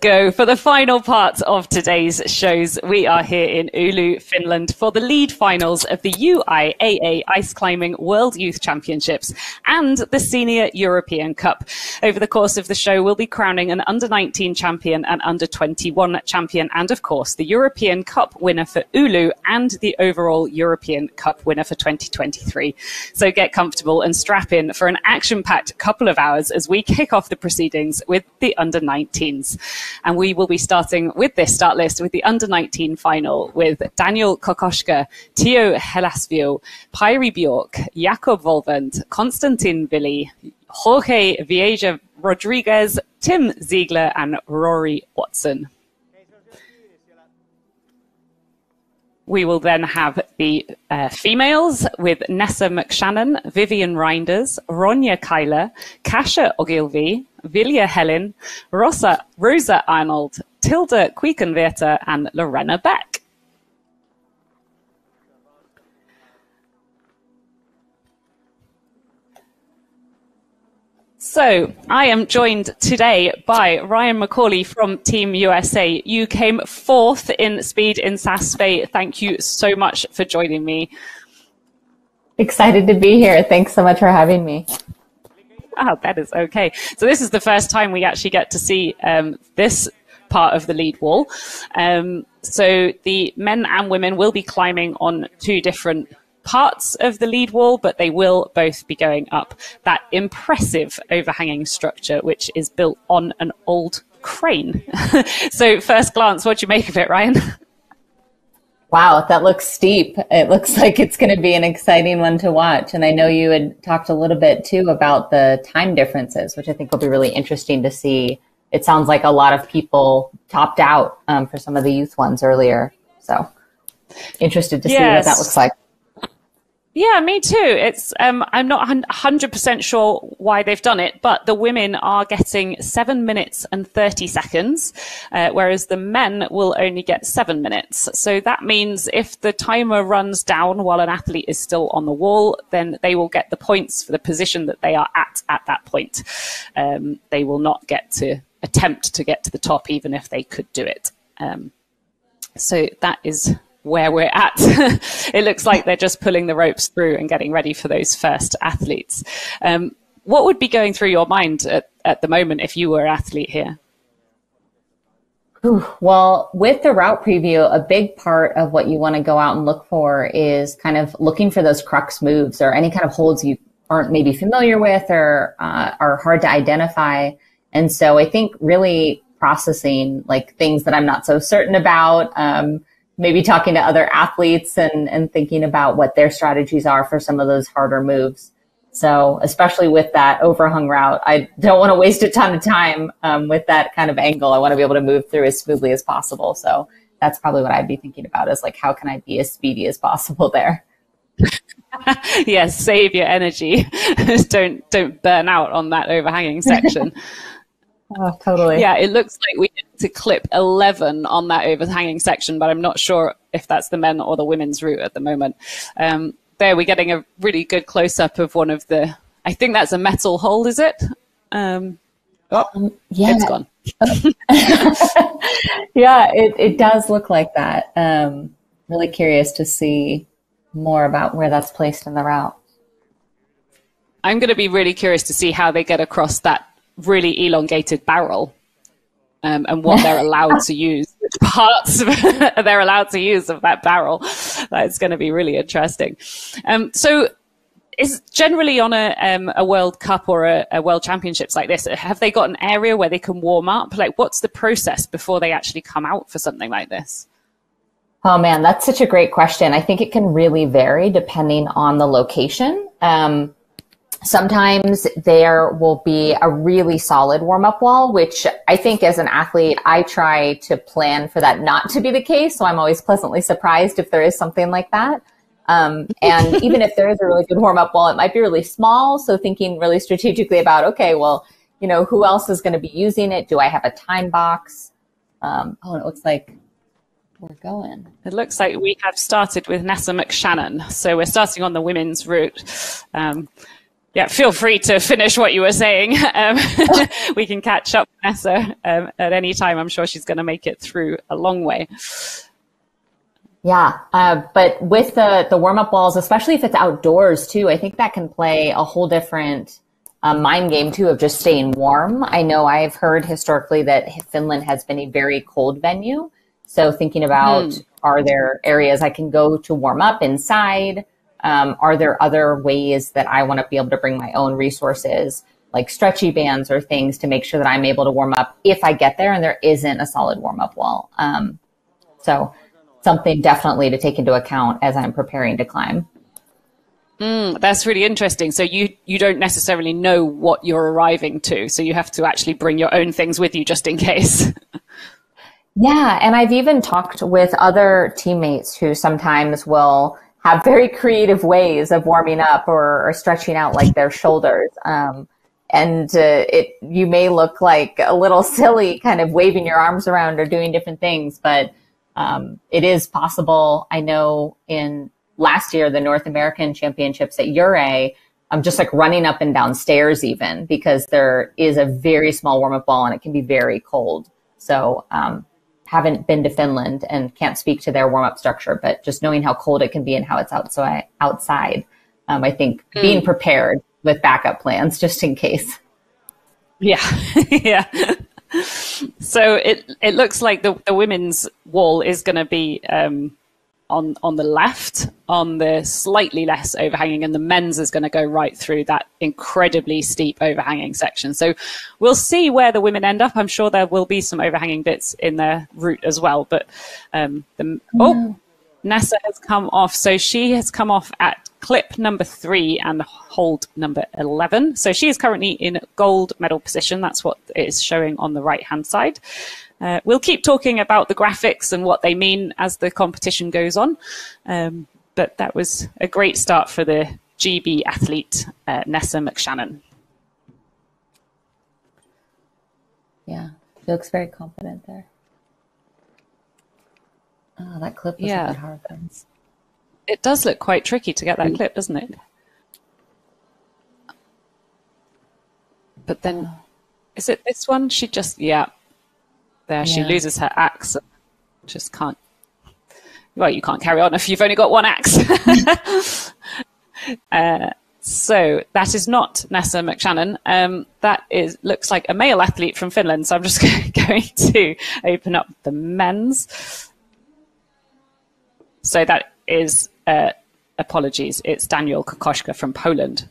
Go for the final part of today's shows. We are here in Oulu, Finland for the lead finals of the UIAA Ice Climbing World Youth Championships and the Senior European Cup. Over the course of the show, we'll be crowning an under 19 champion and under 21 champion, and of course, the European Cup winner for Oulu and the overall European Cup winner for 2023. So get comfortable and strap in for an action packed couple of hours as we kick off the proceedings with the under 19 and we will be starting with this start list with the under 19 final with Daniel Kokoschka, Tio Helasvio, Pyri Bjork, Jakob Volvend, Konstantin Villi, Jorge Vieja Rodriguez, Tim Ziegler, and Rory Watson. We will then have the uh, females with Nessa McShannon, Vivian Reinders, Ronja Kyler, Kasia Ogilvy, Vilja Helen, Rosa, Rosa Arnold, Tilda Quiekenwerter, and Lorena Beck. So I am joined today by Ryan McCauley from Team USA. You came fourth in speed in Saas-Fee. Thank you so much for joining me. Excited to be here. Thanks so much for having me. Oh, that is okay. So this is the first time we actually get to see um, this part of the lead wall. Um, so the men and women will be climbing on two different parts of the lead wall, but they will both be going up that impressive overhanging structure, which is built on an old crane. so first glance, what do you make of it, Ryan? Wow, that looks steep. It looks like it's going to be an exciting one to watch. And I know you had talked a little bit too about the time differences, which I think will be really interesting to see. It sounds like a lot of people topped out um, for some of the youth ones earlier. So interested to yes. see what that looks like. Yeah, me too. It's um, I'm not hundred percent sure why they've done it, but the women are getting seven minutes and thirty seconds, uh, whereas the men will only get seven minutes. So that means if the timer runs down while an athlete is still on the wall, then they will get the points for the position that they are at at that point. Um, they will not get to attempt to get to the top, even if they could do it. Um, so that is where we're at. it looks like they're just pulling the ropes through and getting ready for those first athletes. Um, what would be going through your mind at, at the moment if you were an athlete here? Well, with the route preview, a big part of what you want to go out and look for is kind of looking for those crux moves or any kind of holds you aren't maybe familiar with or uh, are hard to identify. And so I think really processing like things that I'm not so certain about, um, maybe talking to other athletes and, and thinking about what their strategies are for some of those harder moves. So, especially with that overhung route, I don't want to waste a ton of time um, with that kind of angle. I want to be able to move through as smoothly as possible. So, that's probably what I'd be thinking about is like, how can I be as speedy as possible there? yes, save your energy. don't don't burn out on that overhanging section. Oh, totally. Yeah, it looks like we need to clip 11 on that overhanging section, but I'm not sure if that's the men or the women's route at the moment. Um, there, we're getting a really good close up of one of the, I think that's a metal hold, is it? Um, oh, um, yeah. It's gone. yeah, it, it does look like that. Um, really curious to see more about where that's placed in the route. I'm going to be really curious to see how they get across that really elongated barrel um, and what they're allowed to use, parts they're allowed to use of that barrel. That's going to be really interesting. Um, so, is generally on a um, a World Cup or a, a, World Championships like this, have they got an area where they can warm up? Like, what's the process before they actually come out for something like this? Oh man, that's such a great question. I think it can really vary depending on the location. Um, Sometimes there will be a really solid warm up wall, which I think as an athlete, I try to plan for that not to be the case. So I'm always pleasantly surprised if there is something like that. Um, and even if there is a really good warm up wall, it might be really small. So thinking really strategically about, okay, well, you know, who else is going to be using it? Do I have a time box? Um, oh, it looks like we're going. It looks like we have started with Nessa McShannon. So we're starting on the women's route. Um, yeah, feel free to finish what you were saying. Um, we can catch up with Nessa um, at any time. I'm sure she's going to make it through a long way. Yeah, uh, but with the the warm up walls, especially if it's outdoors too, I think that can play a whole different uh, mind game too of just staying warm. I know I've heard historically that Finland has been a very cold venue, so thinking about mm. are there areas I can go to warm up inside? Um, are there other ways that I want to be able to bring my own resources, like stretchy bands or things, to make sure that I'm able to warm up if I get there and there isn't a solid warm up wall? Um, so something definitely to take into account as I'm preparing to climb. Mm, that's really interesting. So you you don't necessarily know what you're arriving to, so you have to actually bring your own things with you just in case. yeah, and I've even talked with other teammates who sometimes will have very creative ways of warming up or, or stretching out like their shoulders. Um, and uh, it you may look like a little silly, kind of waving your arms around or doing different things, but um, it is possible. I know in last year the North American Championships at Ouray, I'm just like running up and down stairs even because there is a very small warm up ball and it can be very cold. So um, haven't been to Finland and can't speak to their warm up structure, but just knowing how cold it can be and how it's outside, outside um, I think mm. being prepared with backup plans just in case. Yeah, yeah. so it it looks like the, the women's wall is going to be um, on on the left, on the slightly less overhanging, and the men's is going to go right through that incredibly steep overhanging section. So we'll see where the women end up. I'm sure there will be some overhanging bits in their route as well. But um, the oh, Nessa has come off. So she has come off at clip number three and hold number 11. So she is currently in gold medal position. That's what it is showing on the right hand side. Uh, we'll keep talking about the graphics and what they mean as the competition goes on. Um, but that was a great start for the GB athlete, uh, Nessa McShannon. Yeah, she looks very confident there. Oh, that clip was yeah. a bit hard. It does look quite tricky to get that clip, doesn't it? But then, is it this one? She just, yeah, there. Yeah. She loses her axe. Just can't. Well, you can't carry on if you've only got one axe. uh, so that is not Nessa McShannon. Um, that is looks like a male athlete from Finland. So I'm just going to open up the men's. So that is uh, apologies. It's Daniel Kokoschka from Poland.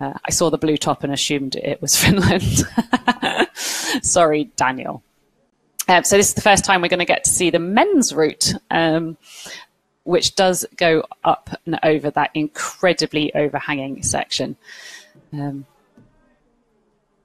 Uh, I saw the blue top and assumed it was Finland. Sorry, Daniel. Um, so this is the first time we're going to get to see the men's route, um, which does go up and over that incredibly overhanging section. Um,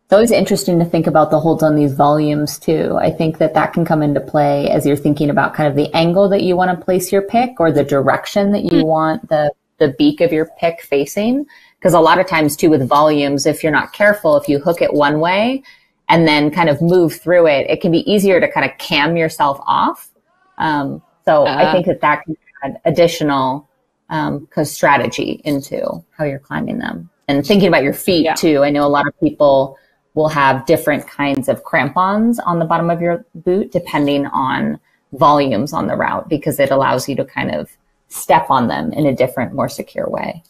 it's always interesting to think about the holds on these volumes too. I think that that can come into play as you're thinking about kind of the angle that you want to place your pick or the direction that you mm. want the the beak of your pick facing. Because a lot of times too with volumes, if you're not careful, if you hook it one way, and then kind of move through it, it can be easier to kind of cam yourself off. Um, so uh, I uh-huh. think that that can add additional um, strategy into how you're climbing them and thinking about your feet yeah. too. I know a lot of people will have different kinds of crampons on the bottom of your boot depending on volumes on the route because it allows you to kind of step on them in a different, more secure way.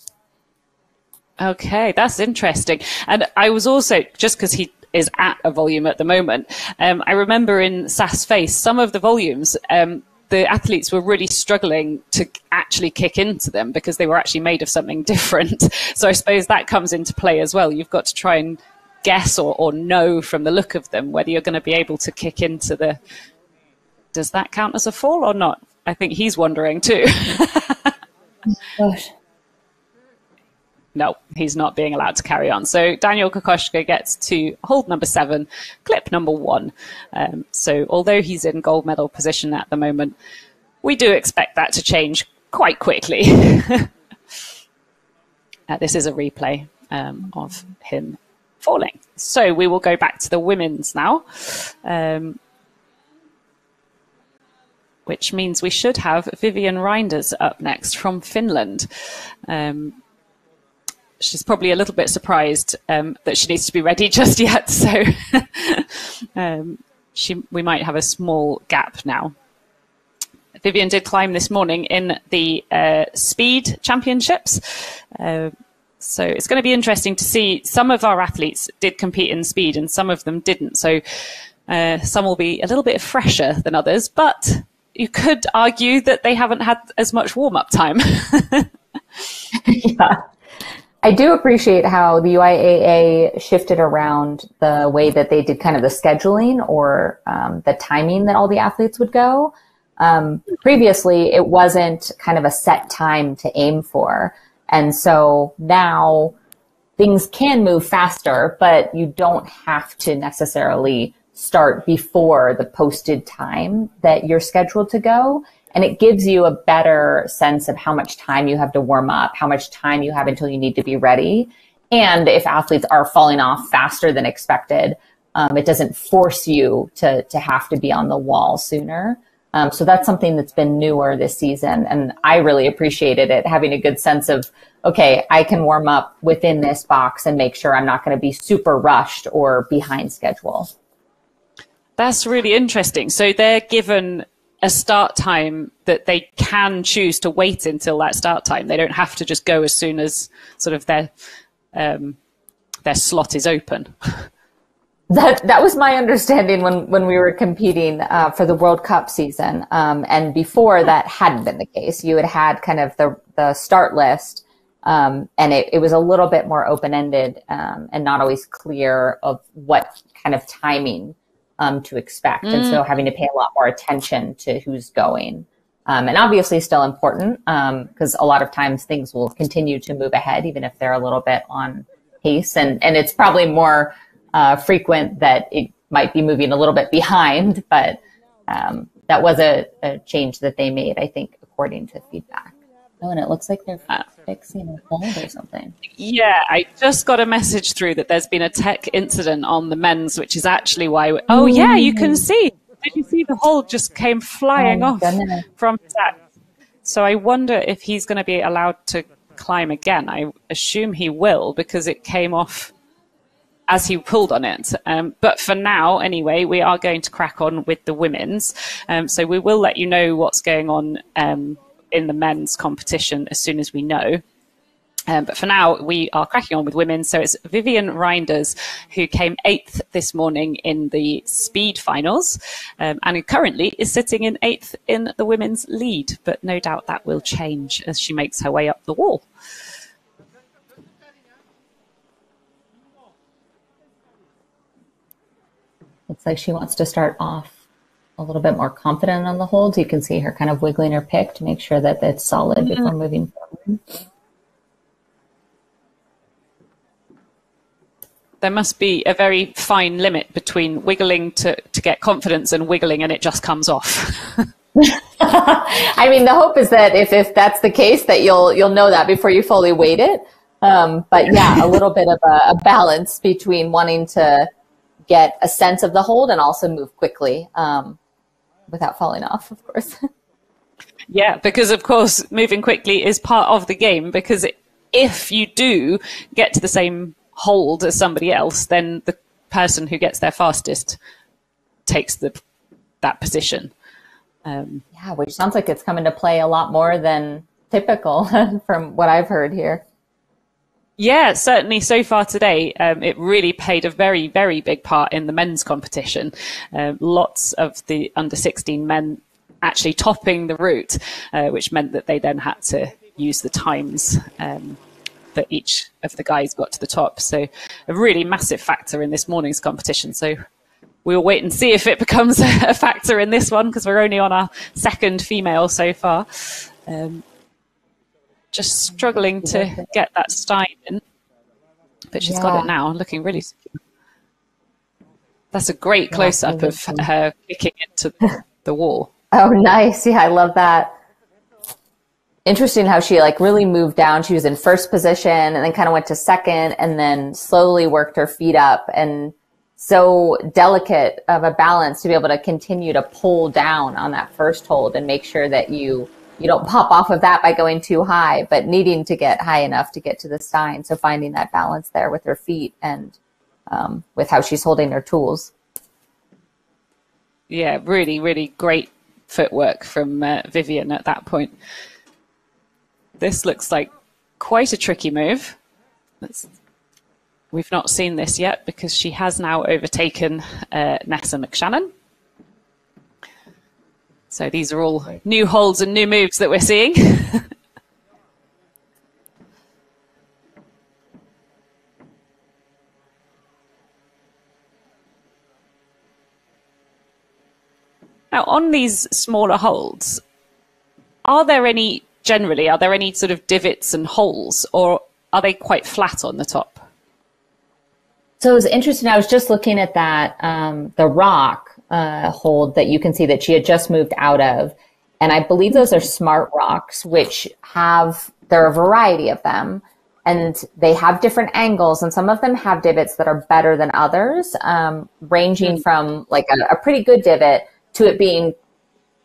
Okay, that's interesting. And I was also just because he is at a volume at the moment. Um, I remember in Saas-Fee, some of the volumes, um, the athletes were really struggling to actually kick into them because they were actually made of something different. So I suppose that comes into play as well. You've got to try and guess or, or know from the look of them whether you're going to be able to kick into the. Does that count as a fall or not? I think he's wondering too. Gosh no, he's not being allowed to carry on. So Daniel Kokoschka gets to hold number seven, clip number one. Um, so although he's in gold medal position at the moment, we do expect that to change quite quickly. uh, this is a replay um, of him falling. So we will go back to the women's now. Um, which means we should have Vivian Reinders up next from Finland. Um, she's probably a little bit surprised um, that she needs to be ready just yet. So um, she, we might have a small gap now. Vivian did climb this morning in the uh, speed championships. Uh, so it's going to be interesting to see. Some of our athletes did compete in speed and some of them didn't. So uh, some will be a little bit fresher than others, but you could argue that they haven't had as much warm up time. yeah. I do appreciate how the UIAA shifted around the way that they did kind of the scheduling or um, the timing that all the athletes would go. Um, previously, it wasn't kind of a set time to aim for. And so now things can move faster, but you don't have to necessarily start before the posted time that you're scheduled to go. And it gives you a better sense of how much time you have to warm up, how much time you have until you need to be ready. And if athletes are falling off faster than expected, um, it doesn't force you to, to have to be on the wall sooner. Um, so that's something that's been newer this season. And I really appreciated it, having a good sense of, okay, I can warm up within this box and make sure I'm not going to be super rushed or behind schedule. That's really interesting. So they're given a start time that they can choose to wait until that start time. They don't have to just go as soon as sort of their um, their slot is open. That that was my understanding when when we were competing uh, for the World Cup season, um, and before that hadn't been the case. You had had kind of the the start list, um, and it, it was a little bit more open ended um, and not always clear of what kind of timing um, to expect, mm. and so mm. having to pay a lot more attention to who's going. Um, and obviously still important because um, a lot of times things will continue to move ahead even if they're a little bit on pace and and it's probably more uh, frequent that it might be moving a little bit behind, but um, that was a, a, change that they made, I think, according to feedback. Oh, and it looks like they're uh, fixing a hold or something. Yeah, I just got a message through that there's been a tech incident on the men's, which is actually why. We- oh, yeah, you can see. Did you see the hold just came flying oh, off goodness. from that? So I wonder if he's going to be allowed to climb again. I assume he will because it came off as he pulled on it. Um, but for now, anyway, we are going to crack on with the women's. Um, so we will let you know what's going on um, in the men's competition as soon as we know. Um, but for now, we are cracking on with women. So it's Vivian Reinders who came eighth this morning in the speed finals um, and currently is sitting in eighth in the women's lead. But no doubt that will change as she makes her way up the wall. Looks like she wants to start off a little bit more confident on the hold. You can see her kind of wiggling her pick to make sure that it's solid before moving forward. There must be a very fine limit between wiggling to, to get confidence and wiggling and it just comes off. I mean, the hope is that if, if that's the case, that you'll you'll know that before you fully weight it. Um, but yeah, a little bit of a, a balance between wanting to get a sense of the hold and also move quickly um, without falling off, of course. yeah, because of course, moving quickly is part of the game. Because if you do get to the same hold as somebody else, then the person who gets there fastest takes the that position. Um, yeah, which sounds like it's come into play a lot more than typical from what I've heard here. Yeah, certainly so far today, um, it really played a very, very big part in the men's competition. Um, lots of the under 16 men actually topping the route, uh, which meant that they then had to use the times um, that each of the guys got to the top. So a really massive factor in this morning's competition. So we'll wait and see if it becomes a factor in this one because we're only on our second female so far. Um, just struggling to get that in. But she's yeah. got it now, looking really secure. That's a great close up of her kicking into the wall. Oh, nice. Yeah, I love that. Interesting how she like really moved down. She was in first position and then kind of went to second and then slowly worked her feet up and so delicate of a balance to be able to continue to pull down on that first hold and make sure that you you don't pop off of that by going too high, but needing to get high enough to get to the stein. So finding that balance there with her feet and um, with how she's holding her tools. Yeah, really, really great footwork from uh, Vivian at that point. This looks like quite a tricky move. We've not seen this yet because she has now overtaken uh, Nessa McShannon. So these are all new holds and new moves that we're seeing. now, on these smaller holds, are there any, generally, are there any sort of divots and holes or are they quite flat on the top? So it was interesting. I was just looking at that, um, the rock uh, hold that you can see that she had just moved out of. And I believe those are smart rocks, which have, there are a variety of them and they have different angles and some of them have divots that are better than others, um, ranging mm. from like a, a pretty good divot to it being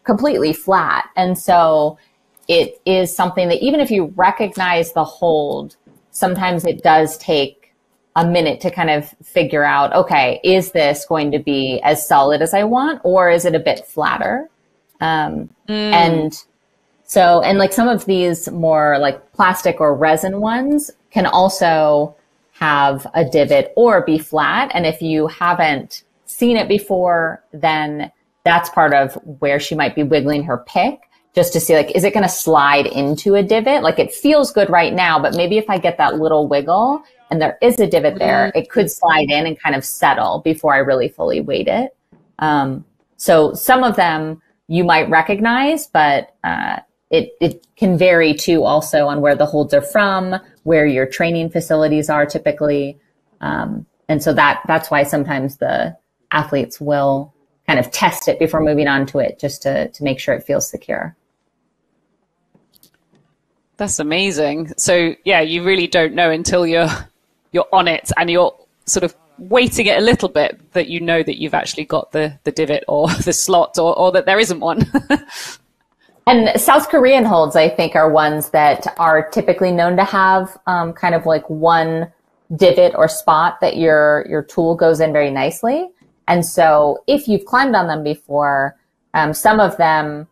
completely flat. And so it is something that even if you recognize the hold, sometimes it does take a minute to kind of figure out, okay, is this going to be as solid as I want or is it a bit flatter? Um, mm. and so, and like some of these more like plastic or resin ones can also have a divot or be flat. And if you haven't seen it before, then that's part of where she might be wiggling her pick just to see like, is it going to slide into a divot? Like it feels good right now, but maybe if I get that little wiggle, and there is a divot there, mm-hmm. it could slide in and kind of settle before I really fully weight it. Um, so some of them you might recognize, but uh, it, it can vary too also on where the holds are from, where your training facilities are typically. Um, and so that that's why sometimes the athletes will kind of test it before moving on to it just to, to make sure it feels secure. That's amazing. So yeah, you really don't know until you're you're on it and you're sort of weighting it a little bit that you know that you've actually got the, the divot or the slot or, or that there isn't one. and South Korean holds, I think, are ones that are typically known to have um, kind of like one divot or spot that your your tool goes in very nicely. And so if you've climbed on them before, um, some of them,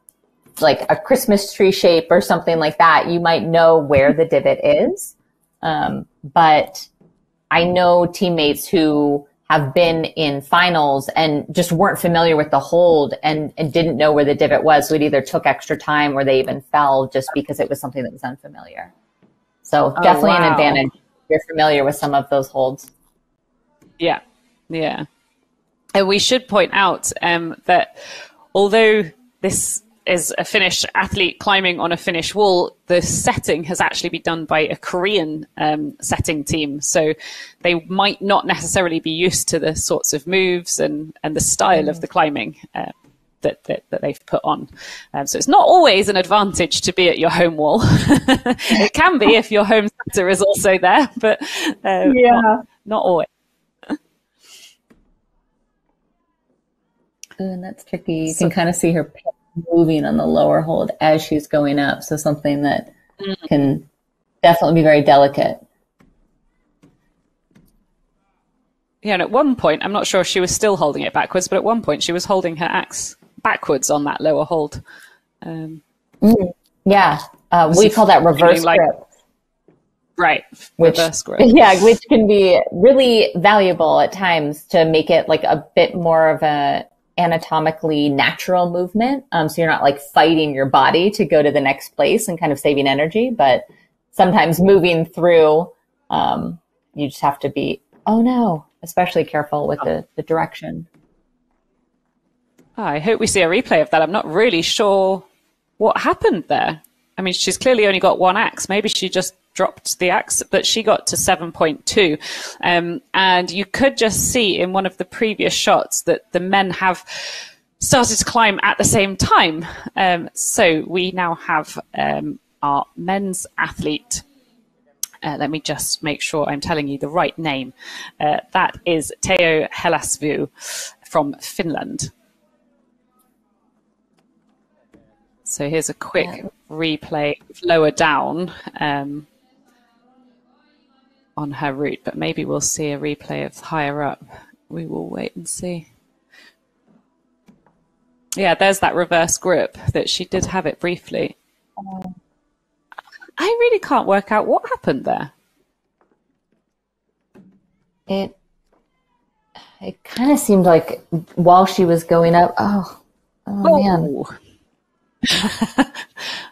like a Christmas tree shape or something like that, you might know where the divot is. Um, but I know teammates who have been in finals and just weren't familiar with the hold and, and didn't know where the divot was. So it either took extra time or they even fell just because it was something that was unfamiliar. So oh, definitely wow. an advantage. You're familiar with some of those holds. Yeah. Yeah. And we should point out um, that although this is a Finnish athlete climbing on a Finnish wall, the setting has actually been done by a Korean um, setting team. So they might not necessarily be used to the sorts of moves and, and the style mm. of the climbing. Uh, that, that, that, they've put on. Um, so it's not always an advantage to be at your home wall. it can be if your home center is also there, but uh, yeah. not, not always. and that's tricky. You so, can kind of see her moving on the lower hold as she's going up. So something that mm. can definitely be very delicate. Yeah, and at one point, I'm not sure if she was still holding it backwards, but at one point she was holding her axe backwards on that lower hold. Um, mm. Yeah, uh, we call that reverse like, grip. Right, which, reverse grip. Yeah, which can be really valuable at times to make it like a bit more of a anatomically natural movement. Um, so you're not like fighting your body to go to the next place and kind of saving energy, but sometimes moving through, um, you just have to be, oh no, especially careful with the, the direction. I hope we see a replay of that. I'm not really sure what happened there. I mean, she's clearly only got one axe. Maybe she just dropped the axe, but she got to 7.2. Um, and you could just see in one of the previous shots that the men have started to climb at the same time. Um, so we now have um, our men's athlete. Uh, let me just make sure I'm telling you the right name. Uh, that is Teo Helasvu from Finland. So here's a quick yeah. replay lower down um, on her route, but maybe we'll see a replay of higher up. We will wait and see. Yeah, there's that reverse grip that she did have it briefly. Um, I really can't work out what happened there. It it kind of seemed like while she was going up, oh, oh, oh. man.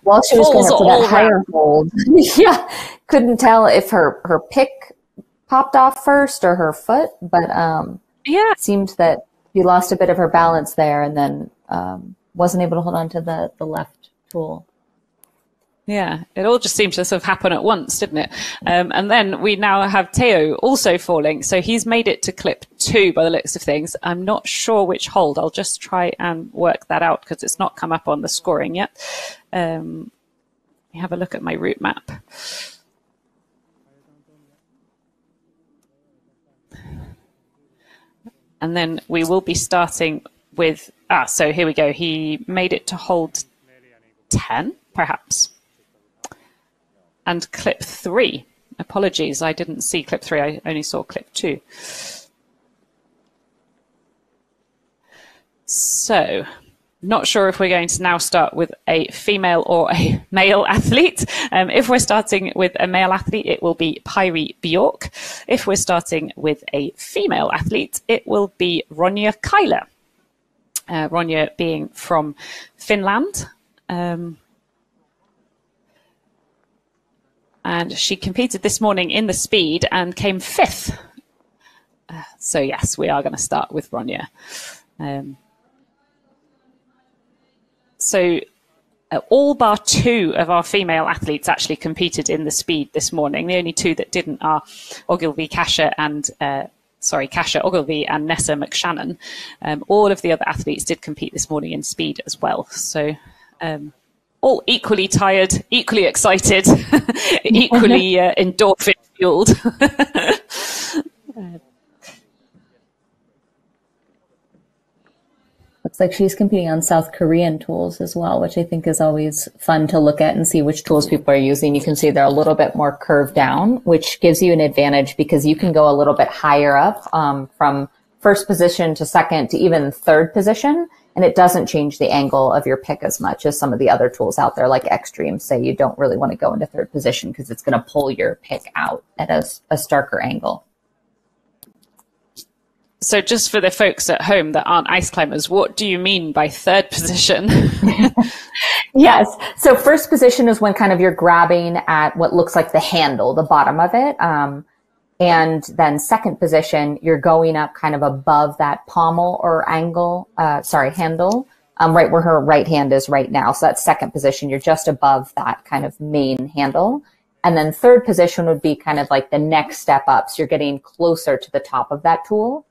while she was going up for that higher hold, yeah, couldn't tell if her her pick popped off first or her foot, but um, yeah, it seemed that she lost a bit of her balance there, and then um, wasn't able to hold on to the the left tool. Yeah, it all just seemed to sort of happen at once, didn't it? Um, and then we now have Teo also falling. So he's made it to clip two by the looks of things. I'm not sure which hold. I'll just try and work that out because it's not come up on the scoring yet. Um, have a look at my route map. And then we will be starting with, ah, so here we go. He made it to hold 10, perhaps and clip three. Apologies, I didn't see clip three, I only saw clip two. So, not sure if we're going to now start with a female or a male athlete. Um, if we're starting with a male athlete, it will be Pyri Bjork. If we're starting with a female athlete, it will be Ronja Kyler. Uh, Ronja being from Finland. Um, and she competed this morning in the speed and came fifth. Uh, so yes, we are going to start with Ronja. Um, so uh, all bar two of our female athletes actually competed in the speed this morning. The only two that didn't are Ogilvy Kasia and uh, sorry, Kasia Ogilvy and Nessa McShannon. Um, all of the other athletes did compete this morning in speed as well. So um, all equally tired, equally excited, equally uh, endorphin fueled. Looks like she's competing on South Korean tools as well, which I think is always fun to look at and see which tools people are using. You can see they're a little bit more curved down, which gives you an advantage because you can go a little bit higher up um, from first position to second to even third position and it doesn't change the angle of your pick as much as some of the other tools out there like Xtreme say you don't really want to go into third position because it's going to pull your pick out at a, a starker angle. So just for the folks at home that aren't ice climbers, what do you mean by third position? yes. So first position is when kind of you're grabbing at what looks like the handle, the bottom of it. Um, and then second position, you're going up kind of above that pommel or angle, uh, sorry, handle, um, right where her right hand is right now. So that's second position. You're just above that kind of main handle. And then third position would be kind of like the next step up. So you're getting closer to the top of that tool.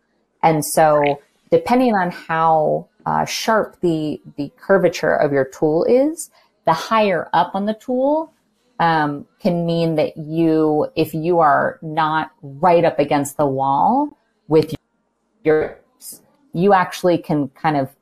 And so depending on how uh, sharp the, the curvature of your tool is, the higher up on the tool, um, can mean that you, if you are not right up against the wall with your, you actually can kind of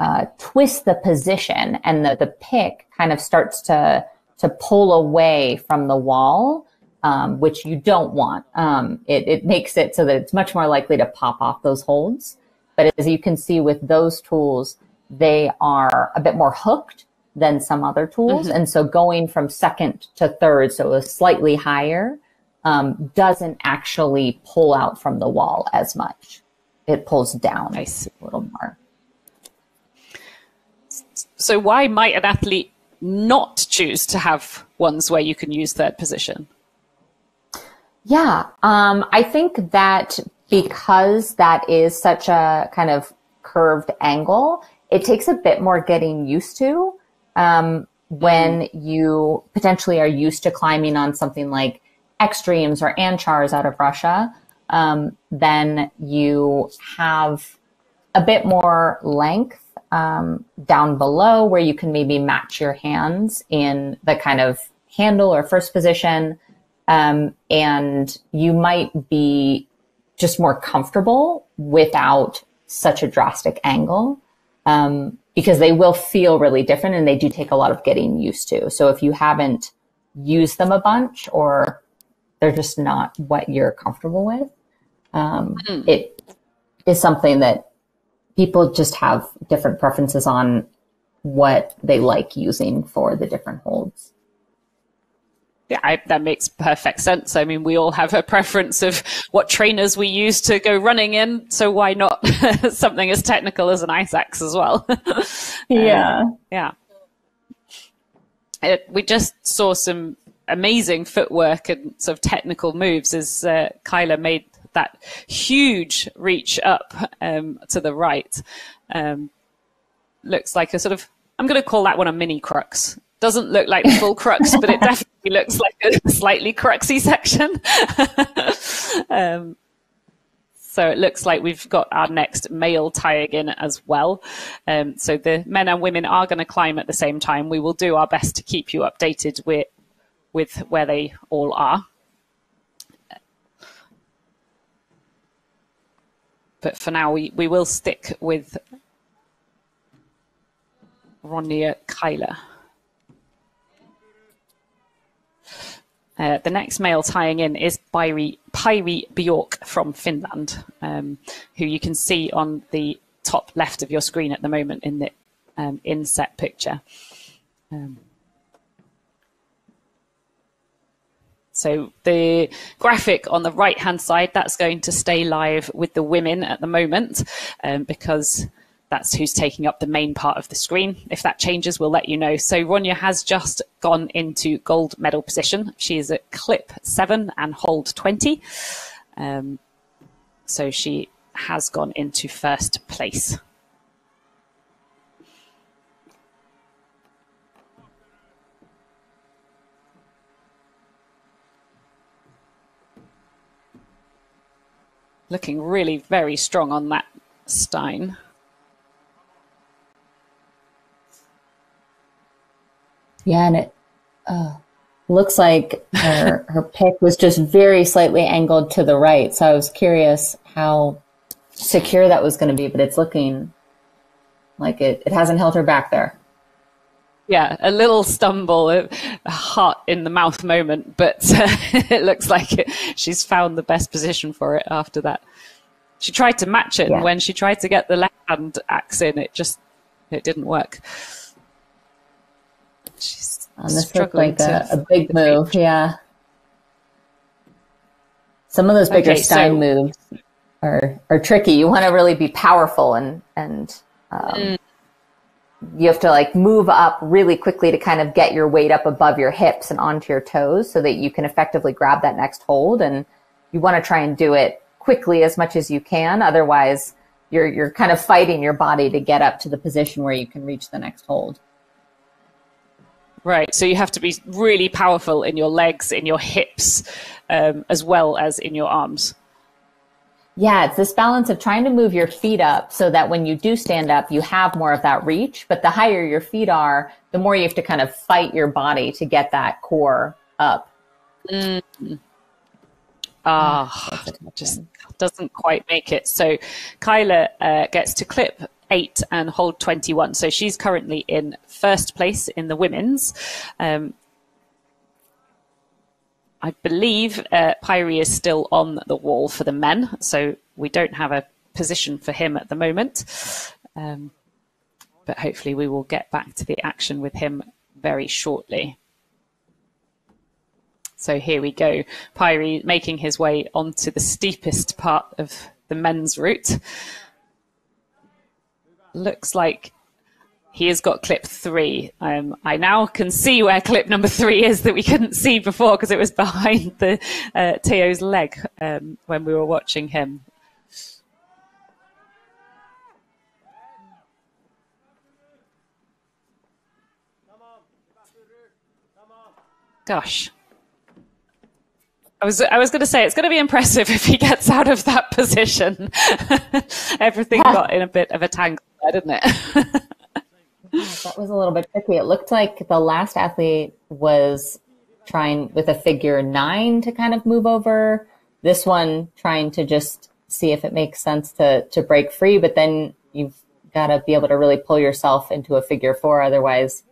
uh, twist the position and the, the pick kind of starts to, to pull away from the wall, um, which you don't want. Um, it, it makes it so that it's much more likely to pop off those holds. But as you can see with those tools, they are a bit more hooked than some other tools. Mm-hmm. And so going from second to third, so a slightly higher, um, doesn't actually pull out from the wall as much. It pulls down nice. a little more. So why might an athlete not choose to have ones where you can use third position? Yeah, um, I think that because that is such a kind of curved angle, it takes a bit more getting used to um, when you potentially are used to climbing on something like extremes or Anchars out of Russia, um, then you have a bit more length um, down below where you can maybe match your hands in the kind of handle or first position. Um, and you might be just more comfortable without such a drastic angle. Um, because they will feel really different and they do take a lot of getting used to. So if you haven't used them a bunch or they're just not what you're comfortable with, um, mm. it is something that people just have different preferences on what they like using for the different holds. Yeah, I, that makes perfect sense. I mean, we all have a preference of what trainers we use to go running in, so why not something as technical as an ice axe as well? yeah, um, yeah. It, we just saw some amazing footwork and sort of technical moves as uh, Kyla made that huge reach up um, to the right. Um, looks like a sort of, I'm going to call that one a mini crux. Doesn't look like the full crux, but it definitely looks like a slightly cruxy section. um, so it looks like we've got our next male tying in as well. Um, so the men and women are going to climb at the same time. We will do our best to keep you updated with, with where they all are. But for now, we, we will stick with Ronja Kyler. Uh, the next male tying in is Pyri, Pyri Bjork from Finland, um, who you can see on the top left of your screen at the moment in the um, inset picture. Um, so the graphic on the right hand side, that's going to stay live with the women at the moment um, because that's who's taking up the main part of the screen. If that changes, we'll let you know. So Ronja has just gone into gold medal position. She is at clip seven and hold 20. Um, so she has gone into first place. Looking really very strong on that Stein. Yeah, and it uh, looks like her her pick was just very slightly angled to the right. So I was curious how secure that was going to be, but it's looking like it, it hasn't held her back there. Yeah, a little stumble, a heart in the mouth moment, but uh, it looks like it, she's found the best position for it after that. She tried to match it, yeah. and when she tried to get the left hand axe in, it just it didn't work. She's um, this looked like a, a, big move, yeah. Some of those bigger okay, Stein so, moves are are tricky. You want to really be powerful and and um, mm. you have to like move up really quickly to kind of get your weight up above your hips and onto your toes so that you can effectively grab that next hold. And you want to try and do it quickly as much as you can. Otherwise, you're you're kind of fighting your body to get up to the position where you can reach the next hold. Right. So you have to be really powerful in your legs, in your hips, um, as well as in your arms. Yeah, it's this balance of trying to move your feet up so that when you do stand up, you have more of that reach. But the higher your feet are, the more you have to kind of fight your body to get that core up. Mm. Ah, just doesn't quite make it. So Kyla uh, gets to clip eight and hold 21. So she's currently in first place in the women's. Um, I believe uh, Pyri is still on the wall for the men, so we don't have a position for him at the moment. Um, but hopefully we will get back to the action with him very shortly. So here we go. Pyri making his way onto the steepest part of the men's route looks like he has got clip three. Um, I now can see where clip number three is that we couldn't see before because it was behind the uh, Teo's leg um, when we were watching him. Gosh. I was I was going to say it's going to be impressive if he gets out of that position. Everything got in a bit of a tangle didn't it? that was a little bit tricky. It looked like the last athlete was trying with a figure nine to kind of move over. This one trying to just see if it makes sense to to break free, but then you've got to be able to really pull yourself into a figure four. Otherwise,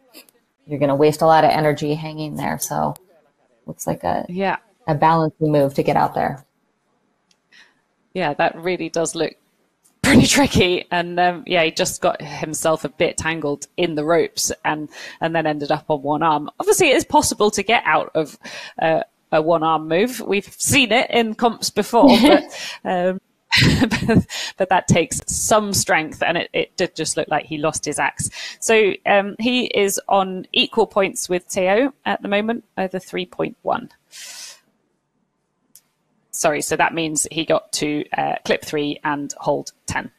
you're going to waste a lot of energy hanging there. So looks like a, yeah. a balancing move to get out there. Yeah, that really does look pretty tricky. And um, yeah, he just got himself a bit tangled in the ropes and, and then ended up on one arm. Obviously, it is possible to get out of uh, a one arm move. We've seen it in comps before, but, um, but, but, that takes some strength and it, it, did just look like he lost his axe. So um, he is on equal points with Teo at the moment, over 3.1 sorry, so that means he got to uh, clip three and hold 10.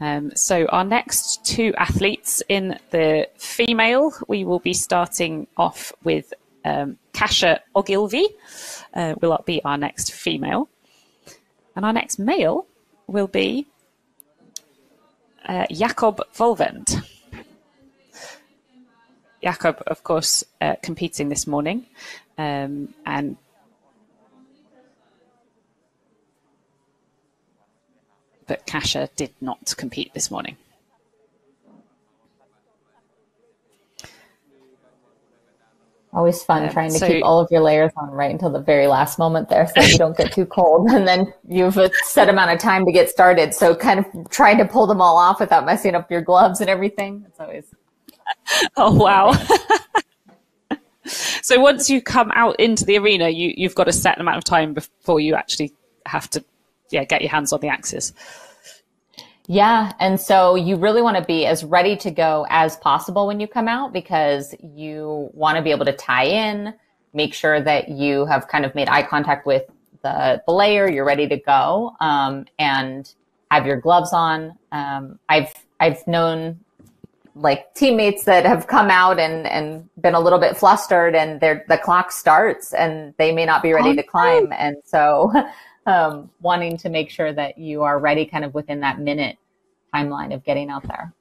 Um, so our next two athletes in the female, we will be starting off with um, Kasia Ogilvy, uh, will be our next female. And our next male will be uh, Jakob Volvend. Jakob, of course, uh, competing this morning um, and but Kasia did not compete this morning. Always fun um, trying to so, keep all of your layers on right until the very last moment there so you don't get too cold. And then you have a set amount of time to get started. So kind of trying to pull them all off without messing up your gloves and everything. It's always. Oh, wow. so once you come out into the arena, you, you've got a set amount of time before you actually have to yeah, get your hands on the axes. Yeah. And so you really want to be as ready to go as possible when you come out because you want to be able to tie in, make sure that you have kind of made eye contact with the, the belayer, you're ready to go, um, and have your gloves on. Um, I've, I've known like teammates that have come out and, and been a little bit flustered and the clock starts and they may not be ready oh, to climb. And so um, wanting to make sure that you are ready kind of within that minute timeline of getting out there.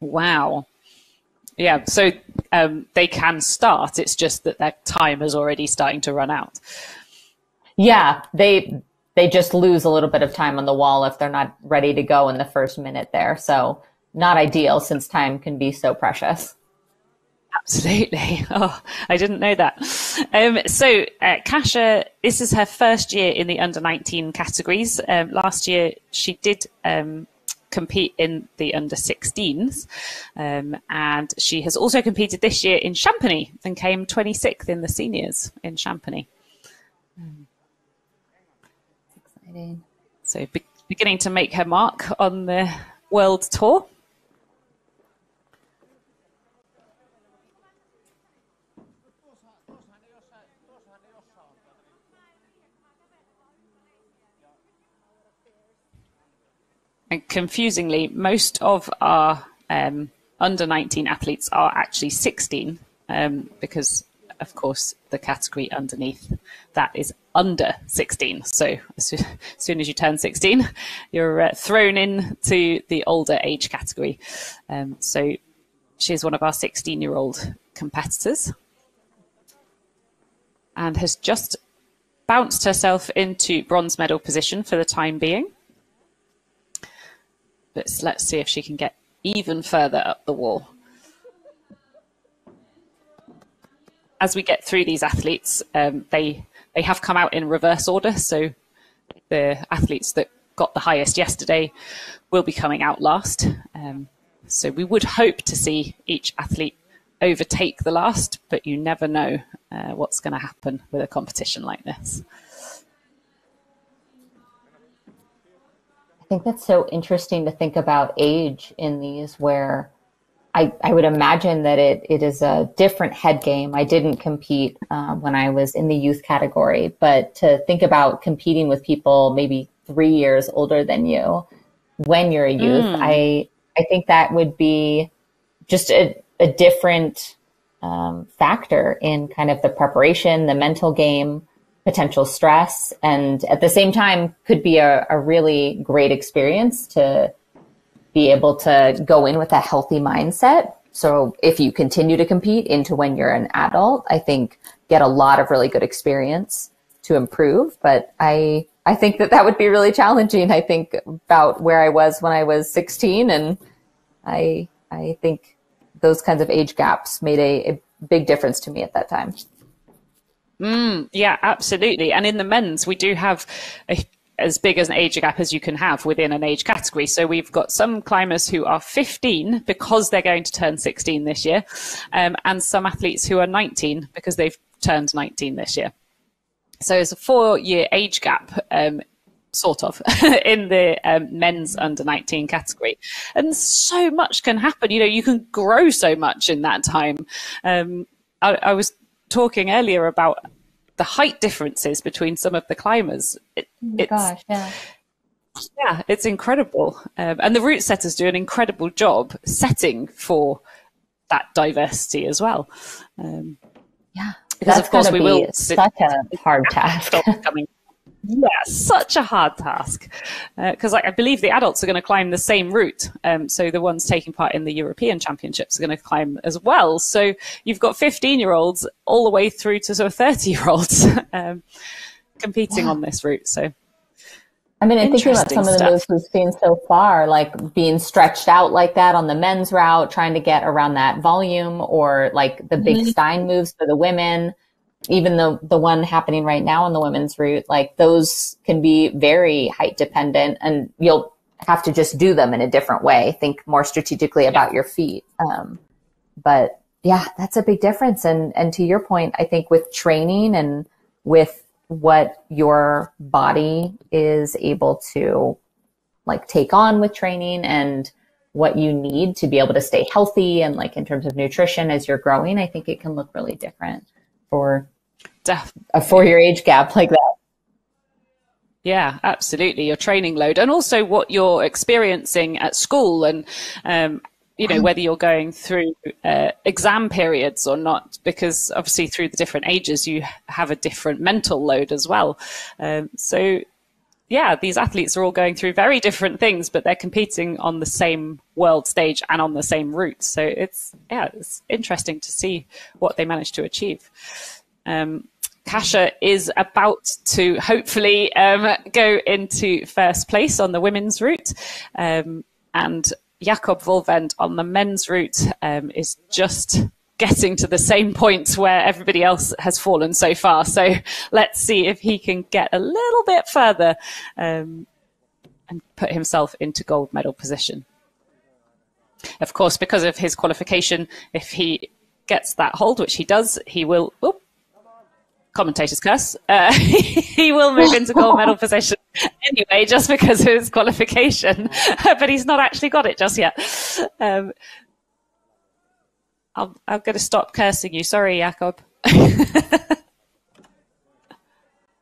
Wow. Yeah, so um, they can start. It's just that their time is already starting to run out. Yeah, they they just lose a little bit of time on the wall if they're not ready to go in the first minute there. So not ideal since time can be so precious. Absolutely. Oh, I didn't know that. Um, so, uh, Kasia, this is her first year in the under 19 categories. Um, last year, she did um, compete in the under 16s. Um, and she has also competed this year in Champagny and came 26th in the seniors in Champagny. Exciting. So, be- beginning to make her mark on the world tour. And confusingly, most of our um, under 19 athletes are actually 16 um, because, of course, the category underneath that is under 16. So as soon as you turn 16, you're uh, thrown into the older age category. Um, so she's one of our 16 year old competitors and has just bounced herself into bronze medal position for the time being. But let's see if she can get even further up the wall. As we get through these athletes, um, they they have come out in reverse order. So the athletes that got the highest yesterday will be coming out last. Um, so we would hope to see each athlete overtake the last, but you never know uh, what's going to happen with a competition like this. Think that's so interesting to think about age in these where I, I would imagine that it, it is a different head game. I didn't compete um, when I was in the youth category, but to think about competing with people maybe three years older than you when you're a youth, mm. I I think that would be just a, a different um, factor in kind of the preparation, the mental game, potential stress and at the same time could be a, a really great experience to be able to go in with a healthy mindset. So if you continue to compete into when you're an adult, I think get a lot of really good experience to improve. But I, I think that that would be really challenging. I think about where I was when I was 16 and I, I think those kinds of age gaps made a, a big difference to me at that time. Mm, yeah, absolutely. And in the men's, we do have a, as big as an age gap as you can have within an age category. So we've got some climbers who are 15 because they're going to turn 16 this year, um, and some athletes who are 19 because they've turned 19 this year. So it's a four year age gap um, sort of in the um, men's under 19 category and so much can happen you know you can grow so much in that time um, I, I, was talking earlier about the height differences between some of the climbers. It, oh it's gosh, yeah. yeah it's incredible. Um, and the route setters do an incredible job setting for that diversity as well. Um, yeah because That's of course we will such a hard task. Coming yeah, such a hard task because uh, I believe the adults are going to climb the same route. Um, so the ones taking part in the European Championships are going to climb as well. So you've got 15 year olds all the way through to sort of 30 year olds um, competing yeah. on this route. So. I mean, I thinking about some stuff. of the moves we've seen so far, like being stretched out like that on the men's route, trying to get around that volume, or like the big mm-hmm. Stein moves for the women even the the one happening right now on the women's route, like those can be very height dependent, and you'll have to just do them in a different way. Think more strategically yeah. about your feet. Um, but yeah, that's a big difference. And and to your point, I think with training and with what your body is able to like take on with training and what you need to be able to stay healthy and like in terms of nutrition as you're growing, I think it can look really different for a four year age gap like that. Yeah, absolutely. Your training load and also what you're experiencing at school and, um, you know, whether you're going through uh, exam periods or not, because obviously through the different ages, you have a different mental load as well. Um, so, yeah, these athletes are all going through very different things, but they're competing on the same world stage and on the same route. So it's, yeah, it's interesting to see what they manage to achieve. Um, Kasia is about to hopefully um, go into first place on the women's route. Um, and Jakob Volvend on the men's route um, is just getting to the same point where everybody else has fallen so far. So let's see if he can get a little bit further um, and put himself into gold medal position. Of course, because of his qualification, if he gets that hold, which he does, he will. Oh, commentator's curse. Uh, he will move into gold medal position anyway, just because of his qualification, but he's not actually got it just yet. Um, I'm, I'm going to stop cursing you. Sorry, Jakob.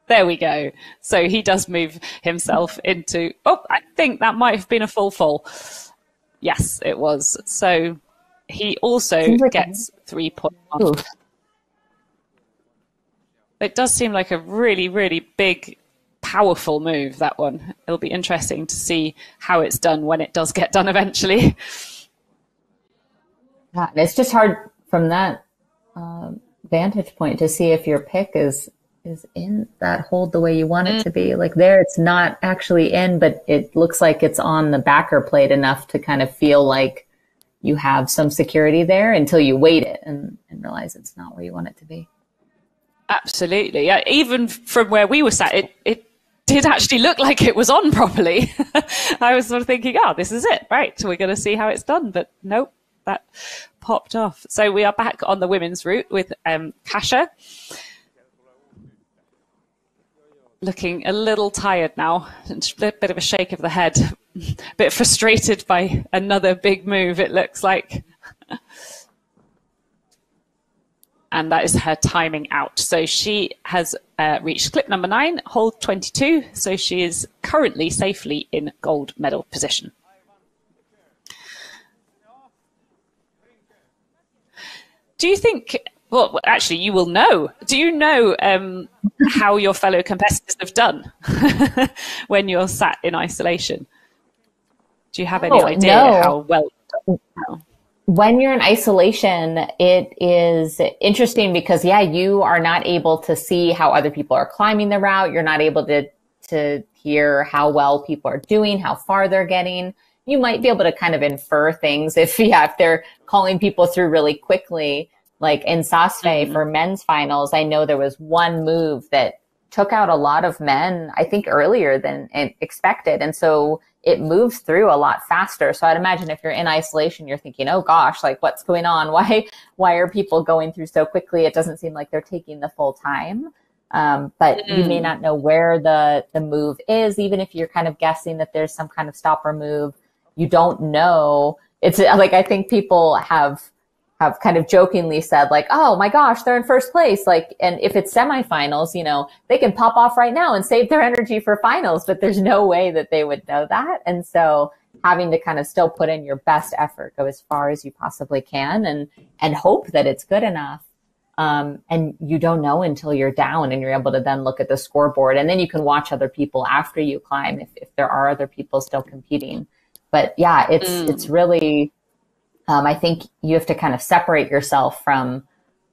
there we go. So he does move himself into. Oh, I think that might have been a full fall. Yes, it was. So he also like gets three points. It does seem like a really, really big, powerful move, that one. It'll be interesting to see how it's done when it does get done eventually. Yeah, it's just hard from that uh, vantage point to see if your pick is is in that hold the way you want it to be. Like there, it's not actually in, but it looks like it's on the backer plate enough to kind of feel like you have some security there until you weight it and, and realize it's not where you want it to be. Absolutely. Yeah, even from where we were sat, it, it did actually look like it was on properly. I was sort of thinking, oh, this is it, right? We're going to see how it's done. But nope, that popped off. So we are back on the women's route with um, Kasia. Looking a little tired now, a bit of a shake of the head, a bit frustrated by another big move, it looks like and that is her timing out. So she has uh, reached clip number nine, hold 22. So she is currently safely in gold medal position. Do you think? Well, actually, you will know. Do you know um, how your fellow competitors have done when you're sat in isolation? Do you have any oh, idea no. how well? when you're in isolation, it is interesting because yeah, you are not able to see how other people are climbing the route. You're not able to to hear how well people are doing, how far they're getting. You might be able to kind of infer things if yeah, if they're calling people through really quickly. Like in Saas-Fee mm-hmm. for men's finals, I know there was one move that took out a lot of men, I think earlier than expected. And so it moves through a lot faster. So I'd imagine if you're in isolation, you're thinking, oh gosh, like what's going on? Why, why are people going through so quickly? It doesn't seem like they're taking the full time. Um, but mm. you may mm. not know where the, the move is, even if you're kind of guessing that there's some kind of stopper move. You don't know. It's like, I think people have have kind of jokingly said like, oh my gosh, they're in first place. Like, and if it's semifinals, you know, they can pop off right now and save their energy for finals, but there's no way that they would know that. And so having to kind of still put in your best effort, go as far as you possibly can and, and hope that it's good enough. Um, and you don't know until you're down and you're able to then look at the scoreboard and then you can watch other people after you climb if, if there are other people still competing. But yeah, it's, mm. it's really, um, I think you have to kind of separate yourself from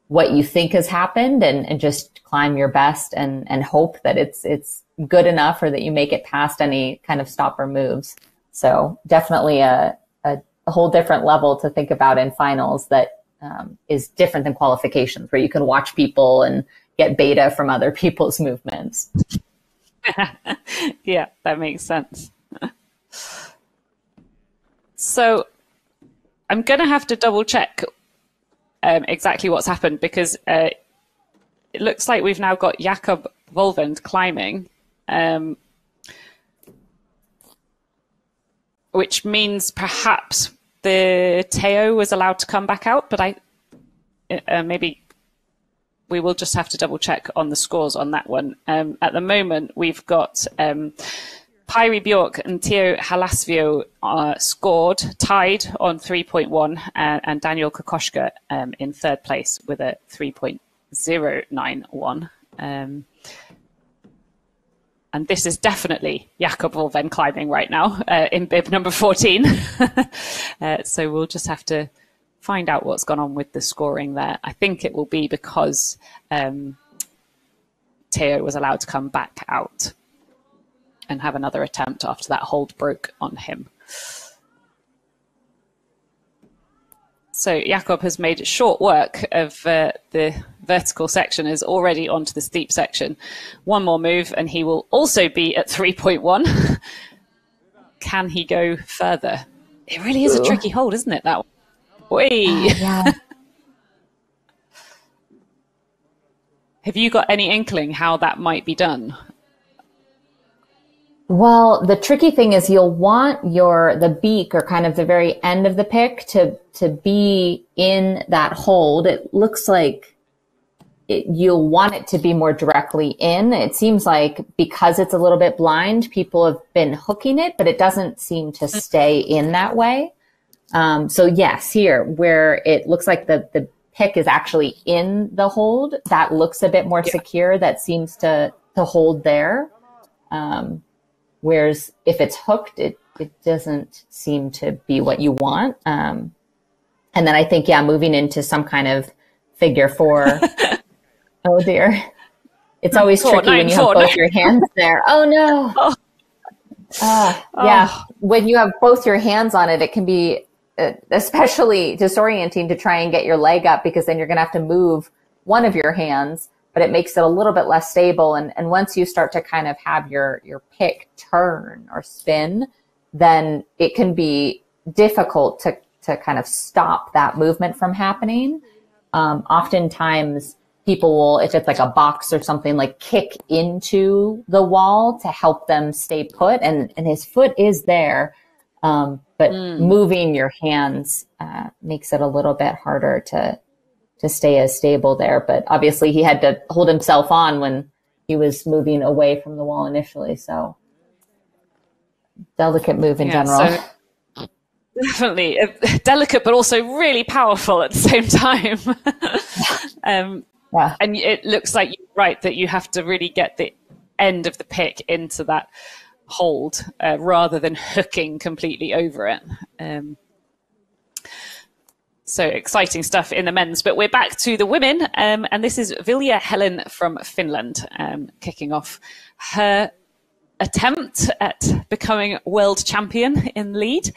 what you think has happened and, and just climb your best and, and hope that it's, it's good enough or that you make it past any kind of stopper moves. So definitely a, a, a whole different level to think about in finals that um, is different than qualifications where you can watch people and get beta from other people's movements. yeah, that makes sense. so I'm going to have to double check um, exactly what's happened because uh, it looks like we've now got Jakob Volvend climbing, um, which means perhaps the Teo was allowed to come back out, but I uh, maybe we will just have to double check on the scores on that one. Um, at the moment, we've got um, Pyri Bjork and Theo Halasvio uh, scored, tied on 3.1, and, and Daniel Kokoschka um, in third place with a 3.091. Um, and this is definitely Jakob Volven climbing right now uh, in bib number 14. uh, so we'll just have to find out what's gone on with the scoring there. I think it will be because um, Theo was allowed to come back out and have another attempt after that hold broke on him. So Jakob has made short work of uh, the vertical section, is already onto the steep section. One more move and he will also be at 3.1. Can he go further? It really is Ooh. a tricky hold, isn't it, that one? Wait. Uh, yeah. Have you got any inkling how that might be done? Well, the tricky thing is you'll want your, the beak or kind of the very end of the pick to, to be in that hold. It looks like it, you'll want it to be more directly in. It seems like because it's a little bit blind, people have been hooking it, but it doesn't seem to stay in that way. Um, so yes, here where it looks like the, the pick is actually in the hold, that looks a bit more yeah. secure. That seems to, to hold there. Um, Whereas if it's hooked, it, it doesn't seem to be what you want. Um, and then I think, yeah, moving into some kind of figure four. oh dear. It's always four, tricky nine, when you four, have both nine. your hands there. Oh no. Oh. Uh, yeah. Oh. When you have both your hands on it, it can be uh, especially disorienting to try and get your leg up because then you're going to have to move one of your hands but it makes it a little bit less stable. And, and once you start to kind of have your, your pick turn or spin, then it can be difficult to, to kind of stop that movement from happening. Um, oftentimes people will, if it's like a box or something, like kick into the wall to help them stay put. And, and his foot is there. Um, but mm. moving your hands uh, makes it a little bit harder to to stay as stable there. But obviously he had to hold himself on when he was moving away from the wall initially. So delicate move in yeah, general. So definitely uh, delicate, but also really powerful at the same time. um, yeah. And it looks like you're right that you have to really get the end of the pick into that hold uh, rather than hooking completely over it. Um, so exciting stuff in the men's, but we're back to the women, um, and this is Vilja Helen from Finland um, kicking off her attempt at becoming world champion in lead.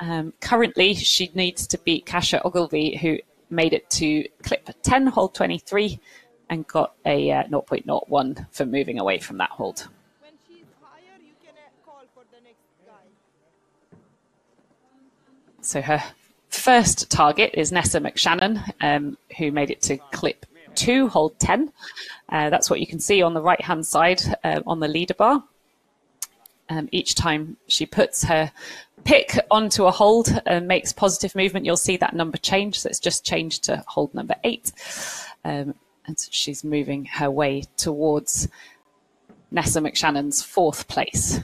Um, currently, she needs to beat Kasia Ogilvy, who made it to clip 10, hold 23, and got a uh, 0.01 for moving away from that hold. So her first target is Nessa McShannon, um, who made it to clip two, hold 10. Uh, that's what you can see on the right hand side uh, on the leader bar. Um, each time she puts her pick onto a hold and makes positive movement, you'll see that number change. So it's just changed to hold number eight. Um, and so she's moving her way towards Nessa McShannon's fourth place.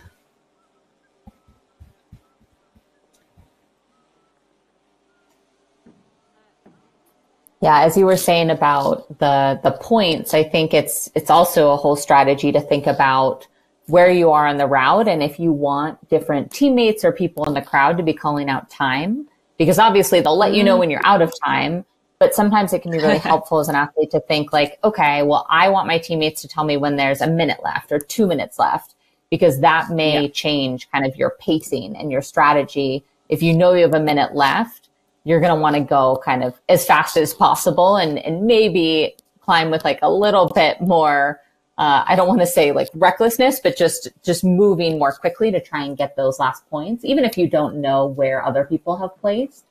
Yeah, as you were saying about the the points, I think it's it's also a whole strategy to think about where you are on the route and if you want different teammates or people in the crowd to be calling out time because obviously they'll let you know mm-hmm. when you're out of time but sometimes it can be really helpful as an athlete to think like okay well i want my teammates to tell me when there's a minute left or two minutes left because that may yeah. change kind of your pacing and your strategy if you know you have a minute left you're going to want to go kind of as fast as possible and, and maybe climb with like a little bit more uh, I don't want to say like recklessness, but just just moving more quickly to try and get those last points, even if you don't know where other people have placed.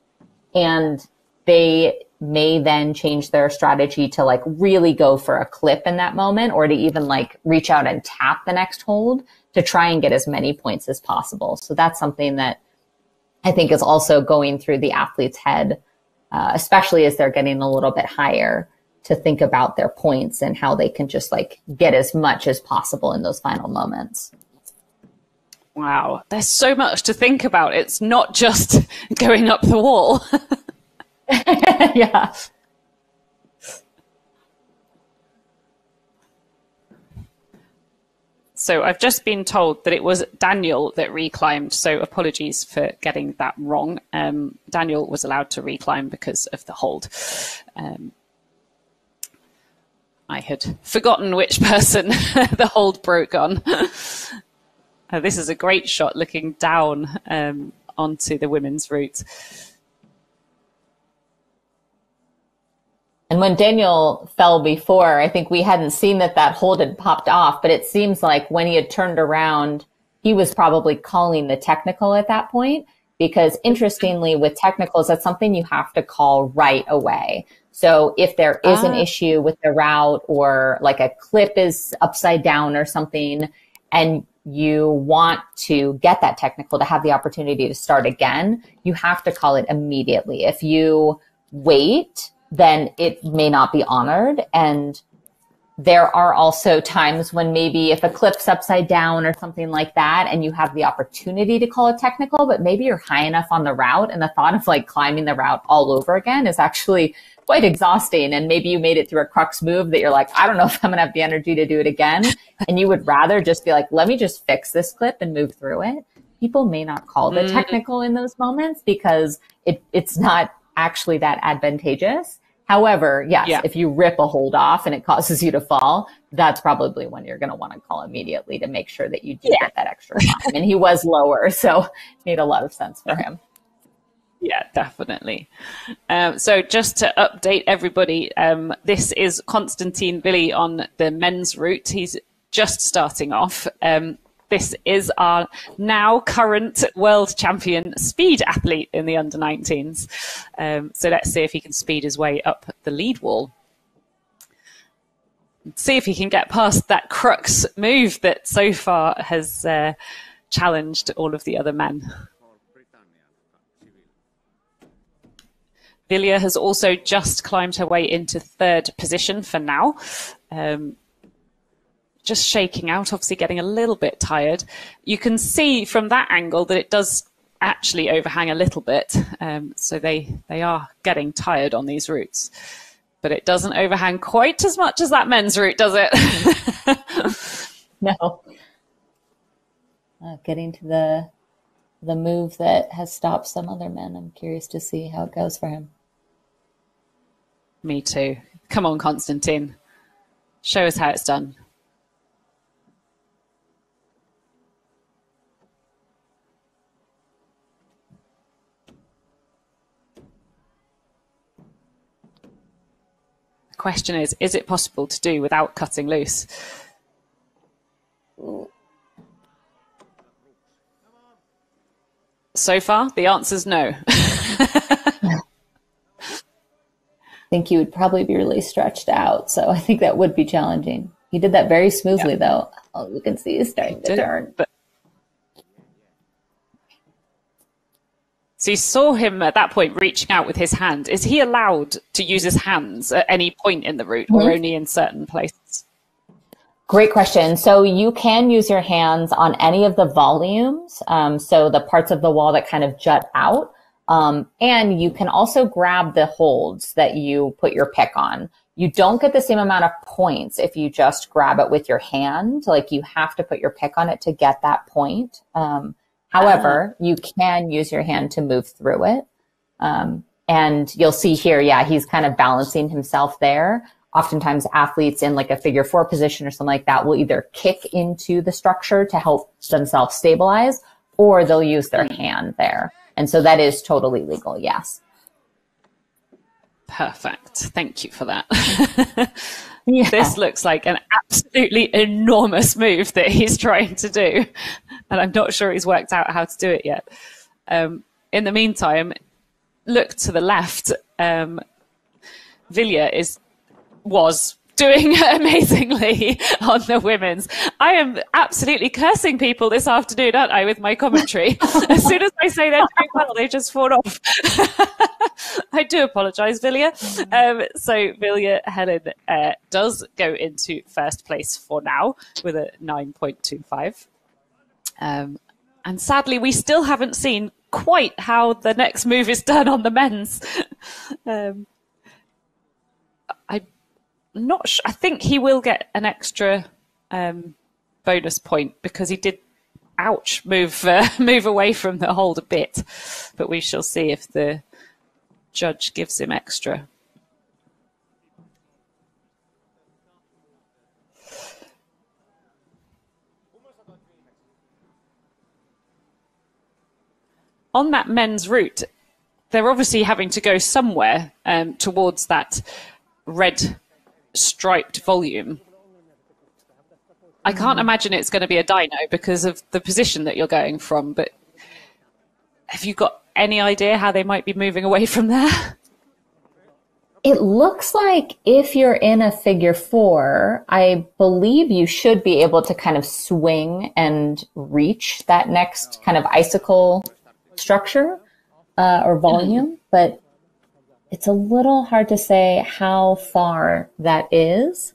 And they may then change their strategy to like really go for a clip in that moment or to even like reach out and tap the next hold to try and get as many points as possible. So that's something that I think is also going through the athlete's head, uh, especially as they're getting a little bit higher to think about their points and how they can just like get as much as possible in those final moments. Wow, there's so much to think about. It's not just going up the wall. yeah. So I've just been told that it was Daniel that reclimbed. So apologies for getting that wrong. Um, Daniel was allowed to reclimb because of the hold. Um, I had forgotten which person the hold broke on. uh, this is a great shot looking down um, onto the women's route. And when Daniel fell before, I think we hadn't seen that that hold had popped off, but it seems like when he had turned around, he was probably calling the technical at that point. Because interestingly, with technicals, that's something you have to call right away. So if there is an ah. issue with the route or like a clip is upside down or something and you want to get that technical to have the opportunity to start again, you have to call it immediately. If you wait, then it may not be honored. And there are also times when maybe if a clip's upside down or something like that and you have the opportunity to call it technical, but maybe you're high enough on the route and the thought of like climbing the route all over again is actually quite exhausting. And maybe you made it through a crux move that you're like, I don't know if I'm to have the energy to do it again. and you would rather just be like, let me just fix this clip and move through it. People may not call the mm. technical in those moments because it, it's not actually that advantageous. However, yes, yeah. if you rip a hold off and it causes you to fall, that's probably when you're going to want to call immediately to make sure that you do yeah. get that extra time. and he was lower, so made a lot of sense for him. Yeah, definitely. Um, so just to update everybody, um, this is Konstantin Billy on the men's route. He's just starting off. Um, this is our now current world champion speed athlete in the under 19s. Um, so let's see if he can speed his way up the lead wall. See if he can get past that crux move that so far has uh, challenged all of the other men. Vilja has also just climbed her way into third position for now. Um, just shaking out, obviously getting a little bit tired. You can see from that angle that it does actually overhang a little bit. Um, so they, they are getting tired on these routes. But it doesn't overhang quite as much as that men's route, does it? no. Uh, getting to the the move that has stopped some other men. I'm curious to see how it goes for him. Me too. Come on, Konstantin. Show us how it's done. Question is, is it possible to do without cutting loose? So far, the answer is no. I think you would probably be really stretched out. So I think that would be challenging. He did that very smoothly, yeah. though. All you can see is starting to turn. So you saw him at that point reaching out with his hand. Is he allowed to use his hands at any point in the route mm-hmm. or only in certain places? Great question. So you can use your hands on any of the volumes. Um, so the parts of the wall that kind of jut out. Um, and you can also grab the holds that you put your pick on. You don't get the same amount of points if you just grab it with your hand. Like you have to put your pick on it to get that point. Um, however, uh-huh. you can use your hand to move through it. Um, and you'll see here, yeah, he's kind of balancing himself there oftentimes athletes in like a figure four position or something like that will either kick into the structure to help themselves stabilize or they'll use their hand there. And so that is totally legal. Yes. Perfect. Thank you for that. yeah. This looks like an absolutely enormous move that he's trying to do. And I'm not sure he's worked out how to do it yet. Um, in the meantime, look to the left. Um, Vilja is was doing amazingly on the women's. I am absolutely cursing people this afternoon, aren't I, with my commentary? as soon as I say they're doing well, they just fall off. I do apologise, Vilja. Um, so Vilja Helen uh, does go into first place for now with a 9.25. Um, and sadly, we still haven't seen quite how the next move is done on the men's. um, I not sure. I think he will get an extra um, bonus point because he did, ouch, move uh, move away from the hold a bit. But we shall see if the judge gives him extra. On that men's route, they're obviously having to go somewhere um, towards that red striped volume. I can't imagine it's going to be a dyno because of the position that you're going from, but have you got any idea how they might be moving away from there? It looks like if you're in a figure four, I believe you should be able to kind of swing and reach that next kind of icicle structure uh, or volume. Mm-hmm. But it's a little hard to say how far that is.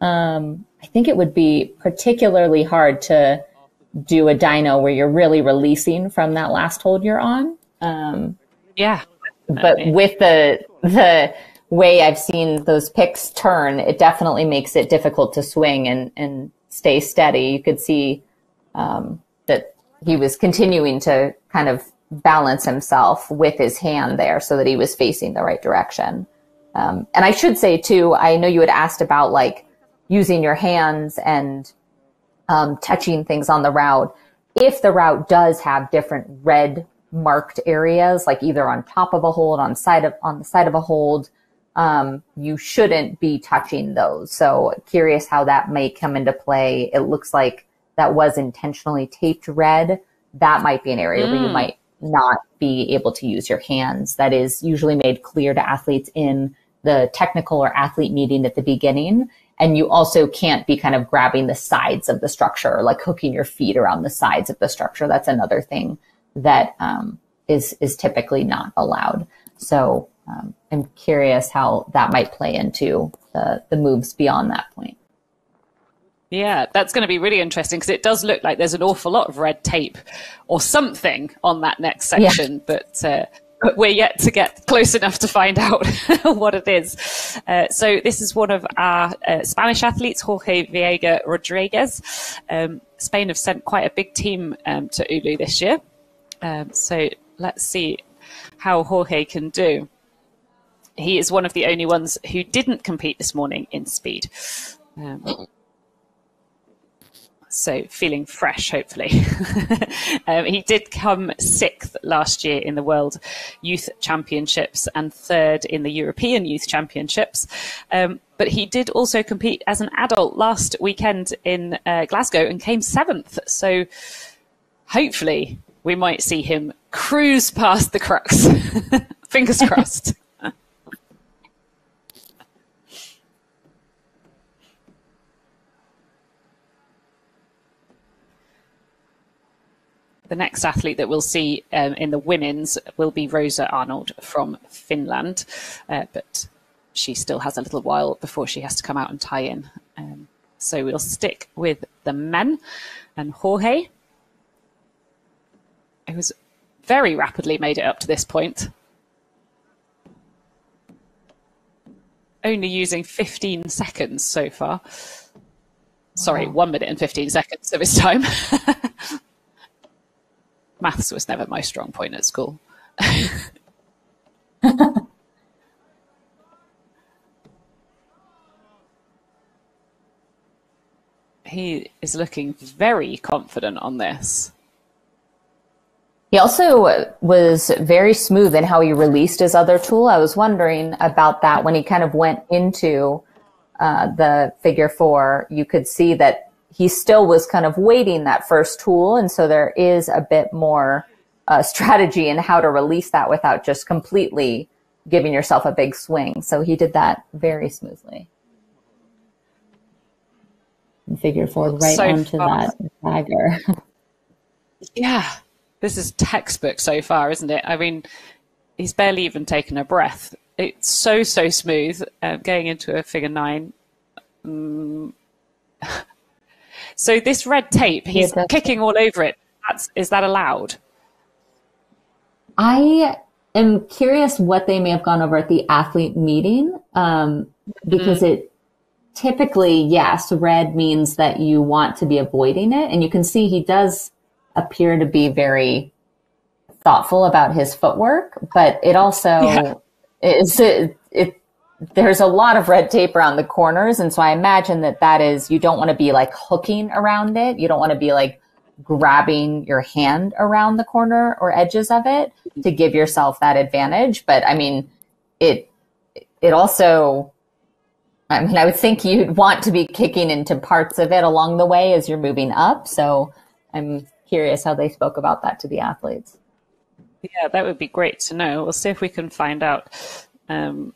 Um, I think it would be particularly hard to do a dyno where you're really releasing from that last hold you're on. Um, yeah. But with the the way I've seen those picks turn, it definitely makes it difficult to swing and, and stay steady. You could see um, that he was continuing to kind of balance himself with his hand there so that he was facing the right direction. Um, and I should say too, I know you had asked about like using your hands and um, touching things on the route. If the route does have different red marked areas, like either on top of a hold, on side of on the side of a hold, um, you shouldn't be touching those. So curious how that may come into play. It looks like that was intentionally taped red. That might be an area mm. where you mm. might not be able to use your hands. That is usually made clear to athletes in the technical or athlete meeting at the beginning. And you also can't be kind of grabbing the sides of the structure, like hooking your feet around the sides of the structure. That's another thing that um, is is typically not allowed. So um, I'm curious how that might play into the the moves beyond that point. Yeah, that's going to be really interesting because it does look like there's an awful lot of red tape or something on that next section, yeah. but, uh, but we're yet to get close enough to find out what it is. Uh, so this is one of our uh, Spanish athletes, Jorge Viega Rodriguez. Um, Spain have sent quite a big team um, to Oulu this year. Um, so let's see how Jorge can do. He is one of the only ones who didn't compete this morning in speed. So feeling fresh, hopefully. um, he did come sixth last year in the World Youth Championships and third in the European Youth Championships. Um, but he did also compete as an adult last weekend in uh, Glasgow and came seventh. So hopefully we might see him cruise past the crux. Fingers crossed. The next athlete that we'll see um, in the women's will be Rosa Arnold from Finland, uh, but she still has a little while before she has to come out and tie in. Um, so we'll stick with the men and Jorge, who's very rapidly made it up to this point. Only using 15 seconds so far. Sorry, wow. one minute and 15 seconds of his time. maths was never my strong point at school. he is looking very confident on this. He also was very smooth in how he released his other tool. I was wondering about that when he kind of went into uh, the figure four. You could see that he still was kind of weighting that first tool. And so there is a bit more uh, strategy in how to release that without just completely giving yourself a big swing. So he did that very smoothly. And figure four right so onto far. that dagger. yeah, this is textbook so far, isn't it? I mean, he's barely even taken a breath. It's so, so smooth uh, going into a figure nine. Um, so this red tape, he's yeah, kicking all over it. That's, is that allowed? I am curious what they may have gone over at the athlete meeting um, because mm-hmm. it typically, yes, red means that you want to be avoiding it. And you can see he does appear to be very thoughtful about his footwork, but it also yeah. is, it, it there's a lot of red tape around the corners. And so I imagine that that is, you don't want to be like hooking around it. You don't want to be like grabbing your hand around the corner or edges of it to give yourself that advantage. But I mean, it, it also, I mean, I would think you'd want to be kicking into parts of it along the way as you're moving up. So I'm curious how they spoke about that to the athletes. Yeah, that would be great to know. We'll see if we can find out. Um,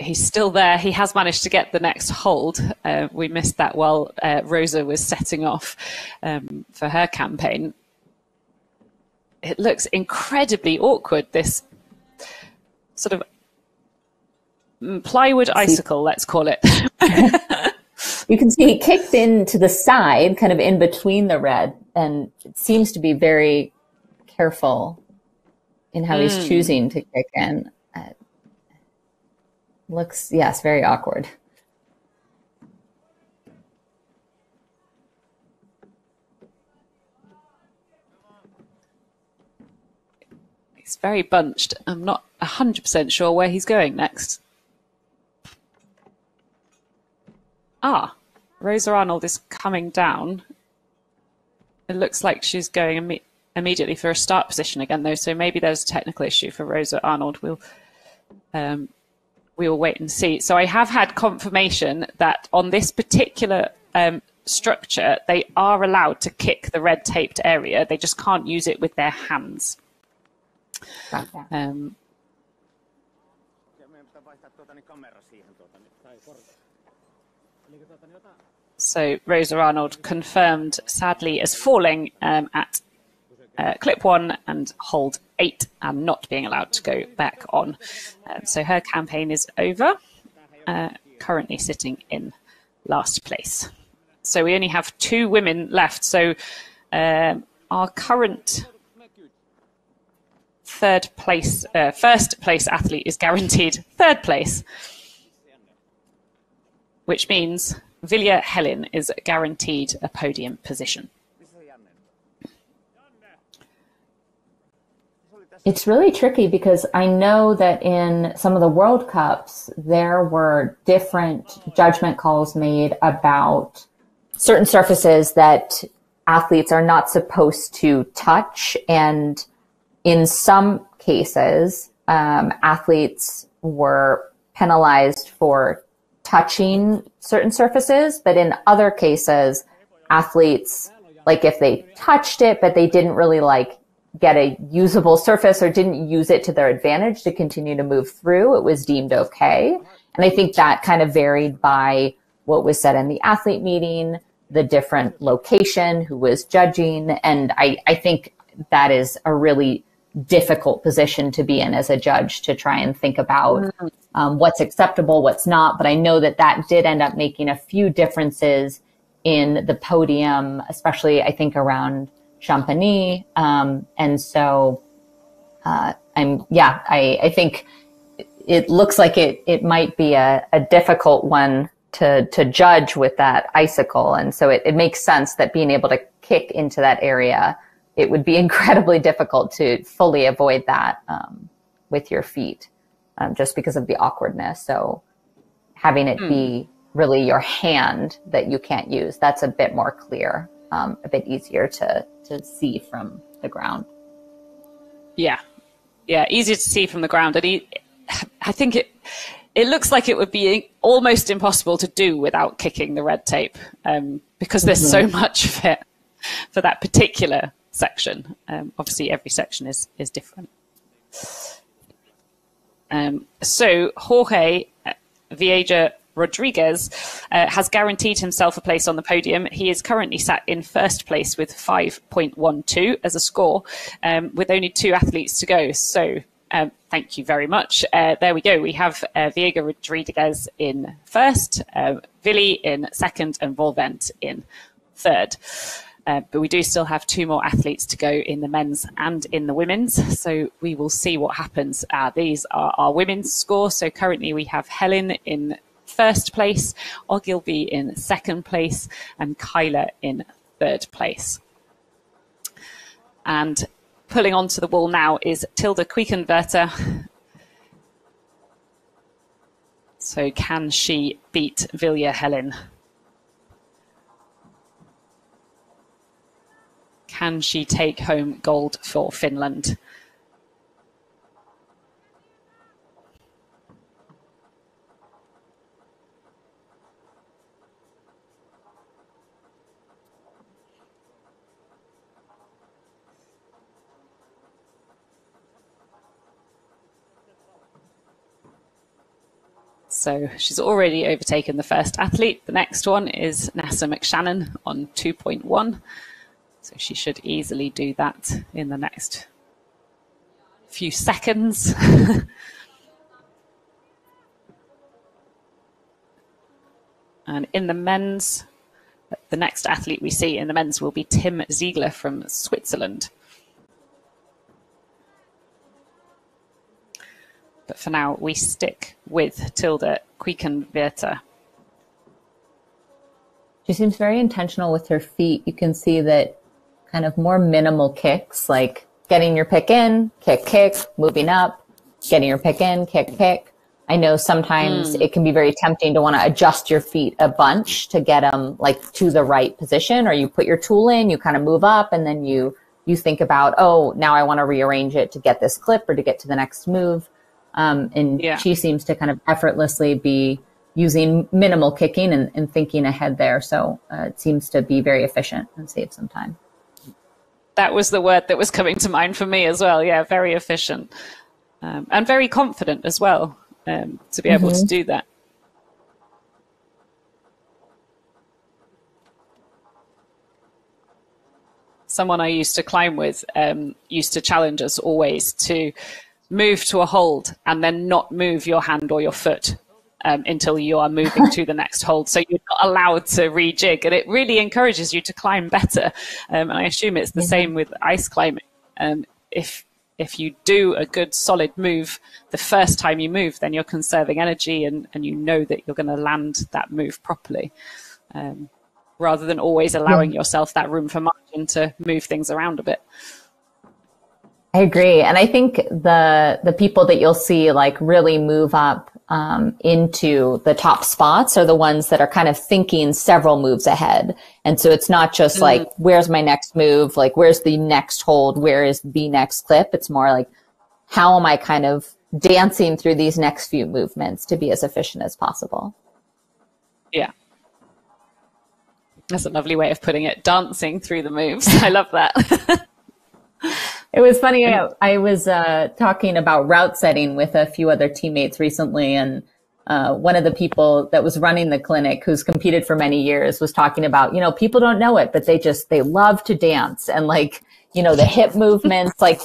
he's still there. He has managed to get the next hold. Uh, we missed that while uh, Rosa was setting off um, for her campaign. It looks incredibly awkward, this sort of plywood icicle, let's call it. you can see he kicked in to the side, kind of in between the red, and it seems to be very careful in how mm. he's hmm. choosing to kick in. Looks, yes, very awkward. He's very bunched. I'm not 100% sure where he's going next. Ah, Rosa Arnold is coming down. It looks like she's going Im immediately for a start position again, though, so maybe there's a technical issue for Rosa Arnold. We'll um, we will wait and see. So I have had confirmation that on this particular um, structure, they are allowed to kick the red taped area. They just can't use it with their hands. Um, so Rosa Arnold confirmed, sadly, as falling um, at uh, clip one and hold eight and not being allowed to go back on. Um, so her campaign is over, uh, currently sitting in last place. So we only have two women left. So um, our current third place, uh, first place athlete is guaranteed third place, which means Vilja Helen is guaranteed a podium position. It's really tricky because I know that in some of the World Cups, there were different judgment calls made about certain surfaces that athletes are not supposed to touch. And in some cases, um, athletes were penalized for touching certain surfaces, but in other cases, athletes, like if they touched it, but they didn't really like get a usable surface or didn't use it to their advantage to continue to move through, it was deemed okay. And I think that kind of varied by what was said in the athlete meeting, the different location, who was judging. And I, I think that is a really difficult position to be in as a judge to try and think about mm-hmm. um, what's acceptable, what's not. But I know that that did end up making a few differences in the podium, especially I think around Champagny. Um, and so uh, I'm, yeah, I, I think it looks like it, it might be a, a difficult one to, to judge with that icicle. And so it, it makes sense that being able to kick into that area, it would be incredibly difficult to fully avoid that um, with your feet um, just because of the awkwardness. So having it mm. be really your hand that you can't use, that's a bit more clear, um, a bit easier to, to see from the ground. Yeah. Yeah. Easier to see from the ground. And he, I think it, it looks like it would be almost impossible to do without kicking the red tape um, because there's mm-hmm. so much of it for that particular section. Um, obviously, every section is is different. Um, so Jorge uh, Vieja Rodriguez uh, has guaranteed himself a place on the podium. He is currently sat in first place with 5.12 as a score, um, with only two athletes to go. So um, thank you very much. Uh, there we go. We have uh, Viega Rodriguez in first, uh, Vili in second, and Volvent in third. Uh, but we do still have two more athletes to go in the men's and in the women's. So we will see what happens. Uh, these are our women's scores. So currently we have Helen in first place, Ogilvy in second place, and Kyla in third place. And pulling onto the wall now is Tilda Quickenwerter. So can she beat Vilja Helen? Can she take home gold for Finland? So she's already overtaken the first athlete. The next one is Nessa McShannon on 2.1. So she should easily do that in the next few seconds. and in the men's, the next athlete we see in the men's will be Tim Ziegler from Switzerland. But for now, we stick with Tilda Quickenwerter. She seems very intentional with her feet. You can see that kind of more minimal kicks, like getting your pick in, kick, kick, moving up, getting your pick in, kick, kick. I know sometimes mm. it can be very tempting to want to adjust your feet a bunch to get them like to the right position, or you put your tool in, you kind of move up, and then you you think about, oh, now I want to rearrange it to get this clip or to get to the next move. Um, and yeah. she seems to kind of effortlessly be using minimal kicking and, and thinking ahead there. So uh, it seems to be very efficient and save some time. That was the word that was coming to mind for me as well. Yeah, very efficient um, and very confident as well um, to be able mm-hmm. to do that. Someone I used to climb with um, used to challenge us always to move to a hold and then not move your hand or your foot um, until you are moving to the next hold. So you're not allowed to rejig, and it really encourages you to climb better. Um, and I assume it's the same with ice climbing. Um, if if you do a good solid move the first time you move, then you're conserving energy and, and you know that you're going to land that move properly. Um, rather than always allowing yeah. yourself that room for margin to move things around a bit. I agree. And I think the, the people that you'll see like really move up, um, into the top spots are the ones that are kind of thinking several moves ahead. And so it's not just mm. like, where's my next move? Like, where's the next hold? Where is the next clip? It's more like, how am I kind of dancing through these next few movements to be as efficient as possible? Yeah. That's a lovely way of putting it. Dancing through the moves. I love that. It was funny. I, I was uh, talking about route setting with a few other teammates recently, and uh, one of the people that was running the clinic, who's competed for many years, was talking about, you know, people don't know it, but they just they love to dance and like, you know, the hip movements. Like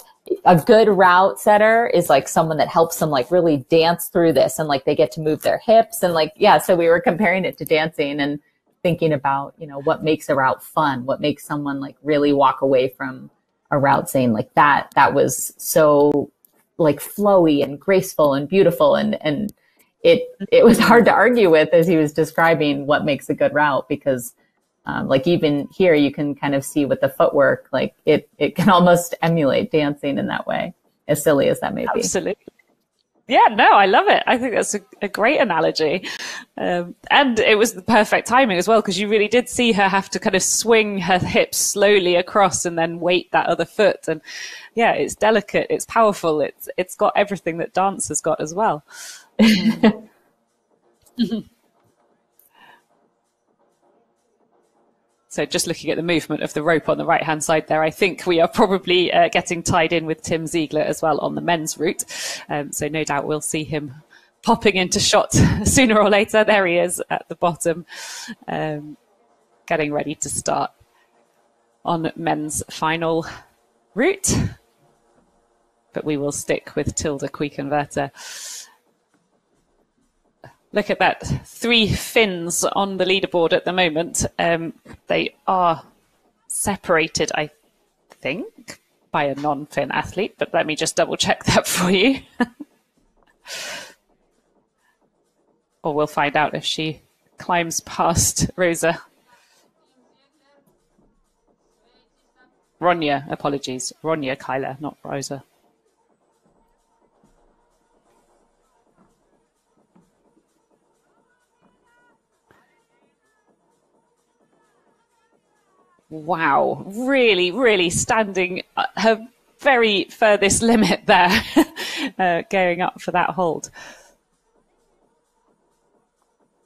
a good route setter is like someone that helps them like really dance through this, and like they get to move their hips and like yeah. So we were comparing it to dancing and thinking about, you know, what makes a route fun, what makes someone like really walk away from a route saying like that that was so like flowy and graceful and beautiful and and it it was hard to argue with as he was describing what makes a good route because um, like even here you can kind of see with the footwork like it it can almost emulate dancing in that way as silly as that may be. Absolutely yeah, no, I love it. I think that's a, a great analogy. Um, and it was the perfect timing as well, because you really did see her have to kind of swing her hips slowly across and then weight that other foot. And yeah, it's delicate, it's powerful, it's, it's got everything that dance has got as well. So just looking at the movement of the rope on the right hand side there, I think we are probably uh, getting tied in with Tim Ziegler as well on the men's route. Um, so no doubt we'll see him popping into shot sooner or later. There he is at the bottom, um, getting ready to start on men's final route. But we will stick with Tilda Kuykenwerter look at that. Three Finns on the leaderboard at the moment. Um, they are separated, I think, by a non-Finn athlete, but let me just double check that for you. or we'll find out if she climbs past Rosa. Ronja, apologies. Ronja Kyler, not Rosa. Wow, really, really standing her very furthest limit there, uh, going up for that hold.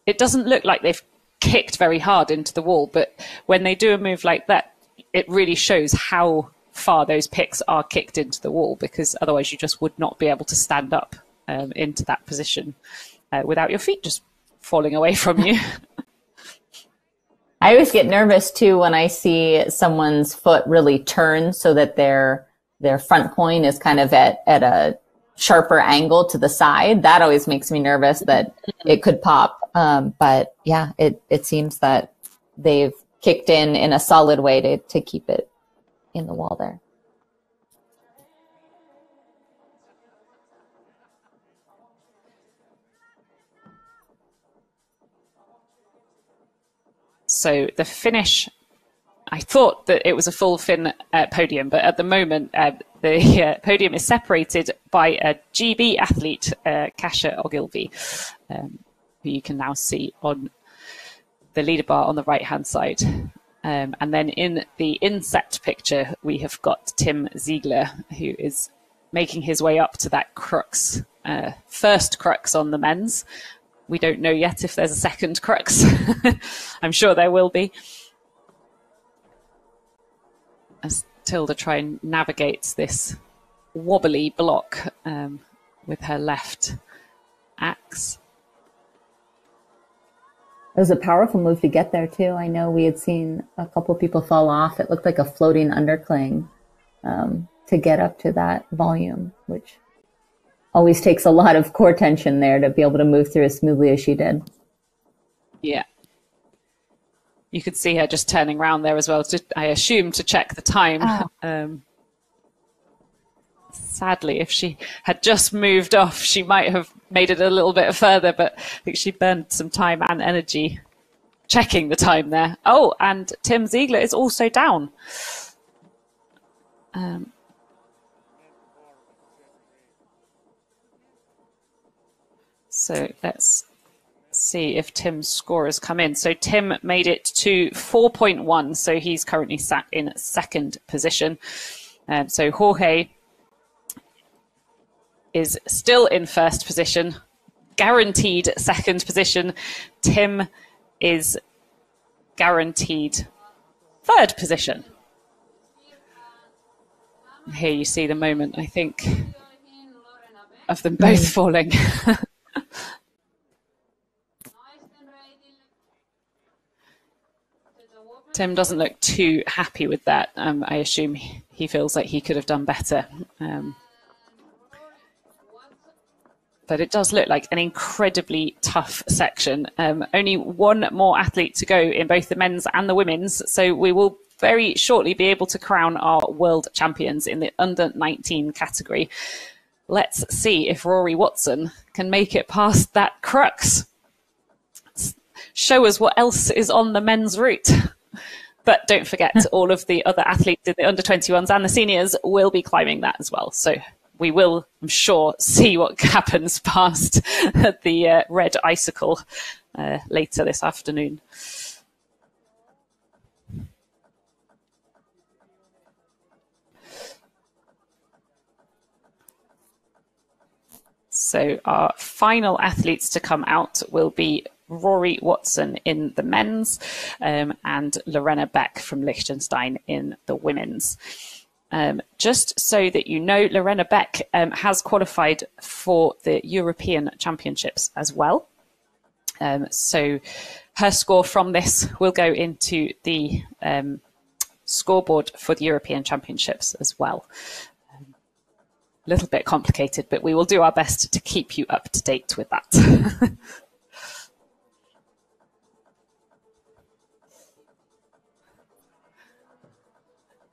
It doesn't look like they've kicked very hard into the wall, but when they do a move like that, it really shows how far those picks are kicked into the wall because otherwise you just would not be able to stand up um, into that position uh, without your feet just falling away from you. I always get nervous too when I see someone's foot really turn so that their their front point is kind of at at a sharper angle to the side. That always makes me nervous that it could pop. Um, but yeah, it it seems that they've kicked in in a solid way to to keep it in the wall there. So the finish, I thought that it was a full Finn uh, podium, but at the moment uh, the uh, podium is separated by a GB athlete, uh, Kasia Ogilvy, um, who you can now see on the leader bar on the right hand side. Um, and then in the inset picture, we have got Tim Ziegler, who is making his way up to that crux, uh, first crux on the men's, we don't know yet if there's a second crux. I'm sure there will be. As Tilda try and navigates this wobbly block um, with her left axe. It was a powerful move to get there too. I know we had seen a couple of people fall off. It looked like a floating undercling um, to get up to that volume, which always takes a lot of core tension there to be able to move through as smoothly as she did. Yeah. You could see her just turning around there as well, to, I assume, to check the time. Oh. Um, sadly, if she had just moved off, she might have made it a little bit further, but I think she burned some time and energy checking the time there. Oh, and Tim Ziegler is also down. Um, So let's see if Tim's score has come in. So Tim made it to 4.1, so he's currently sat in second position. Um, so Jorge is still in first position, guaranteed second position. Tim is guaranteed third position. Here you see the moment, I think, of them both mm. falling. Tim doesn't look too happy with that. Um, I assume he feels like he could have done better. Um, but it does look like an incredibly tough section. Um, only one more athlete to go in both the men's and the women's, so we will very shortly be able to crown our world champions in the under 19 category. Let's see if Rory Watson can make it past that crux. Show us what else is on the men's route. But don't forget, all of the other athletes in the under 21s and the seniors will be climbing that as well. So we will, I'm sure, see what happens past the uh, red icicle uh, later this afternoon. So our final athletes to come out will be Rory Watson in the men's um, and Lorena Beck from Liechtenstein in the women's. Um, just so that you know, Lorena Beck um, has qualified for the European Championships as well. Um, so her score from this will go into the um, scoreboard for the European Championships as well. A um, little bit complicated, but we will do our best to keep you up to date with that.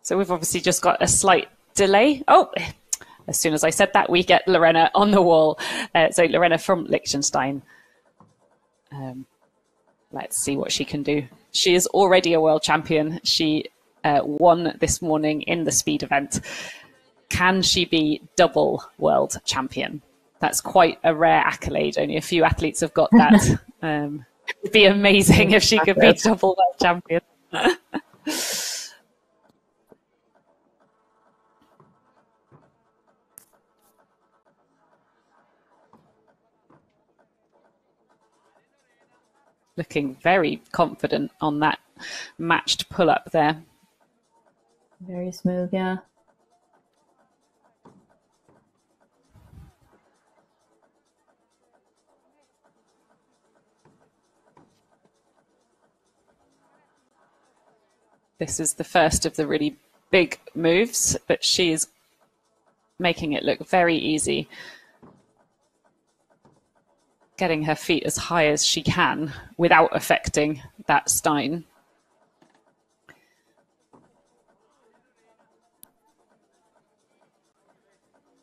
So we've obviously just got a slight delay. Oh, as soon as I said that, we get Lorena on the wall. Uh, so Lorena from Liechtenstein. Um, let's see what she can do. She is already a world champion. She uh, won this morning in the speed event. Can she be double world champion? That's quite a rare accolade. Only a few athletes have got that. um, it'd be amazing if she could be double world champion. looking very confident on that matched pull up there. Very smooth, yeah. This is the first of the really big moves, but she is making it look very easy getting her feet as high as she can without affecting that stein.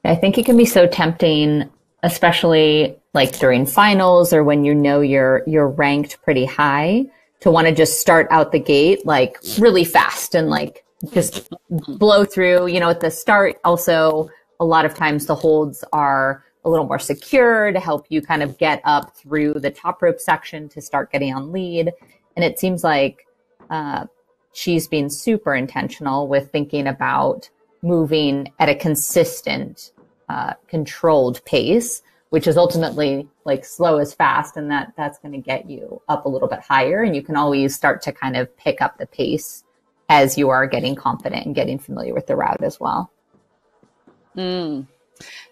I think it can be so tempting, especially like during finals or when you know you're you're ranked pretty high, to want to just start out the gate like really fast and like just blow through. You know, at the start, also a lot of times the holds are a little more secure to help you kind of get up through the top rope section to start getting on lead. And it seems like uh, she's been super intentional with thinking about moving at a consistent, uh, controlled pace, which is ultimately like slow is fast, and that that's going to get you up a little bit higher. And you can always start to kind of pick up the pace as you are getting confident and getting familiar with the route as well. Mm.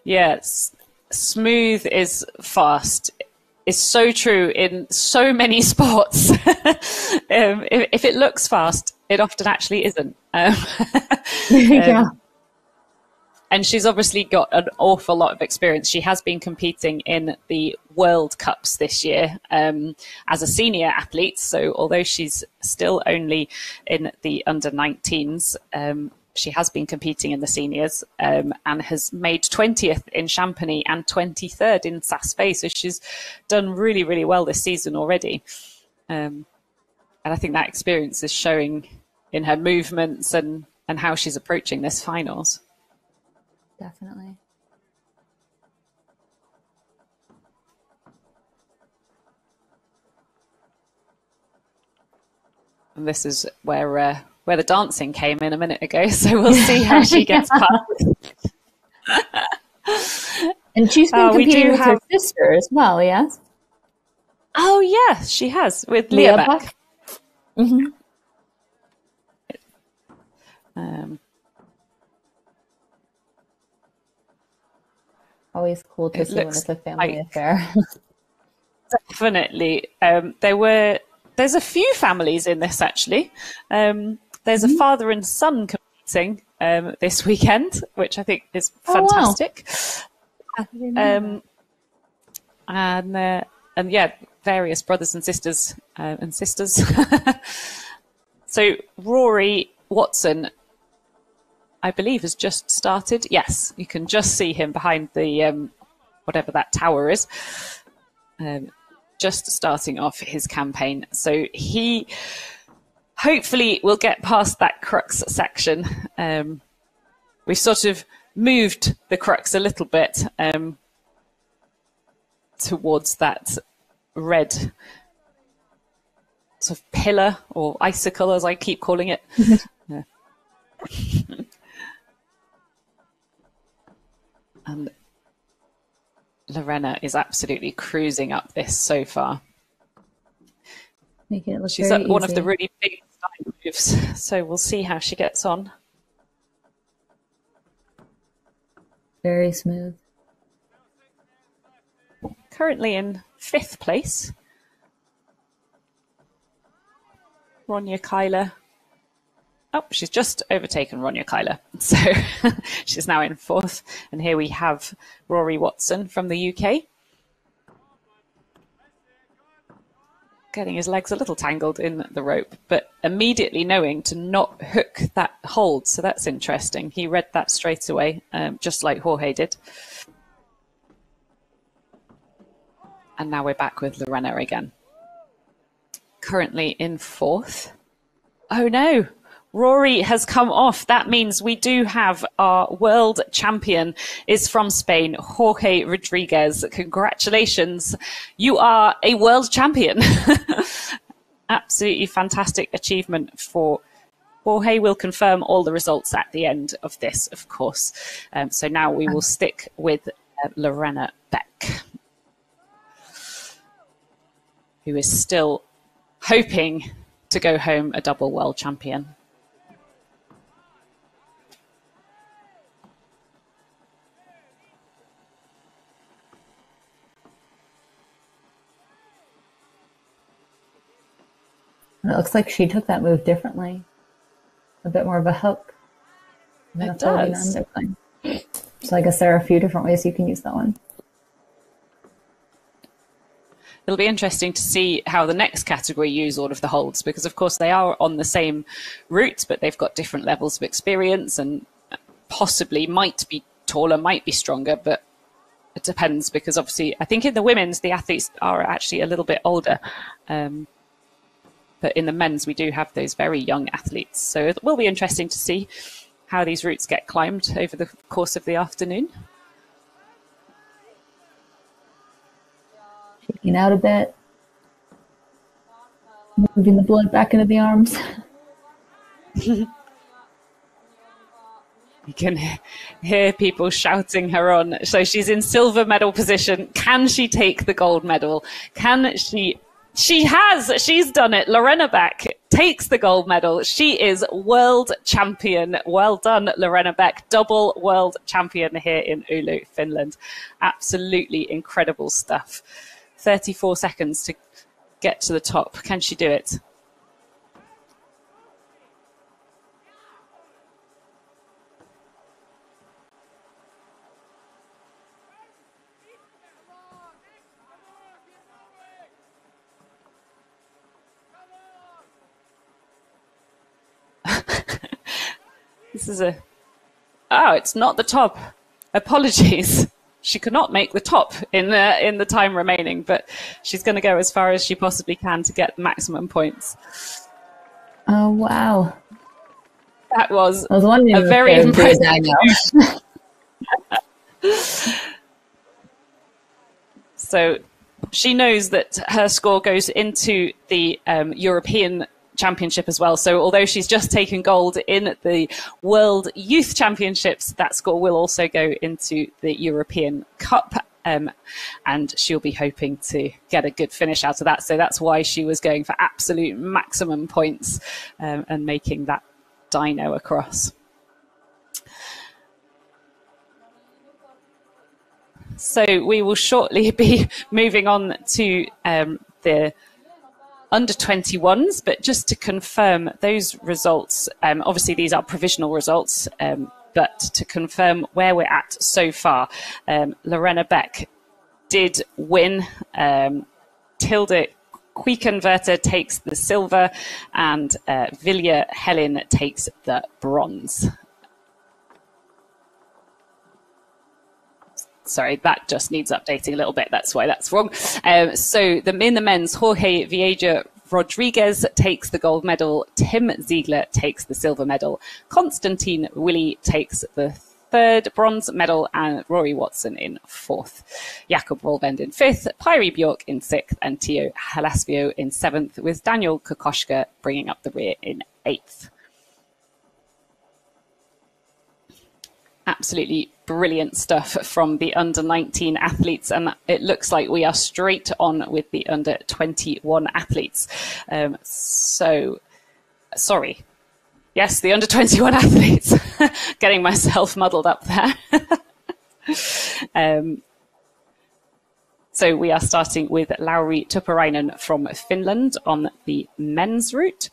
Yes, smooth is fast is so true in so many sports. um, if, if, it looks fast, it often actually isn't. Um, yeah. Um, and she's obviously got an awful lot of experience. She has been competing in the World Cups this year um, as a senior athlete. So although she's still only in the under 19s, um, she has been competing in the seniors um, and has made 20th in Champagny and 23rd in Saas-Fee. So she's done really, really well this season already. Um, and I think that experience is showing in her movements and, and how she's approaching this finals. Definitely. And this is where uh, where the dancing came in a minute ago. So we'll see how she gets past. and she's been uh, competing with have... her sister as well, yes? Oh, yes, she has with Leah, Beck. Mm-hmm. Um, Always cool to see when it's a family like, affair. definitely. Um, there were there's a few families in this actually. Um, there's mm-hmm. a father and son competing um, this weekend, which I think is fantastic. Oh, wow. um, and uh, and yeah, various brothers and sisters uh, and sisters. so Rory Watson I believe, has just started. Yes, you can just see him behind the um, whatever that tower is. Um, just starting off his campaign. So he hopefully we'll get past that crux section. Um, we've sort of moved the crux a little bit um, towards that red sort of pillar or icicle, as I keep calling it. And Lorena is absolutely cruising up this so far. Making it look She's one of the really big moves, so we'll see how she gets on. Very smooth. Currently in fifth place. Ronja Kyler Oh, she's just overtaken Ronja Kyler. So she's now in fourth. And here we have Rory Watson from the UK. Getting his legs a little tangled in the rope, but immediately knowing to not hook that hold. So that's interesting. He read that straight away, um, just like Jorge did. And now we're back with Lorena again. Currently in fourth. Oh no, Rory has come off. That means we do have our world champion is from Spain, Jorge Rodriguez. Congratulations. You are a world champion. Absolutely fantastic achievement for Jorge will confirm all the results at the end of this, of course. Um, so now we will stick with uh, Lorena Beck, who is still hoping to go home a double world champion. And it looks like she took that move differently. A bit more of a hook. It does. So I guess there are a few different ways you can use that one. It'll be interesting to see how the next category use all of the holds because, of course, they are on the same route, but they've got different levels of experience and possibly might be taller, might be stronger, but it depends because obviously I think in the women's the athletes are actually a little bit older. Um, but in the men's, we do have those very young athletes. So it will be interesting to see how these routes get climbed over the course of the afternoon. Shaking out a bit, moving the blood back into the arms. you can hear people shouting her on. So she's in silver medal position. Can she take the gold medal? Can she she has. She's done it. Lorena Beck takes the gold medal. She is world champion. Well done, Lorena Beck. Double world champion here in Oulu, Finland. Absolutely incredible stuff. 34 seconds to get to the top. Can she do it? This is a. Oh, it's not the top. Apologies. She could not make the top in the in the time remaining, but she's going to go as far as she possibly can to get maximum points. Oh wow! That was, I was wondering a very impressive. so she knows that her score goes into the um, European championship as well. So although she's just taken gold in the World Youth Championships, that score will also go into the European Cup. Um, and she'll be hoping to get a good finish out of that. So that's why she was going for absolute maximum points um, and making that dyno across. So we will shortly be moving on to um, the under 21s, but just to confirm those results, um, obviously these are provisional results, um, but to confirm where we're at so far, um, Lorena Beck did win. Um, Tilde Quickenwerter takes the silver, and uh, Vilja Helen takes the bronze. Sorry, that just needs updating a little bit. That's why that's wrong. Um, so the, in the men's, Jorge Vieja Rodriguez takes the gold medal. Tim Ziegler takes the silver medal. Constantine Willi takes the third bronze medal and Rory Watson in fourth. Jakob Rolvend in fifth, Pyri Bjork in sixth and Tio Halaspio in seventh with Daniel Kokoschka bringing up the rear in eighth. absolutely brilliant stuff from the under 19 athletes. And it looks like we are straight on with the under 21 athletes. Um, so, sorry. Yes, the under 21 athletes. Getting myself muddled up there. um, so we are starting with Lauri Tuppurainen from Finland on the men's route.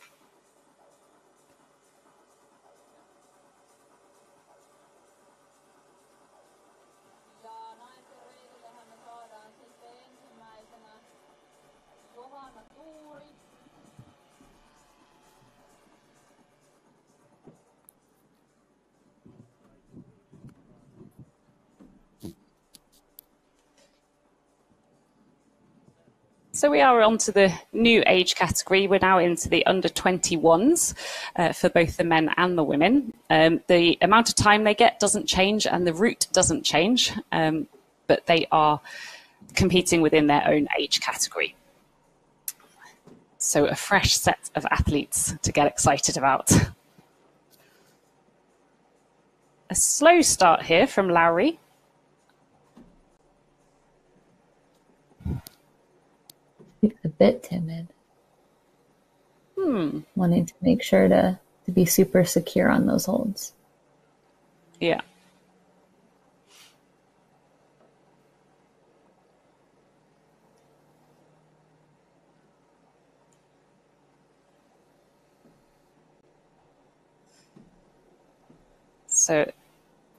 So we are on to the new age category. We're now into the under 21s uh, for both the men and the women. Um, the amount of time they get doesn't change and the route doesn't change, um, but they are competing within their own age category. So a fresh set of athletes to get excited about. A slow start here from Lauri. a bit timid. Hmm. Wanting to make sure to, to be super secure on those holds. Yeah. So,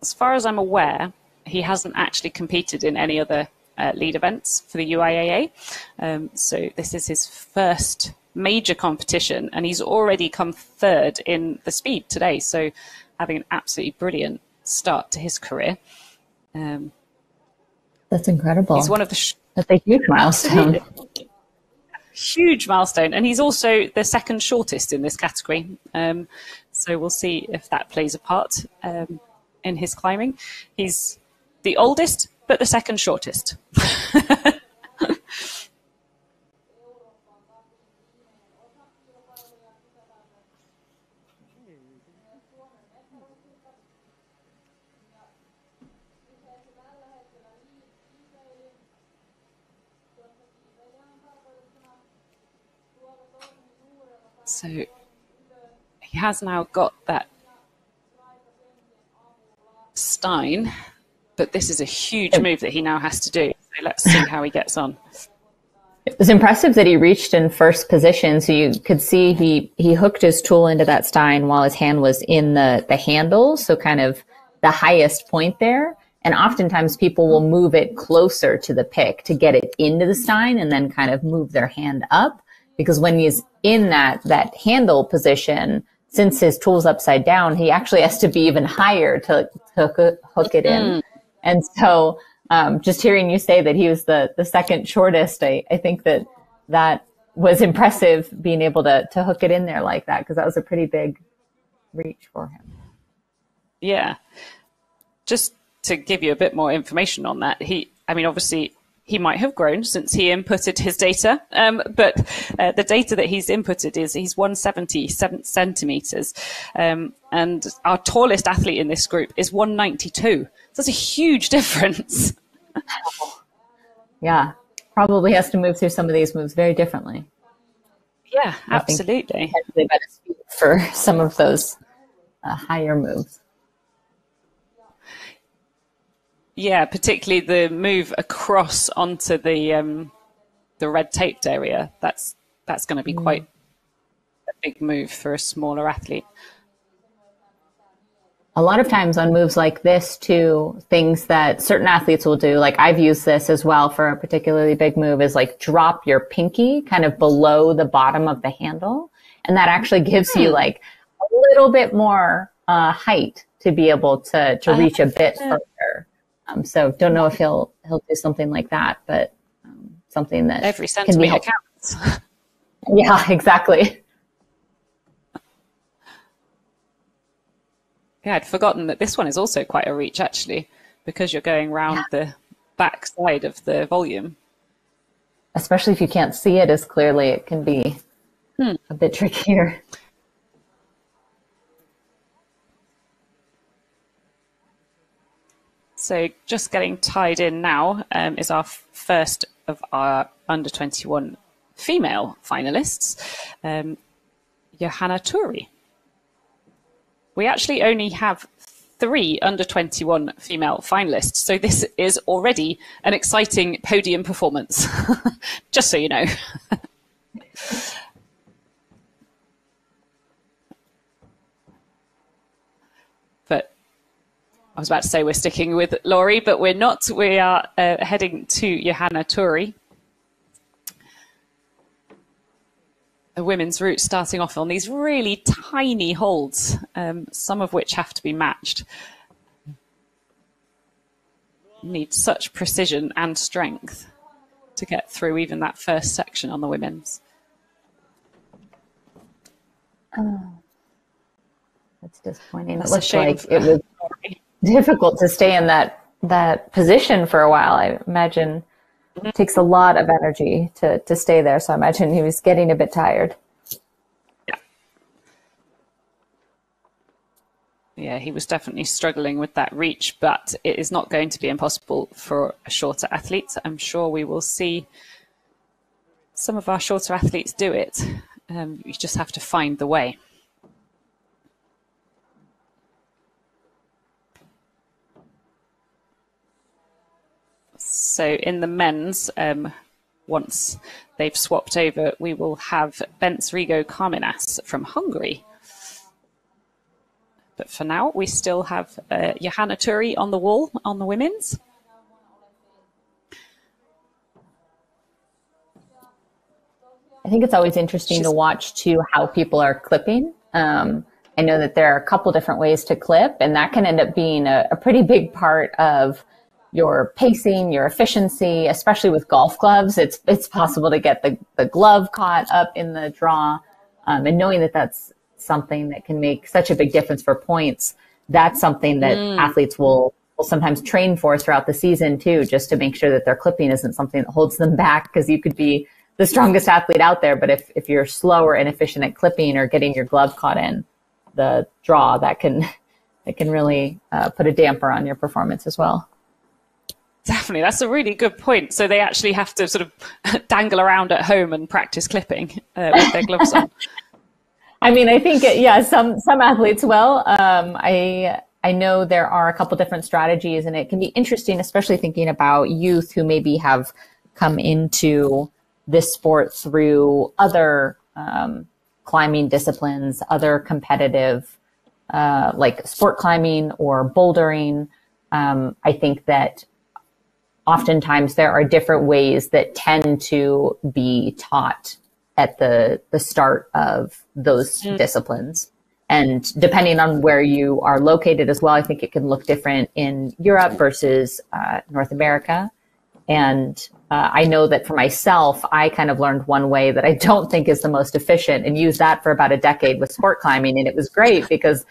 as far as I'm aware, he hasn't actually competed in any other uh, lead events for the UIAA. Um, so this is his first major competition, and he's already come third in the speed today. So having an absolutely brilliant start to his career. Um, That's incredible. He's one of the. Sh- That's a huge milestone. huge milestone, and he's also the second shortest in this category. Um, so we'll see if that plays a part um, in his climbing. He's the oldest but the second shortest. So he has now got that Stein but this is a huge move that he now has to do. So let's see how he gets on. It was impressive that he reached in first position. So you could see he, he hooked his tool into that stein while his hand was in the, the handle. So kind of the highest point there. And oftentimes people will move it closer to the pick to get it into the stein and then kind of move their hand up. Because when he's in that, that handle position, since his tool's upside down, he actually has to be even higher to, to hook, hook it in. Mm. And so, um, just hearing you say that he was the, the second shortest, I, I think that that was impressive being able to, to hook it in there like that because that was a pretty big reach for him. Yeah. Just to give you a bit more information on that, he, I mean, obviously he might have grown since he inputted his data, um, but uh, the data that he's inputted is he's 170 centimeters, um, and our tallest athlete in this group is 192. So that's a huge difference. yeah, probably has to move through some of these moves very differently. Yeah, absolutely. For some of those uh, higher moves. Yeah, particularly the move across onto the um, the red taped area. That's that's going to be mm. quite a big move for a smaller athlete. A lot of times on moves like this, too, things that certain athletes will do, like I've used this as well for a particularly big move, is like drop your pinky kind of below the bottom of the handle. And that actually gives you hmm. like a little bit more uh, height to be able to, to reach a bit further. Um, so don't know if he'll he'll do something like that, but um, something that every centimeter counts. yeah, exactly. Yeah, I'd forgotten that this one is also quite a reach actually, because you're going round yeah. the back side of the volume. Especially if you can't see it as clearly, it can be hmm. a bit trickier. So just getting tied in now um, is our first of our under 21 female finalists, um, Johanna Turi. We actually only have three under 21 female finalists, so this is already an exciting podium performance, just so you know. But I was about to say we're sticking with Lauri, but we're not. We are uh, heading to Johanna Turi. The women's route starting off on these really tiny holds, um, some of which have to be matched. You need such precision and strength to get through even that first section on the women's. Oh, that's disappointing. That's it looks like it was difficult to stay in that that position for a while. I imagine it takes a lot of energy to to stay there. So I imagine he was getting a bit tired. Yeah. He was definitely struggling with that reach, but it is not going to be impossible for a shorter athlete. I'm sure we will see some of our shorter athletes do it. Um, you just have to find the way. So in the men's, um, once they've swapped over, we will have Bence Rigo Carminas from Hungary. But for now, we still have uh, Johanna Turi on the wall on the women's. I think it's always interesting She's... to watch too how people are clipping. Um, I know that there are a couple different ways to clip, and that can end up being a, a pretty big part of your pacing, your efficiency, especially with golf gloves. It's, it's possible to get the, the glove caught up in the draw. Um, and knowing that that's something that can make such a big difference for points, that's something that mm. athletes will, will sometimes train for throughout the season too, just to make sure that their clipping isn't something that holds them back because you could be the strongest athlete out there. But if, if you're slow or inefficient at clipping or getting your glove caught in the draw, that can, it can really uh, put a damper on your performance as well. Definitely, that's a really good point. So they actually have to sort of dangle around at home and practice clipping uh, with their gloves on. I mean, I think yeah, some some athletes will. Um, I I know there are a couple different strategies, and it can be interesting, especially thinking about youth who maybe have come into this sport through other um, climbing disciplines, other competitive, uh, like sport climbing or bouldering. Um, I think that oftentimes there are different ways that tend to be taught at the the start of those mm. disciplines and depending on where you are located as well i think it can look different in europe versus uh, north america and uh, i know that for myself i kind of learned one way that i don't think is the most efficient and used that for about a decade with sport climbing and it was great because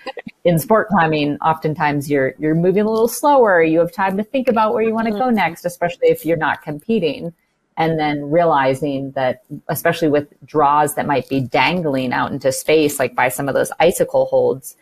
in sport climbing, oftentimes you're you're moving a little slower. You have time to think about where you want to go mm-hmm. next, especially if you're not competing. And then realizing that, especially with draws that might be dangling out into space, like by some of those icicle holds,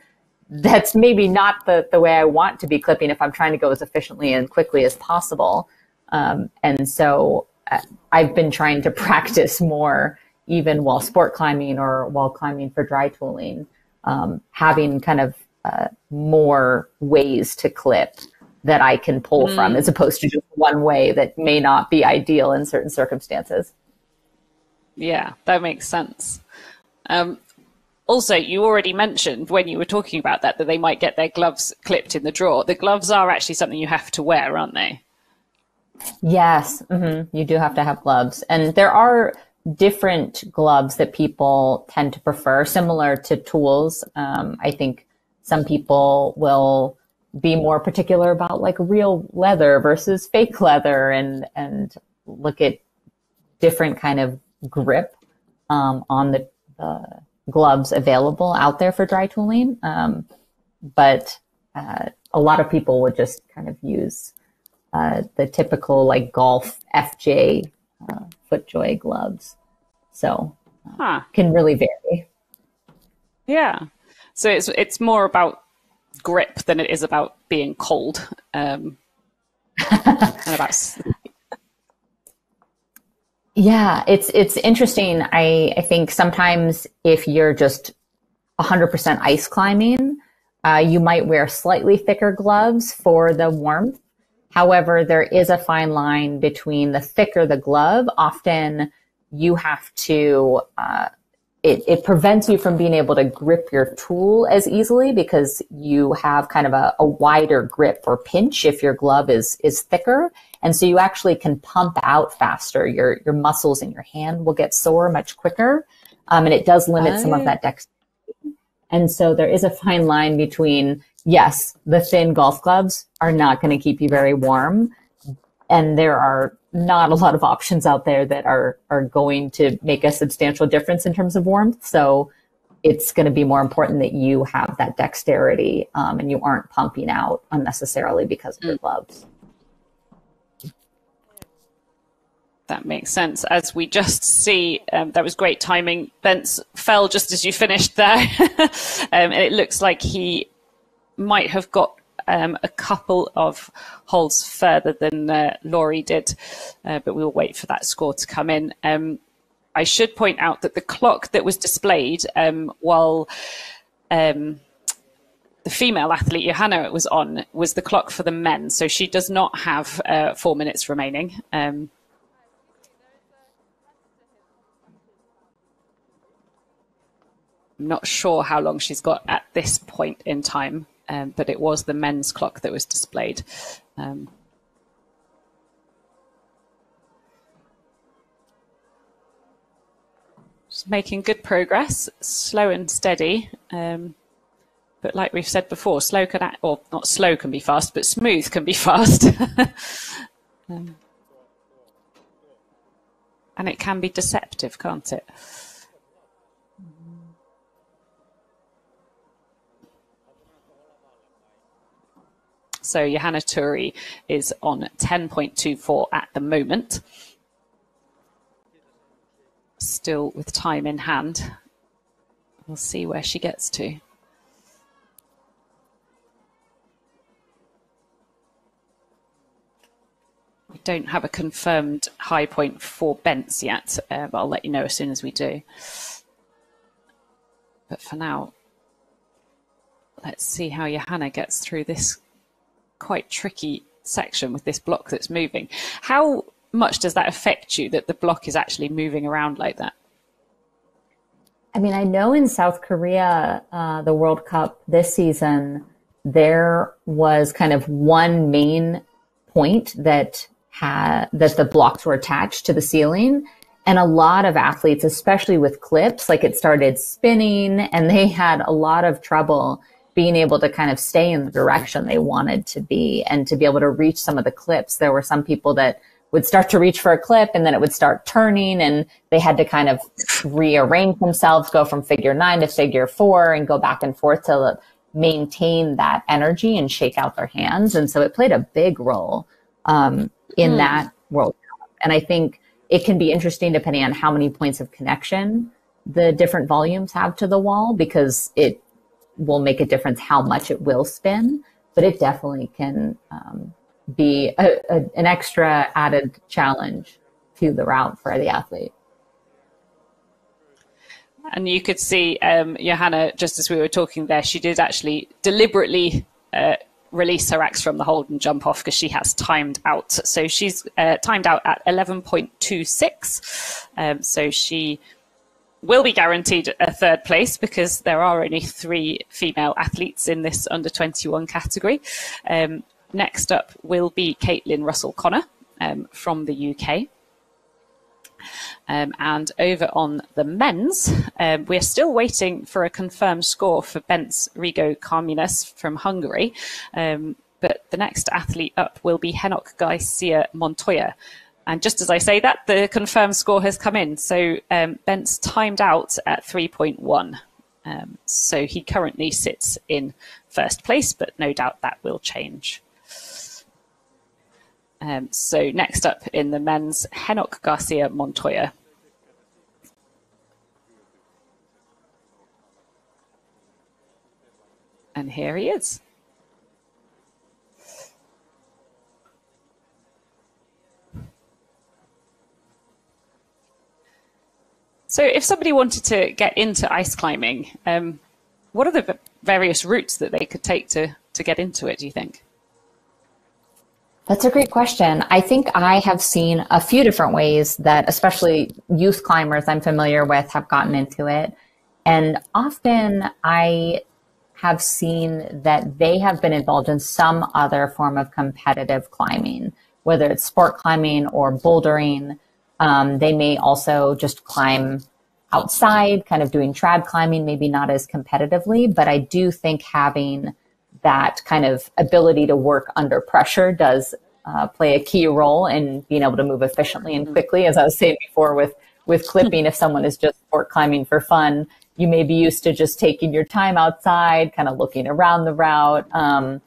that's maybe not the, the way I want to be clipping if I'm trying to go as efficiently and quickly as possible. Um, and so uh, I've been trying to practice more even while sport climbing or while climbing for dry tooling, um, having kind of uh, more ways to clip that I can pull mm. from as opposed to just one way that may not be ideal in certain circumstances. Yeah, that makes sense. Um, also, you already mentioned when you were talking about that that they might get their gloves clipped in the drawer. The gloves are actually something you have to wear, aren't they? Yes, mm-hmm. you do have to have gloves, and there are different gloves that people tend to prefer, similar to tools. Um, I think some people will be more particular about like real leather versus fake leather, and and look at different kind of grip um, on the, the, gloves available out there for dry tooling. Um, but uh, a lot of people would just kind of use uh, the typical like golf FJ uh, FootJoy gloves. So uh, huh. can really vary. Yeah. So it's it's more about grip than it is about being cold. Um, and about yeah, it's it's interesting. I I think sometimes if you're just 100% ice climbing, uh, you might wear slightly thicker gloves for the warmth However, there is a fine line between the thicker the glove, often you have to, uh, it, it, prevents you from being able to grip your tool as easily because you have kind of a, a, wider grip or pinch if your glove is is thicker, and so you actually can pump out faster. Your your muscles in your hand will get sore much quicker, um, and it does limit I... some of that dexterity. And so there is a fine line between yes, the thin golf gloves are not going to keep you very warm. And there are not a lot of options out there that are, are going to make a substantial difference in terms of warmth. So it's going to be more important that you have that dexterity um, and you aren't pumping out unnecessarily because of mm. the gloves. That makes sense. As we just see, um, that was great timing. Bence fell just as you finished there. um, and it looks like he might have got um, a couple of holes further than uh, Lauri did, uh, but we'll wait for that score to come in. Um, I should point out that the clock that was displayed um, while um, the female athlete Johanna was on was the clock for the men, so she does not have uh, four minutes remaining. Um, I'm not sure how long she's got at this point in time um, but it was the men's clock that was displayed. Um, making good progress, slow and steady. Um, but like we've said before, slow can, act, or not slow can be fast, but smooth can be fast. um, and it can be deceptive, can't it? So Johanna Turi is on 10.24 at the moment. Still with time in hand. We'll see where she gets to. We don't have a confirmed high point for Bence yet, uh, but I'll let you know as soon as we do. But for now, let's see how Johanna gets through this quite tricky section with this block that's moving. How much does that affect you that the block is actually moving around like that? I mean, I know in South Korea, uh, the World Cup this season, there was kind of one main point that had that the blocks were attached to the ceiling. And a lot of athletes, especially with clips, like it started spinning and they had a lot of trouble being able to kind of stay in the direction they wanted to be and to be able to reach some of the clips. There were some people that would start to reach for a clip and then it would start turning and they had to kind of rearrange themselves, go from figure nine to figure four and go back and forth to maintain that energy and shake out their hands. And so it played a big role um, in mm. that World Cup. And I think it can be interesting depending on how many points of connection the different volumes have to the wall because it will make a difference how much it will spin. But it definitely can um, be a, a, an extra added challenge to the route for the athlete. And you could see um, Johanna, just as we were talking there, she did actually deliberately uh, release her axe from the hold and jump off because she has timed out. So she's uh, timed out at 11.26. Um, so she will be guaranteed a third place because there are only three female athletes in this under 21 category. Um, next up will be Caitlin Russell Connor um, from the UK. Um, and over on the men's, um, we're still waiting for a confirmed score for Bence Rigo Carminas from Hungary. Um, but the next athlete up will be Henok Garcia Montoya. And just as I say that, the confirmed score has come in. So um, Bence timed out at 3.1. Um, so he currently sits in first place, but no doubt that will change. Um, so next up in the men's, Henok Garcia Montoya. And here he is. So if somebody wanted to get into ice climbing, um, what are the various routes that they could take to, to get into it, do you think? That's a great question. I think I have seen a few different ways that especially youth climbers I'm familiar with have gotten into it. And often I have seen that they have been involved in some other form of competitive climbing, whether it's sport climbing or bouldering. Um, they may also just climb outside, kind of doing trad climbing, maybe not as competitively, but I do think having that kind of ability to work under pressure does uh, play a key role in being able to move efficiently and quickly. As I was saying before, with with clipping, if someone is just sport climbing for fun, you may be used to just taking your time outside, kind of looking around the route. Um,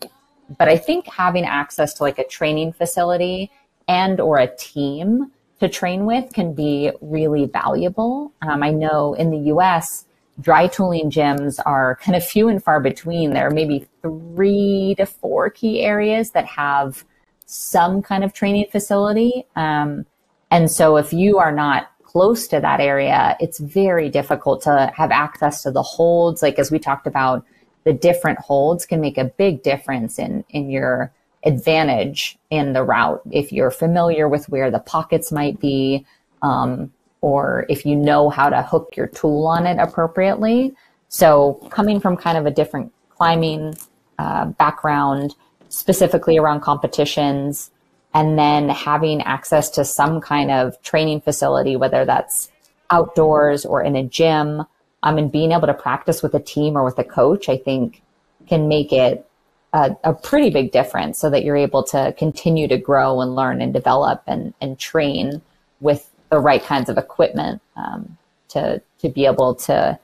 but I think having access to like a training facility and or a team to train with can be really valuable. Um, I know in the U.S dry tooling gyms are kind of few and far between. There are maybe three to four key areas that have some kind of training facility. Um, and so if you are not close to that area, it's very difficult to have access to the holds. Like as we talked about, the different holds can make a big difference in, in your advantage in the route. If you're familiar with where the pockets might be, um, or if you know how to hook your tool on it appropriately. So coming from kind of a different climbing uh, background, specifically around competitions, and then having access to some kind of training facility, whether that's outdoors or in a gym, um, and being able to practice with a team or with a coach, I think can make it a, a, pretty big difference so that you're able to continue to grow and learn and develop and, and train with the right kinds of equipment um, to to be able to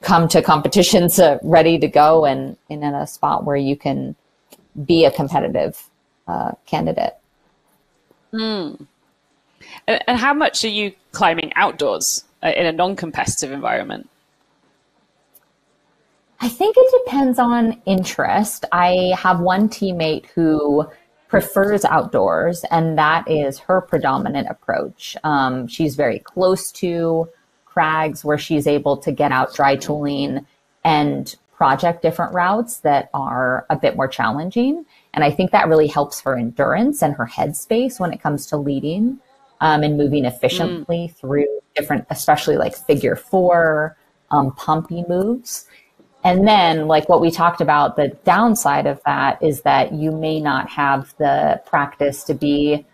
come to competitions uh, ready to go and, and, in a spot where you can be a competitive uh, candidate. Mm. And, and how much are you climbing outdoors uh, in a non-competitive environment? I think it depends on interest. I have one teammate who prefers outdoors, and that is her predominant approach. Um, she's very close to crags where she's able to get out dry tooling and project different routes that are a bit more challenging. And I think that really helps her endurance and her headspace when it comes to leading um, and moving efficiently mm. through different, especially like figure four, um, pumpy moves. And then, like what we talked about, the downside of that is that you may not have the practice to be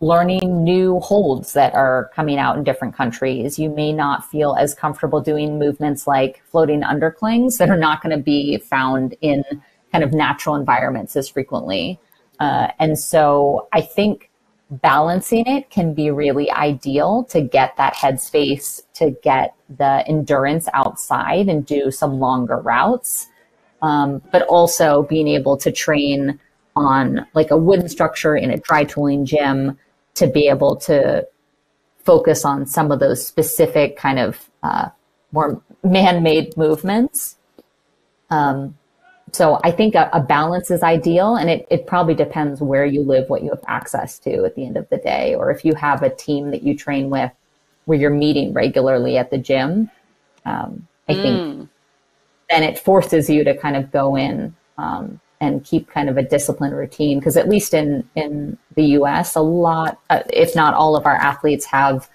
learning new holds that are coming out in different countries. You may not feel as comfortable doing movements like floating underclings that are not going to be found in kind of natural environments as frequently. Uh, and so I think balancing it can be really ideal to get that headspace to get the endurance outside and do some longer routes. um, but also being able to train on like a wooden structure in a dry tooling gym to be able to focus on some of those specific kind of uh, more man-made movements. Um, so I think a, a, balance is ideal, and it, it probably depends where you live, what you have access to at the end of the day, or if you have a team that you train with where you're meeting regularly at the gym. Um, I mm. think then it forces you to kind of go in um, and keep kind of a disciplined routine because at least in in the U.S., a lot, uh, if not all, of our athletes have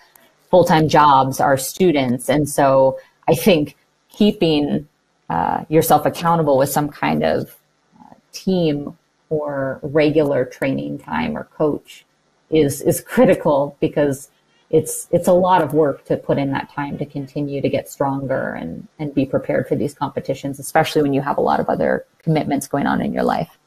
full time jobs, are students, and so I think keeping uh, yourself accountable with some kind of uh, team or regular training time or coach is is critical because it's it's a lot of work to put in that time to continue to get stronger and and be prepared for these competitions especially when you have a lot of other commitments going on in your life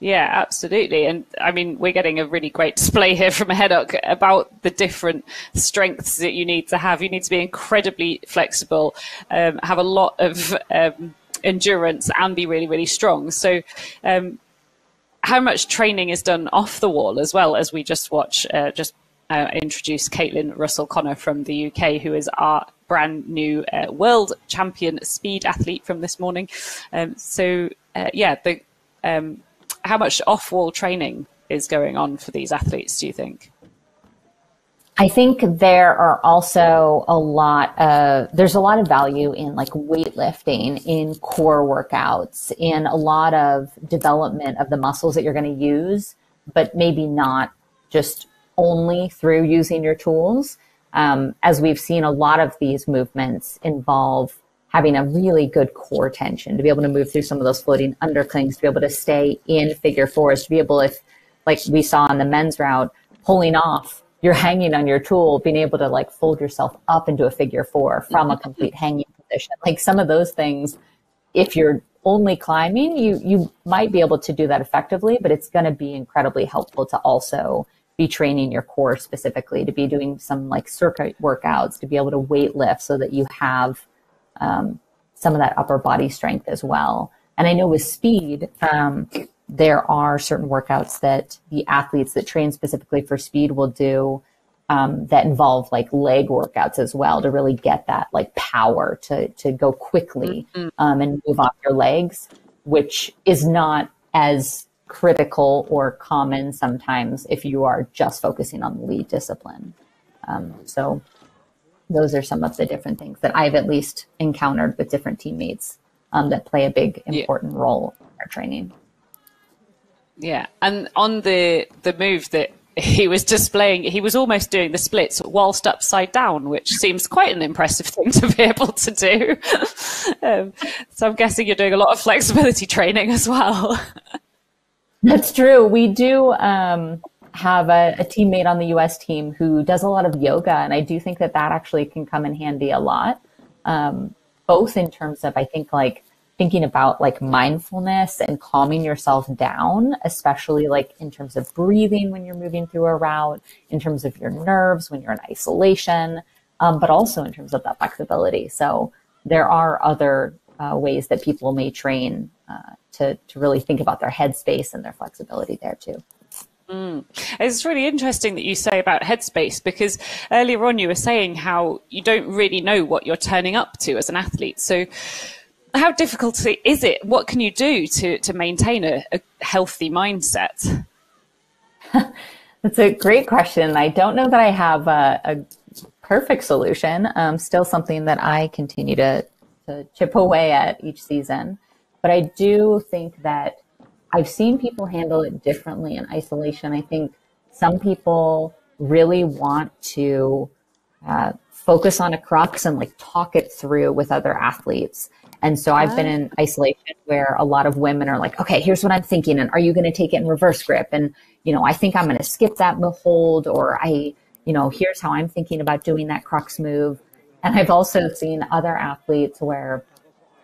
yeah, absolutely. And I mean, we're getting a really great display here from Henok about the different strengths that you need to have. You need to be incredibly flexible, um, have a lot of um, endurance, and be really, really strong. So, um, how much training is done off the wall as well as we just watch, uh, just uh, introduce Caitlin Russell Connor from the UK, who is our brand new uh, world champion speed athlete from this morning. Um, so, uh, yeah, the um, how much off wall training is going on for these athletes, do you think? I think there are also a lot of, there's a lot of value in like weightlifting, in core workouts, in a lot of development of the muscles that you're going to use, but maybe not just only through using your tools. Um, as we've seen, a lot of these movements involve having a really good core tension to be able to move through some of those floating underclings, to be able to stay in figure fours, to be able, if like we saw on the men's route, pulling off, you're hanging on your tool, being able to like fold yourself up into a figure four from a complete hanging position. Like some of those things, if you're only climbing, you you might be able to do that effectively, but it's going to be incredibly helpful to also be training your core specifically, to be doing some like circuit workouts, to be able to weight lift so that you have um, some of that upper body strength as well. And I know with speed, um, there are certain workouts that the athletes that train specifically for speed will do um, that involve like leg workouts as well to really get that like power to to go quickly mm-hmm. um, and move off your legs, which is not as critical or common sometimes if you are just focusing on the lead discipline. Um, so those are some of the different things that I've at least encountered with different teammates um, that play a big important yeah. role in our training. Yeah, and on the the move that he was displaying, he was almost doing the splits whilst upside down, which seems quite an impressive thing to be able to do. um, so I'm guessing you're doing a lot of flexibility training as well. That's true. We do. Um, have a, a, teammate on the US team who does a lot of yoga. And I do think that that actually can come in handy a lot, um, both in terms of, I think, like thinking about like mindfulness and calming yourself down, especially like in terms of breathing when you're moving through a route, in terms of your nerves when you're in isolation, um, but also in terms of that flexibility. So there are other uh, ways that people may train uh, to, to really think about their headspace and their flexibility there too. Mm. It's really interesting that you say about headspace because earlier on you were saying how you don't really know what you're turning up to as an athlete. So, how difficult is it? What can you do to, to maintain a, a healthy mindset? That's a great question. I don't know that I have a, a perfect solution. Um, still something that I continue to, to chip away at each season. But I do think that I've seen people handle it differently in isolation. I think some people really want to uh, focus on a crux and like talk it through with other athletes. And so I've been in isolation where a lot of women are like, okay, here's what I'm thinking. And are you going to take it in reverse grip? And, you know, I think I'm going to skip that hold or I, you know, here's how I'm thinking about doing that crux move. And I've also seen other athletes where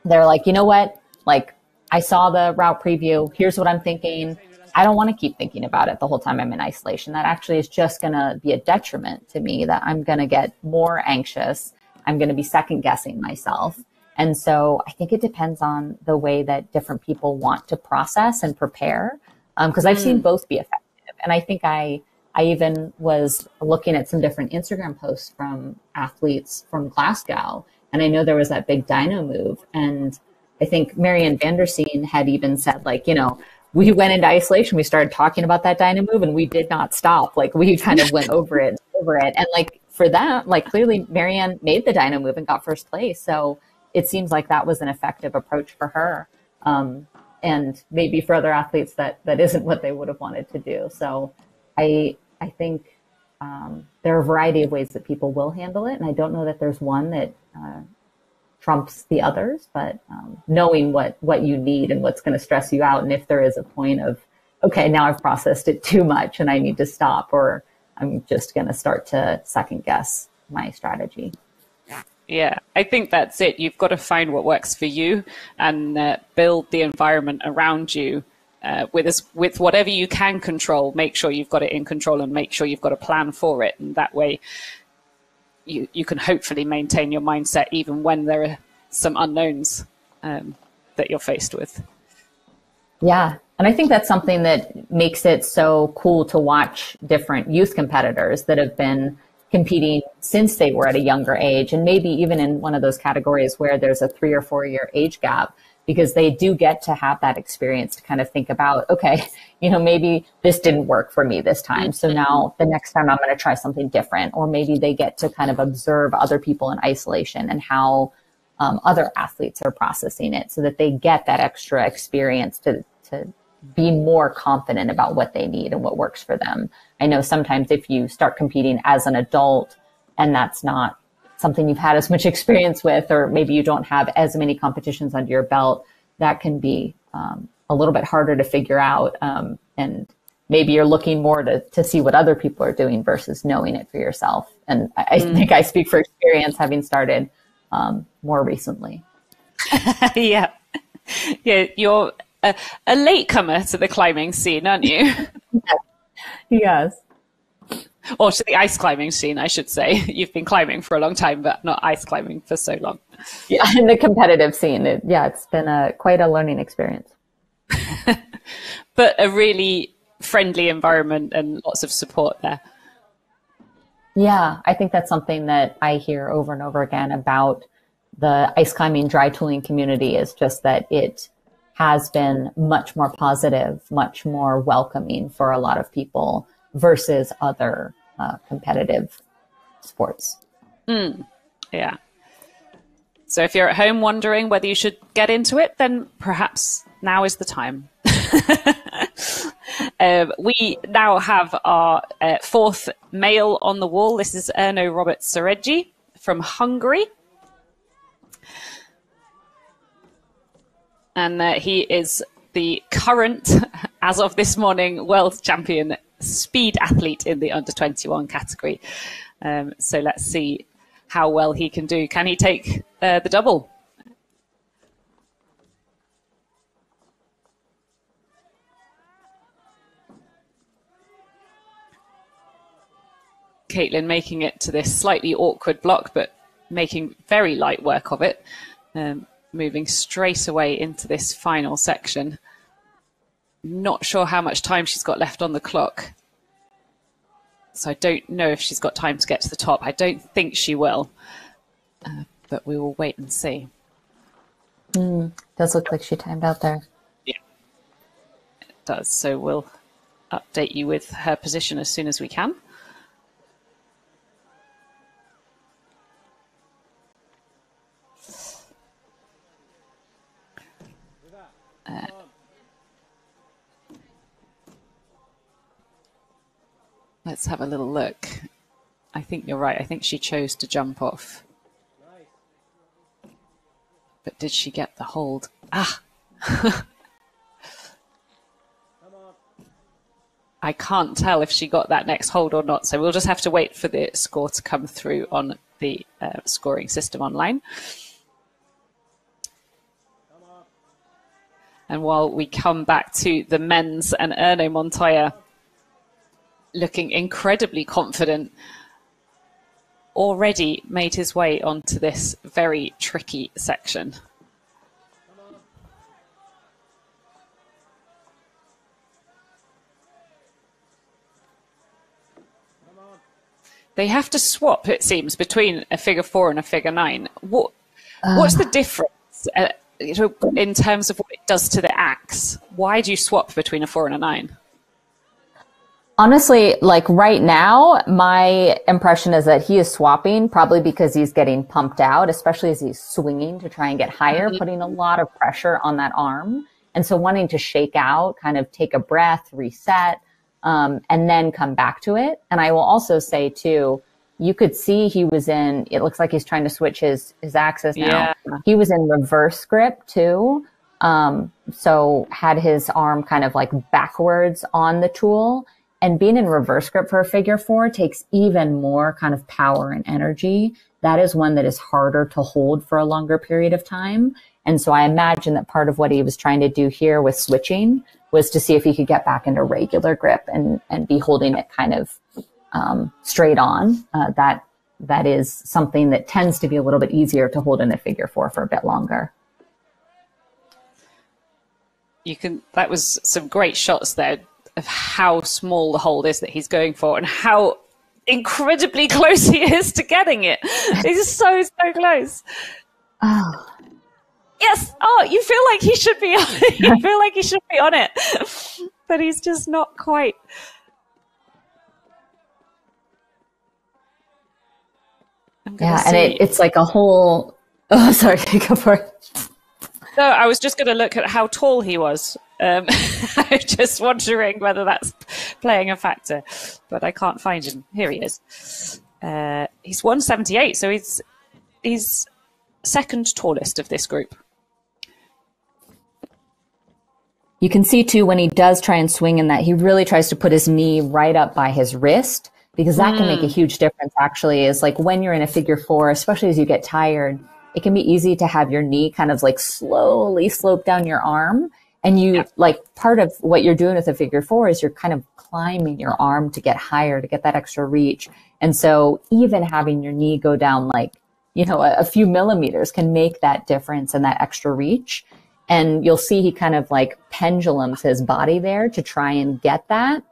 they're like, you know what? Like I saw the route preview. Here's what I'm thinking. I don't want to keep thinking about it the whole time I'm in isolation. That actually is just going to be a detriment to me that I'm going to get more anxious. I'm going to be second guessing myself. And so I think it depends on the way that different people want to process and prepare. Because um, I've mm. seen both be effective. And I think I, I even was looking at some different Instagram posts from athletes from Glasgow. And I know there was that big dyno move. And I think Marianne van der Steen had even said, like, you know, we went into isolation. We started talking about that dyno move and we did not stop. Like we kind of went over it, over it. And like for that, like clearly Marianne made the dyno move and got first place. So it seems like that was an effective approach for her. Um, and maybe for other athletes that that isn't what they would have wanted to do. So I I think um, there are a variety of ways that people will handle it, and I don't know that there's one that uh, trumps the others. But um, knowing what what you need and what's going to stress you out, and if there is a point of okay, now I've processed it too much and I need to stop, or I'm just going to start to second guess my strategy. Yeah, I think that's it. You've got to find what works for you and uh, build the environment around you uh, with us, with whatever you can control. Make sure you've got it in control and make sure you've got a plan for it. And that way, you you can hopefully maintain your mindset even when there are some unknowns um, that you're faced with. Yeah, and I think that's something that makes it so cool to watch different youth competitors that have been competing since they were at a younger age and maybe even in one of those categories where there's a three or four year age gap because they do get to have that experience to kind of think about okay you know maybe this didn't work for me this time. So now the next time i'm going to try something different. Or maybe they get to kind of observe other people in isolation and how um, other athletes are processing it so that they get that extra experience to to be more confident about what they need and what works for them. I know sometimes if you start competing as an adult and that's not something you've had as much experience with, or maybe you don't have as many competitions under your belt, that can be um, a little bit harder to figure out. Um, and maybe you're looking more to, to see what other people are doing versus knowing it for yourself. And I, mm. think I speak for experience having started um, more recently. yeah. Yeah, you're a, a latecomer to the climbing scene, aren't you? yes. Or to the ice climbing scene, I should say. You've been climbing for a long time, but not ice climbing for so long. Yeah, in the competitive scene, it, yeah, it's been a quite a learning experience. but a really friendly environment and lots of support there. Yeah, I think that's something that I hear over and over again about the ice climbing dry tooling community is just that it has been much more positive, much more welcoming for a lot of people versus other uh, competitive sports. Mm, yeah. So if you're at home wondering whether you should get into it, then perhaps now is the time. um, we now have our uh, fourth male on the wall. This is Erno Robert Szeregi from Hungary. and uh, he is the current, as of this morning, world champion speed athlete in the under 21 category. Um, so let's see how well he can do. Can he take uh, the double? Caitlin making it to this slightly awkward block, but making very light work of it. Um, moving straight away into this final section. Not sure how much time she's got left on the clock. So I don't know if she's got time to get to the top. I don't think she will, uh, but we will wait and see. Mm, does look like she timed out there. Yeah, it does. So we'll update you with her position as soon as we can. Let's have a little look. I think you're right. I think she chose to jump off. But did she get the hold? Ah! I can't tell if she got that next hold or not. So we'll just have to wait for the score to come through on the uh, scoring system online. And while we come back to the men's and Erno Montoya looking incredibly confident, already made his way onto this very tricky section. They have to swap, it seems, between a figure four and a figure nine. What, uh, what's the difference uh, in terms of what it does to the axe? Why do you swap between a four and a nine? Honestly, like right now, my impression is that he is swapping probably because he's getting pumped out, especially as he's swinging to try and get higher, mm-hmm. putting a lot of pressure on that arm. And so wanting to shake out, kind of take a breath, reset, um, and then come back to it. And I will also say too, you could see he was in, it looks like he's trying to switch his, his axis now. Yeah. He was in reverse grip too. Um, so had his arm kind of like backwards on the tool and being in reverse grip for a figure four takes even more kind of power and energy. That is one that is harder to hold for a longer period of time. And so I imagine that part of what he was trying to do here with switching was to see if he could get back into regular grip and, and be holding it kind of um, straight on. Uh, that that is something that tends to be a little bit easier to hold in a figure four for a bit longer. You can. That was some great shots there of how small the hold is that he's going for and how incredibly close he is to getting it. He's so, so close. Oh. Yes. Oh, you feel like he should be on it. You feel like he should be on it. But he's just not quite. Yeah, see. and it, it's like a whole. Oh, sorry, go for it. No, I was just going to look at how tall he was. Um, I'm just wondering whether that's playing a factor, but I can't find him. Here he is. Uh, he's 178, so he's he's second tallest of this group. You can see too when he does try and swing in that he really tries to put his knee right up by his wrist because that mm. can make a mm. huge difference actually is like when you're in a figure four, especially as you get tired, it can be easy to have your knee kind of like slowly slope down your arm and you yeah. like part of what you're doing with a figure four is you're kind of climbing your arm to get higher, to get that extra reach. And so even having your knee go down like, you know, a, a few millimeters can make that difference and that extra reach. And you'll see he kind of like pendulums his body there to try and get that.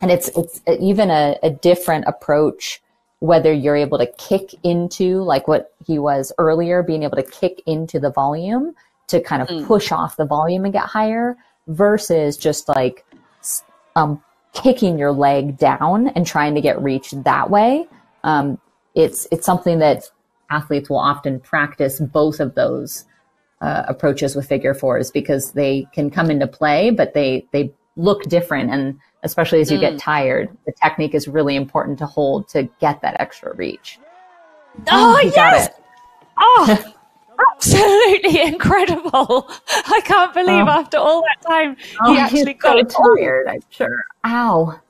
And it's, it's uh, even a, a different approach whether you're able to kick into like what he was earlier, being able to kick into the volume to kind of mm. push off the volume and get higher versus just like um, kicking your leg down and trying to get reach that way. Um, it's it's something that athletes will often practice both of those uh, approaches with figure fours because they can come into play, but they they look different and especially as you mm. get tired, the technique is really important to hold to get that extra reach. Oh, oh yes! Oh, absolutely incredible. I can't believe oh. after all that time oh, he actually got so it tired, I'm sure. Ow.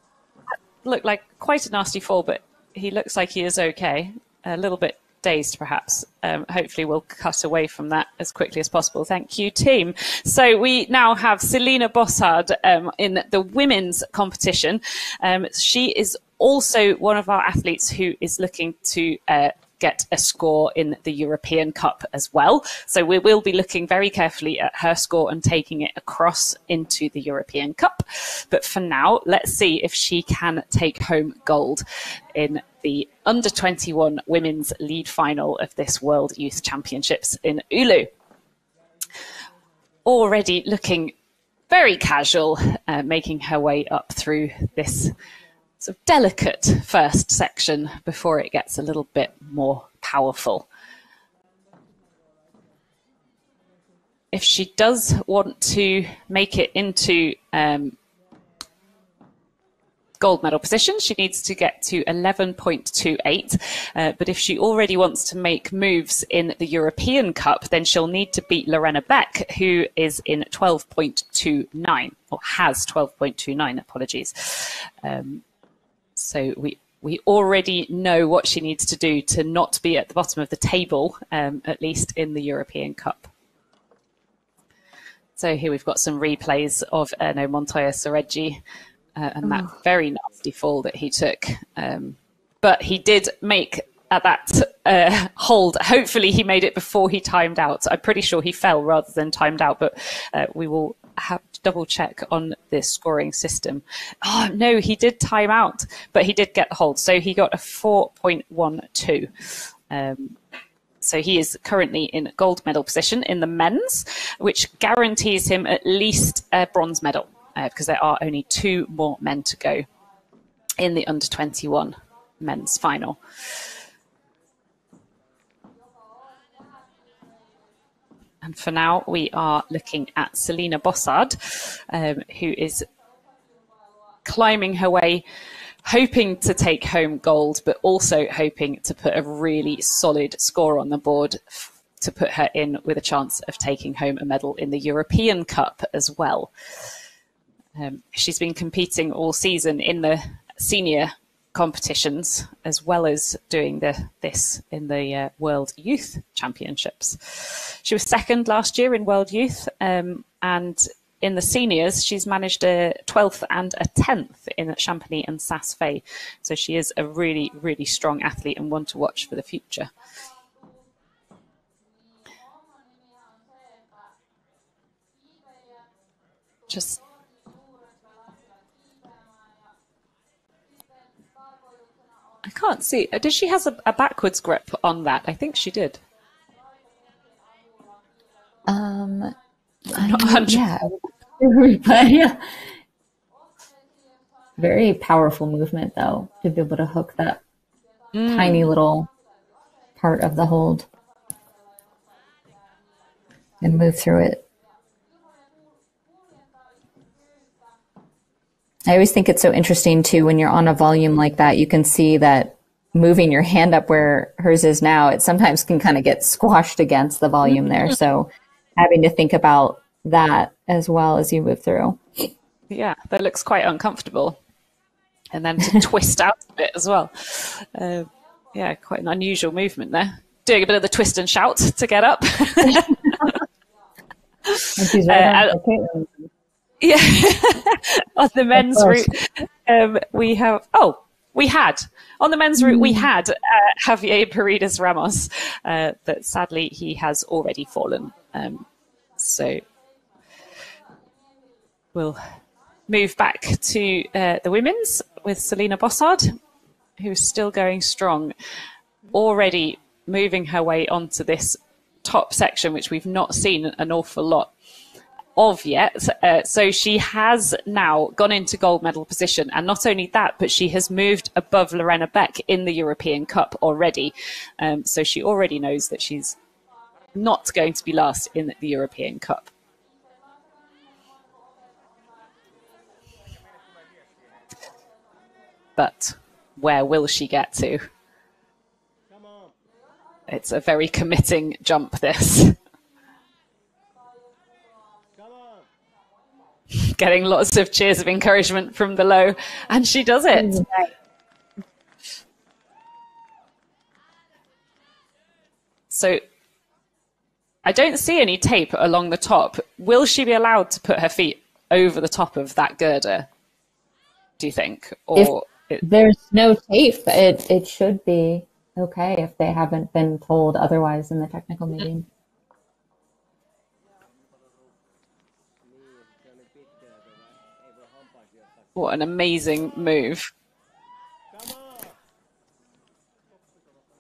Looked like quite a nasty fall, but he looks like he is okay. A little bit dazed, perhaps. Um, hopefully, we'll cut away from that as quickly as possible. Thank you, team. So we now have Selina Bossard um, in the women's competition. Um, she is also one of our athletes who is looking to uh, get a score in the European Cup as well. So we will be looking very carefully at her score and taking it across into the European Cup. But for now, let's see if she can take home gold in the under 21 women's lead final of this World Youth Championships in Oulu. Already looking very casual, uh, making her way up through this sort of delicate first section before it gets a little bit more powerful. If she does want to make it into um, gold medal position, she needs to get to 11.28. Uh, but if she already wants to make moves in the European Cup, then she'll need to beat Lorena Beck, who is in 12.29, or has 12.29, apologies. Um, so we we already know what she needs to do to not be at the bottom of the table, um, at least in the European Cup. So here we've got some replays of Erno Montoya Soreggi uh, and that oh. very nasty fall that he took. Um, but he did make at that uh, hold. Hopefully, he made it before he timed out. I'm pretty sure he fell rather than timed out, but uh, we will have to double check on this scoring system. Oh, no, he did time out, but he did get the hold. So he got a 4.12. Um, so he is currently in gold medal position in the men's, which guarantees him at least a bronze medal uh, because there are only two more men to go in the under 21 men's final. And for now, we are looking at Selena Bossard, um, who is climbing her way, hoping to take home gold, but also hoping to put a really solid score on the board to put her in with a chance of taking home a medal in the European Cup as well. Um, she's been competing all season in the senior competitions as well as doing the, this in the uh, World Youth Championships. She was second last year in World Youth, um, and in the seniors, she's managed a 12th and a 10th in Champagny and Fee. So she is a really, really strong athlete and one to watch for the future. Just I can't see. Uh, did she has a, a backwards grip on that? I think she did. Um, I, yeah, but yeah, very powerful movement though to be able to hook that mm. tiny little part of the hold and move through it. I always think it's so interesting too when you're on a volume like that, you can see that moving your hand up where hers is now, it sometimes can kind of get squashed against the volume there. Mm-hmm. So having to think about that as well as you move through. Yeah, that looks quite uncomfortable. And then to twist out a bit as well. Uh, yeah, quite an unusual movement there. Doing a bit of the twist and shout to get up. uh, yeah, on the men's route, um, we have. Oh, we had on the men's route. We mm. had uh, Javier Paredes Ramos, uh, but sadly he has already fallen. Um, so we'll move back to uh, the women's with Selena Bossard, who's still going strong, already moving her way onto this top section, which we've not seen an awful lot of yet. Uh, so she has now gone into gold medal position. And not only that, but she has moved above Lorena Beck in the European Cup already. Um, so she already knows that she's not going to be last in the European Cup. But where will she get to? It's a very committing jump, this. getting lots of cheers of encouragement from below, and she does it. So I don't see any tape along the top. Will she be allowed to put her feet over the top of that girder? Do you think? Or if it... there's no tape, it it should be okay if they haven't been told otherwise in the technical meeting. What an amazing move.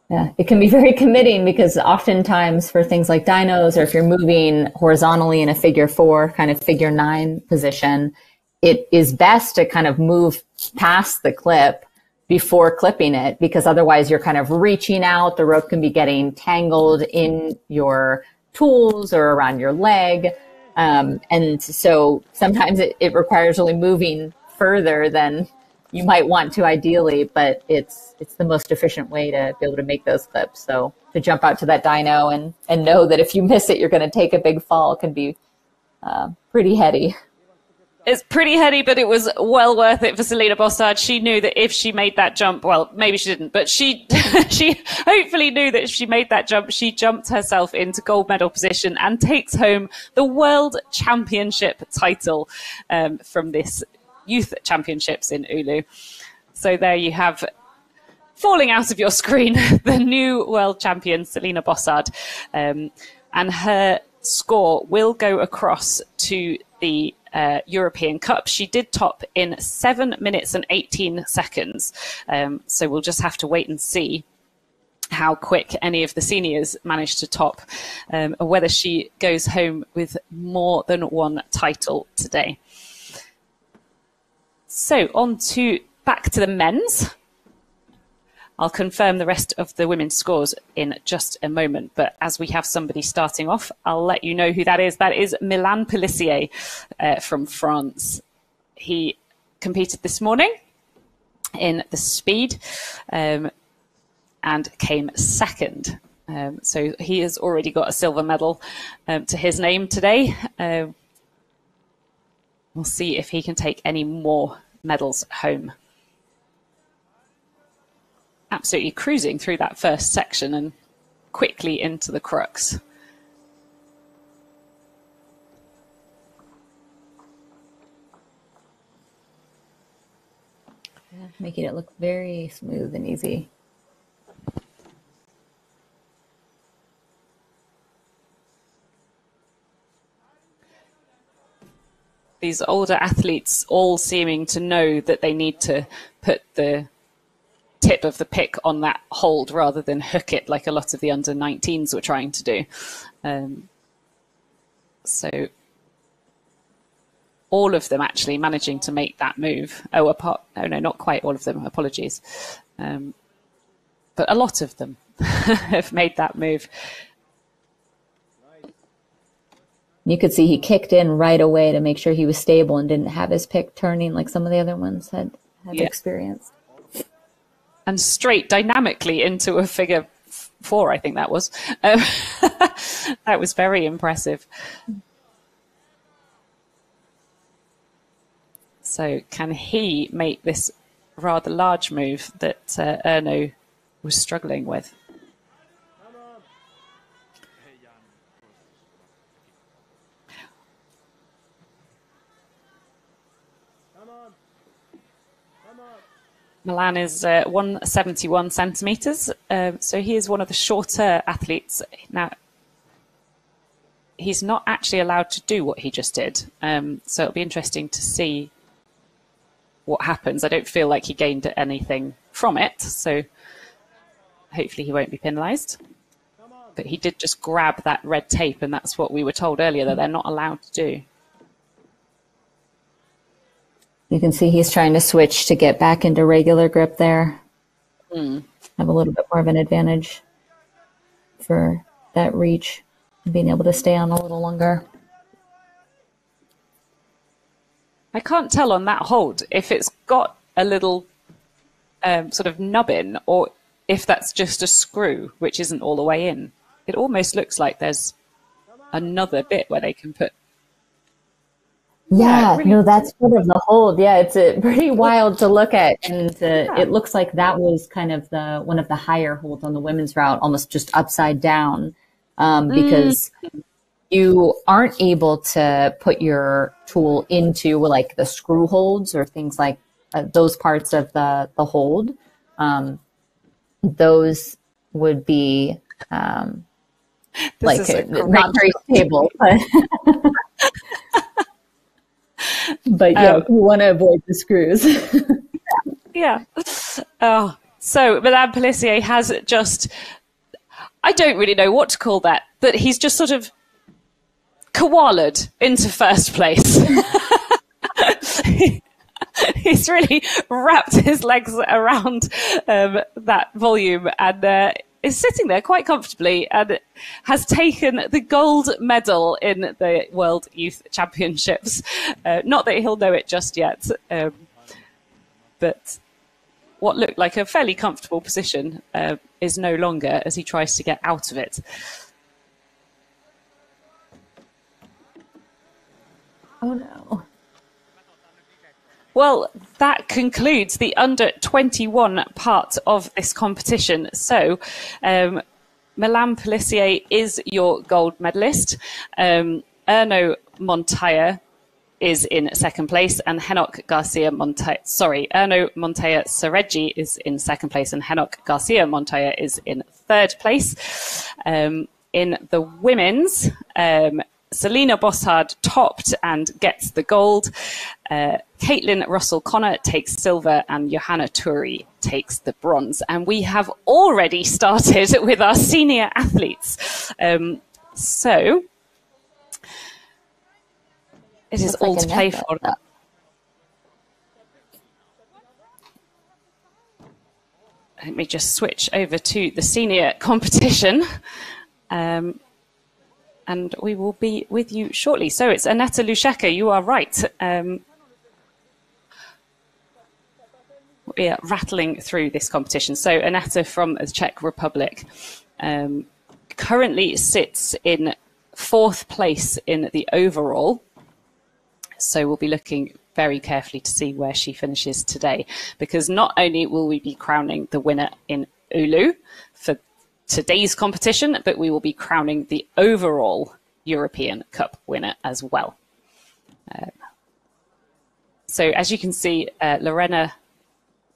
Yeah, it can be very committing because oftentimes for things like dinos, or if you're moving horizontally in a figure four, kind of figure nine position, it is best to kind of move past the clip before clipping it because otherwise you're kind of reaching out. The rope can be getting tangled in your tools or around your leg. Um, and so sometimes it, it requires really moving further than you might want to ideally, but it's it's the most efficient way to be able to make those clips. So to jump out to that dyno and and know that if you miss it, you're going to take a big fall can be uh, pretty heady. It's pretty heady, but it was well worth it for Selena Bossard. She knew that if she made that jump, well, maybe she didn't, but she, she hopefully knew that if she made that jump, she jumped herself into gold medal position and takes home the world championship title um, from this youth championships in Oulu. So there you have falling out of your screen, the new world champion, Selena Bossard. Um, and her score will go across to the uh, European Cup. She did top in seven minutes and 18 seconds. Um, so we'll just have to wait and see how quick any of the seniors manage to top, um, or whether she goes home with more than one title today. So on to back to the men's. I'll confirm the rest of the women's scores in just a moment. But as we have somebody starting off, I'll let you know who that is. That is Milan Pelissier uh, from France. He competed this morning in the speed um, and came second. Um, so he has already got a silver medal um, to his name today. Uh, we'll see if he can take any more medals home absolutely cruising through that first section and quickly into the crux. Making it look very smooth and easy. These older athletes all seeming to know that they need to put the tip of the pick on that hold rather than hook it like a lot of the under 19s were trying to do. Um, so all of them actually managing to make that move. Oh, apart, oh no, not quite all of them. Apologies, um, but a lot of them have made that move. You could see he kicked in right away to make sure he was stable and didn't have his pick turning like some of the other ones had, had yeah. experienced and straight dynamically into a figure four, I think that was. Um, that was very impressive. So, can he make this rather large move that uh, Erno was struggling with? Milan is uh, 171 centimeters, uh, so he is one of the shorter athletes. Now, he's not actually allowed to do what he just did, um, so it'll be interesting to see what happens. I don't feel like he gained anything from it, so hopefully he won't be penalised. But he did just grab that red tape, and that's what we were told earlier that they're not allowed to do. You can see he's trying to switch to get back into regular grip there. Mm. Have a little bit more of an advantage for that reach, and being able to stay on a little longer. I can't tell on that hold if it's got a little um, sort of nubbin or if that's just a screw which isn't all the way in. It almost looks like there's another bit where they can put yeah, really no, that's sort of the hold. Yeah, it's a, pretty wild to look at, and uh, yeah. it looks like that was kind of the one of the higher holds on the women's route, almost just upside down, um, mm. because mm. you aren't able to put your tool into like the screw holds or things like uh, those parts of the the hold. Um, those would be um, like not very stable, but. but yeah, um, you want to avoid the screws. yeah. Oh, so Madame Pelissier has just, I don't really know what to call that, but he's just sort of koala'd into first place. he's really wrapped his legs around um, that volume and uh, is sitting there quite comfortably and has taken the gold medal in the World Youth Championships. Uh, not that he'll know it just yet, um, but what looked like a fairly comfortable position uh, is no longer as he tries to get out of it. Oh no. Well, that concludes the under 21 part of this competition. So, um, Milan Pelissier is your gold medalist. Um, Erno Montoya is in second place, and Henok Garcia Montoya, sorry, Erno Montoya Seregi is in second place, and Henok Garcia Montoya is in third place. Um, in the women's, um, Selena Bossard topped and gets the gold. Uh, Caitlin Russell Connor takes silver, and Johanna Turi takes the bronze. And we have already started with our senior athletes. Um, so it is all like to play for. Let me just switch over to the senior competition. Um, and we will be with you shortly. So it's Aneta Lusheka, you are right. Um, we are rattling through this competition. So Aneta from the Czech Republic um, currently sits in fourth place in the overall. So we'll be looking very carefully to see where she finishes today, because not only will we be crowning the winner in Oulu for today's competition, but we will be crowning the overall European Cup winner as well. Uh, so as you can see, uh, Lorena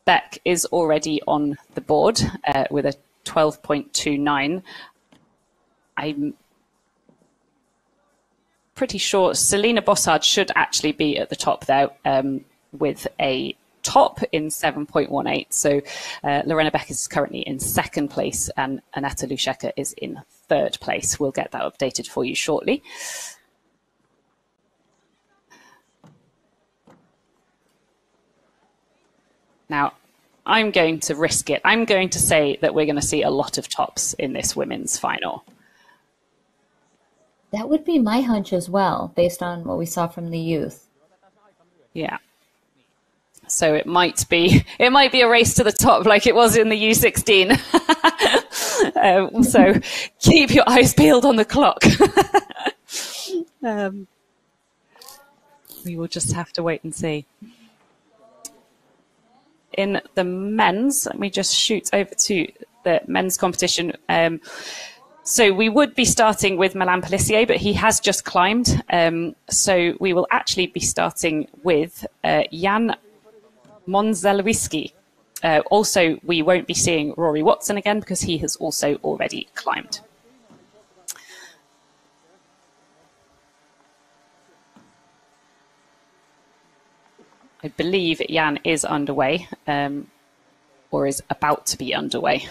Beck is already on the board uh, with a 12.29. I'm pretty sure Selena Bossard should actually be at the top there um, with a top in 7.18. So uh, Lorena Beck is currently in second place and Aneta Lusheka is in third place. We'll get that updated for you shortly. Now, I'm going to risk it. I'm going to say that we're going to see a lot of tops in this women's final. That would be my hunch as well, based on what we saw from the youth. Yeah. So it might be it might be a race to the top like it was in the U16. um, so keep your eyes peeled on the clock. um, we will just have to wait and see. In the men's, let me just shoot over to the men's competition. Um, so we would be starting with Milan Pelissier, but he has just climbed. Um, so we will actually be starting with uh, Jan Modzelewski. Uh, also, we won't be seeing Rory Watson again because he has also already climbed. I believe Jan is underway, um, or is about to be underway.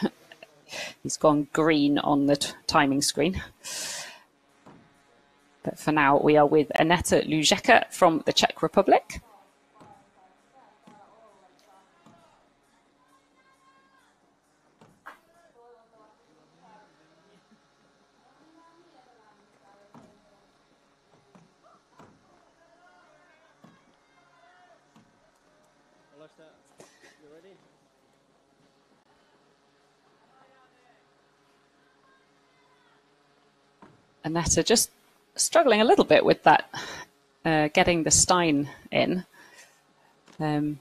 He's gone green on the timing screen. But for now, we are with Aneta Lujeka from the Czech Republic. Aneta just struggling a little bit with that, uh, getting the Stein in. Um,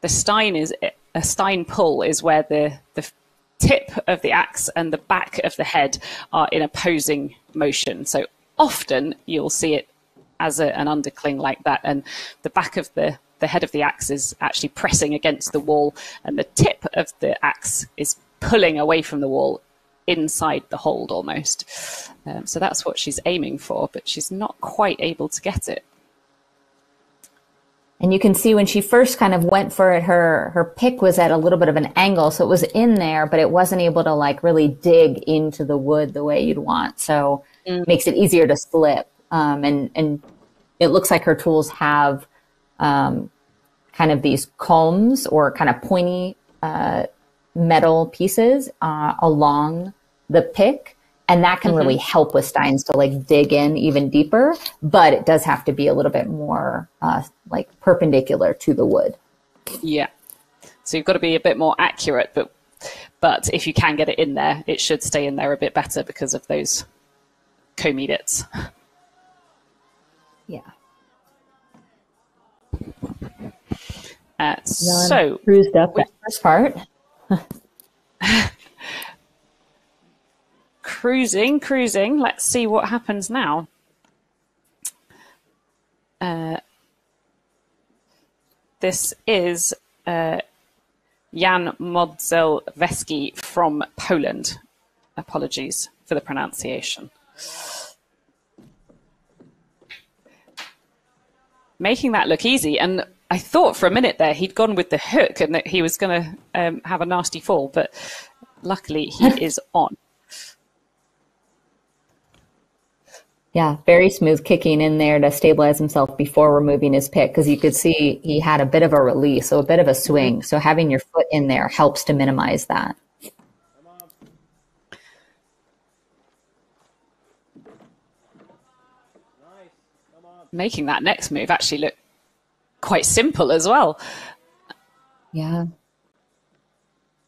the Stein is a Stein pull is where the, the tip of the axe and the back of the head are in opposing motion. So often you'll see it as a, an undercling like that, and the back of the the head of the axe is actually pressing against the wall, and the tip of the axe is pulling away from the wall inside the hold almost. Um, so that's what she's aiming for, but she's not quite able to get it. And you can see when she first kind of went for it, her her pick was at a little bit of an angle, so it was in there, but it wasn't able to like really dig into the wood the way you'd want. So mm. makes it easier to slip. Um, and and it looks like her tools have um, kind of these combs or kind of pointy uh, metal pieces uh, along the pick. And that can mm-hmm. really help with steins to like dig in even deeper, but it does have to be a little bit more uh, like perpendicular to the wood. Yeah. So you've got to be a bit more accurate, but but if you can get it in there, it should stay in there a bit better because of those comey bits. Yeah. Uh, so bruised up that first part. Cruising, cruising. Let's see what happens now. Uh, this is uh, Jan Modzelewski from Poland. Apologies for the pronunciation. Making that look easy. And I thought for a minute there he'd gone with the hook and that he was going to um, have a nasty fall, but luckily he is on. Yeah, very smooth kicking in there to stabilize himself before removing his pick because you could see he had a bit of a release, so a bit of a swing. So having your foot in there helps to minimize that. Making that next move actually look quite simple as well. Yeah.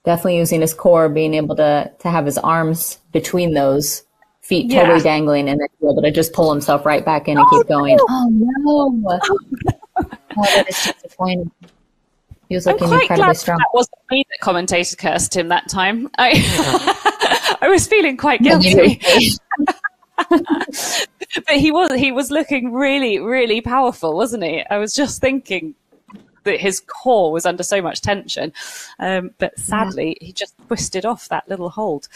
Definitely using his core, being able to to have his arms between those feet yeah. totally dangling and then be able to just pull himself right back in and oh, keep going. No. Oh no. Oh, oh, that is disappointing. He was looking incredibly strong. That wasn't me that commentator cursed him that time. I, I was feeling quite guilty. but he was he was looking really, really powerful, wasn't he? I was just thinking that his core was under so much tension. Um, but sadly, yeah. he just twisted off that little hold.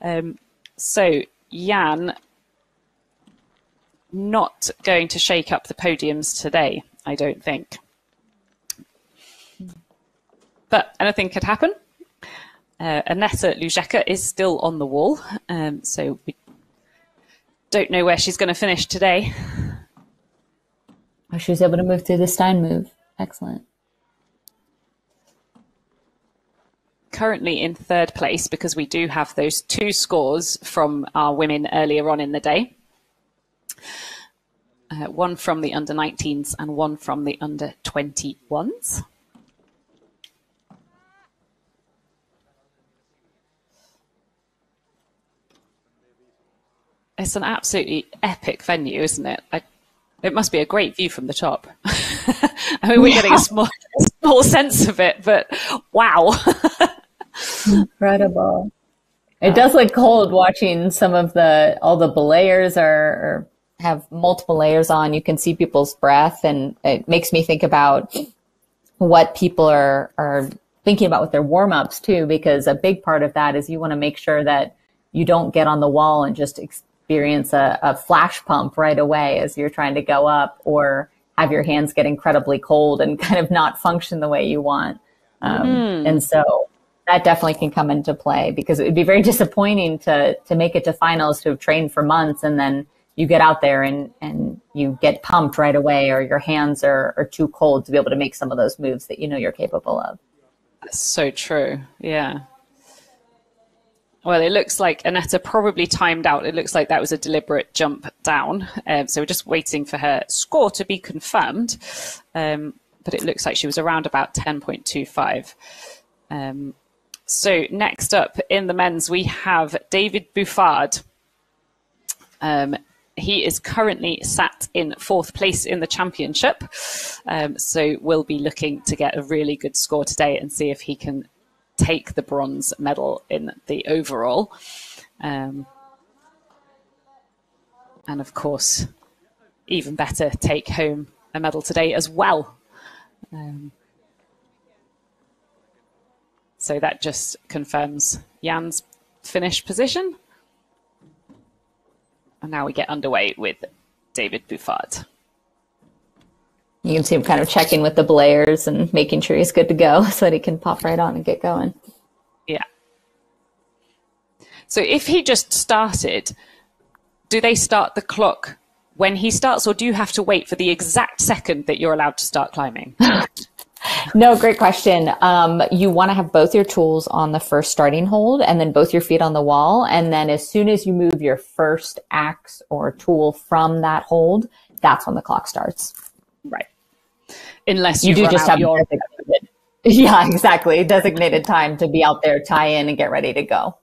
Um, so Jan not going to shake up the podiums today, I don't think. But anything could happen. Uh, Aneta Lujeka is still on the wall, um, so we don't know where she's going to finish today. Oh, she was able to move through the Stein move. Excellent. currently in third place because we do have those two scores from our women earlier on in the day. Uh, one from the under 19s and one from the under 21s. It's an absolutely epic venue, isn't it? I, it must be a great view from the top. I mean, we're yeah. getting a small, a small sense of it, but wow. Incredible. It does look cold watching some of the all the belayers are, are have multiple layers on. You can see people's breath, and it makes me think about what people are are thinking about with their warm ups too. Because a big part of that is you want to make sure that you don't get on the wall and just experience a, a flash pump right away as you're trying to go up, or have your hands get incredibly cold and kind of not function the way you want. Um, mm. And so that definitely can come into play because it would be very disappointing to to make it to finals to have trained for months and then you get out there and and you get pumped right away or your hands are, are too cold to be able to make some of those moves that you know you're capable of. So true. Yeah. Well, it looks like Aneta probably timed out. It looks like that was a deliberate jump down. Um, so we're just waiting for her score to be confirmed. Um, but it looks like she was around about 10.25. Um, so next up in the men's, we have David Buffard. Um, he is currently sat in fourth place in the championship. Um, so we'll be looking to get a really good score today and see if he can take the bronze medal in the overall. Um, and of course, even better, take home a medal today as well. Um, so that just confirms Jan's finish position. And now we get underway with David Buffard. You can see him kind of checking with the belayers and making sure he's good to go so that he can pop right on and get going. Yeah. So if he just started, do they start the clock when he starts, or do you have to wait for the exact second that you're allowed to start climbing? no, great question. Um, you want to have both your tools on the first starting hold and then both your feet on the wall. And then as soon as you move your first axe or tool from that hold, that's when the clock starts. Right. Unless you do just have your. Yeah, exactly. Designated time to be out there, tie in, and get ready to go.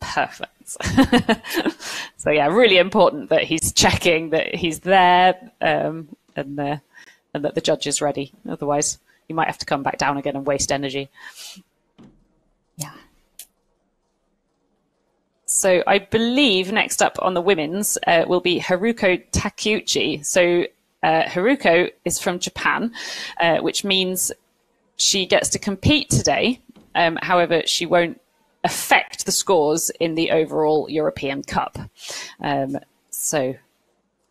Perfect. so yeah, really important that he's checking that he's there um, and uh, and that the judge is ready. Otherwise, you might have to come back down again and waste energy. Yeah. So I believe next up on the women's uh, will be Haruko Takeuchi. So uh, Haruko is from Japan, uh, which means she gets to compete today. Um, however, she won't affect the scores in the overall European Cup. Um, so,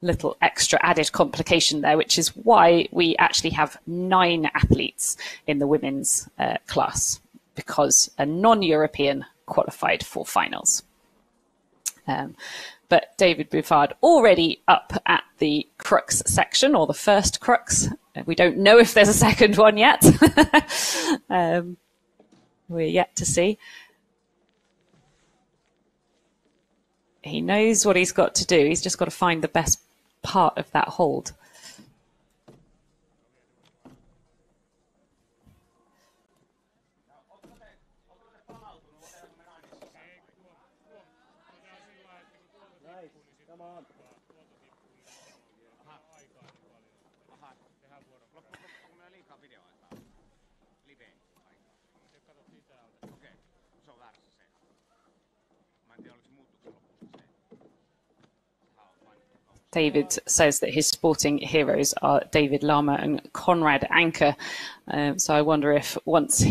little extra added complication there, which is why we actually have nine athletes in the women's uh, class because a non European qualified for finals. Um, but David Bouffard already up at the crux section or the first crux. We don't know if there's a second one yet. um, we're yet to see. He knows what he's got to do. He's just got to find the best part of that hold. David says that his sporting heroes are David Lama and Conrad Anker. Um, so I wonder if once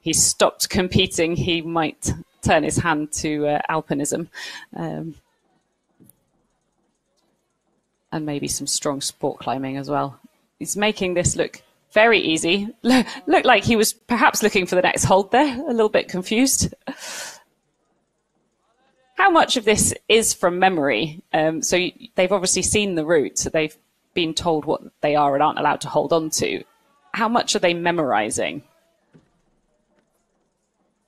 he stopped competing, he might turn his hand to uh, alpinism. Um, and maybe some strong sport climbing as well. He's making this look very easy. Look like he was perhaps looking for the next hold there, a little bit confused how much of this is from memory? Um, so you, they've obviously seen the route, so they've been told what they are and aren't allowed to hold on to. How much are they memorizing?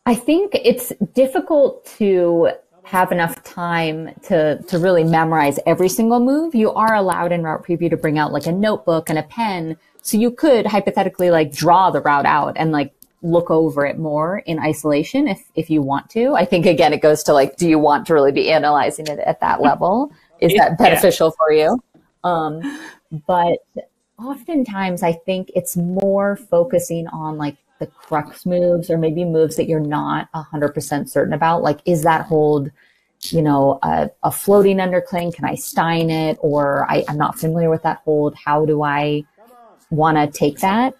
I think it's difficult to have enough time to to really memorize every single move. You are allowed in route preview to bring out like a notebook and a pen. So you could hypothetically like draw the route out and like look over it more in isolation if if you want to. I think again it goes to like do you want to really be analyzing it at that level? Is that beneficial yeah. for you? Um, but oftentimes I think it's more focusing on like the crux moves or maybe moves that you're not 100% certain about. Like, is that hold, you know, a, a floating undercling? Can I stein it? Or I, am not familiar with that hold. How do I want to take that?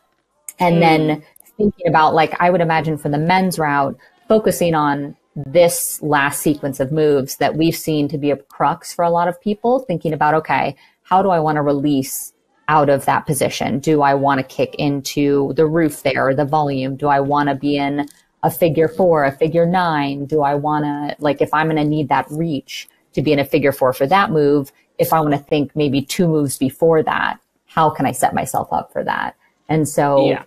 And mm. then thinking about like I would imagine for the men's route, focusing on this last sequence of moves that we've seen to be a crux for a lot of people, thinking about, okay, how do I want to release out of that position? Do I want to kick into the roof there or the volume? Do I want to be in a figure four, a figure nine? Do I want to, like, if I'm going to need that reach to be in a figure four for that move, if I want to think maybe two moves before that, how can I set myself up for that? And so yeah.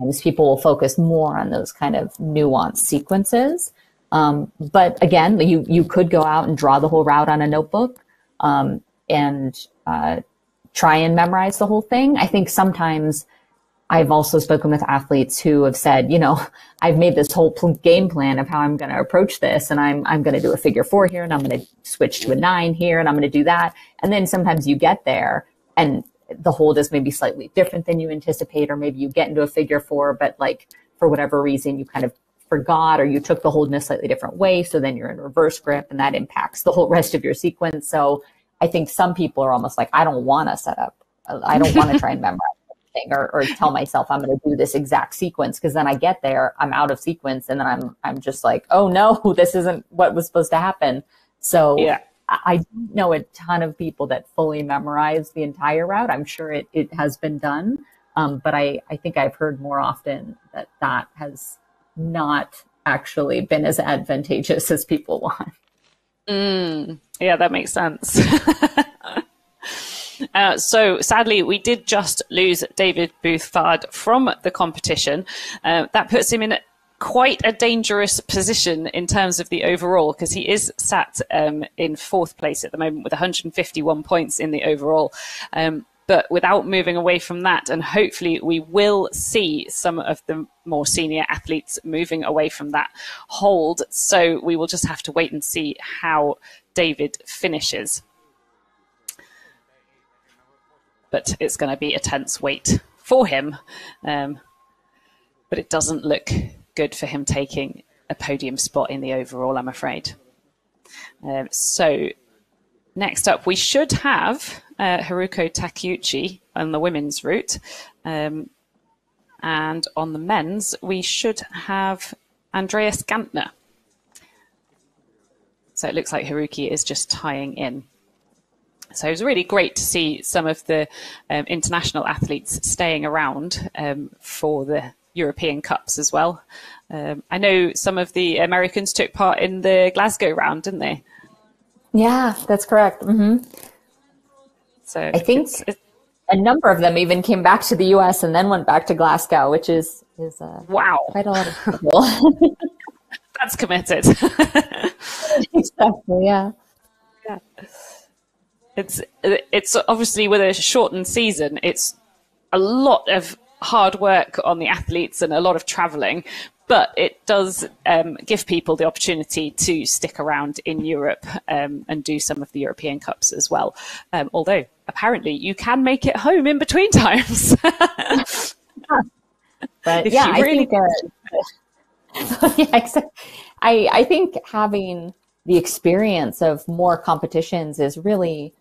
Oftentimes people will focus more on those kind of nuanced sequences. Um, but again, you, you could go out and draw the whole route on a notebook um, and uh, try and memorize the whole thing. I think sometimes I've also spoken with athletes who have said, you know, I've made this whole pl- game plan of how I'm going to approach this, and I'm I'm going to do a figure four here, and I'm going to switch to a nine here, and I'm going to do that. And then sometimes you get there, and the hold is maybe slightly different than you anticipate, or maybe you get into a figure four, but like for whatever reason, you kind of forgot or you took the hold in a slightly different way. So then you're in reverse grip and that impacts the whole rest of your sequence. So I think some people are almost like, I don't want to set up. Uh, I don't want to try and memorize anything or, or tell myself I'm going to do this exact sequence. Cause then I get there, I'm out of sequence and then I'm, I'm just like, oh no, this isn't what was supposed to happen. So yeah. I don't know a ton of people that fully memorize the entire route. I'm sure it, it has been done. Um, but I, I think I've heard more often that that has not actually been as advantageous as people want. Mm, yeah, that makes sense. uh, so sadly, we did just lose David Bouffard from the competition. Uh, that puts him in quite a dangerous position in terms of the overall because he is sat um, in fourth place at the moment with 151 points in the overall. Um, but without moving away from that, and hopefully we will see some of the more senior athletes moving away from that hold. So we will just have to wait and see how David finishes. But it's going to be a tense wait for him. Um, but it doesn't look good for him taking a podium spot in the overall, I'm afraid. Um, so next up, we should have uh, Haruko Takeuchi on the women's route. Um, and on the men's, we should have Andreas Gantner. So it looks like Haruki is just tying in. So it was really great to see some of the um, international athletes staying around um, for the European Cups as well. Um, I know some of the Americans took part in the Glasgow round, didn't they? Yeah, that's correct. Mm-hmm. So I think it's, it's, a number of them even came back to the U.S. and then went back to Glasgow, which is is uh, wow, quite a lot of people. That's committed. exactly. Yeah. Yeah. It's it's obviously with a shortened season, it's a lot of hard work on the athletes and a lot of traveling, but it does um, give people the opportunity to stick around in Europe um, and do some of the European Cups as well. Um, although apparently you can make it home in between times. but yeah, really... I think. Uh, yeah, exactly. I I think having the experience of more competitions is really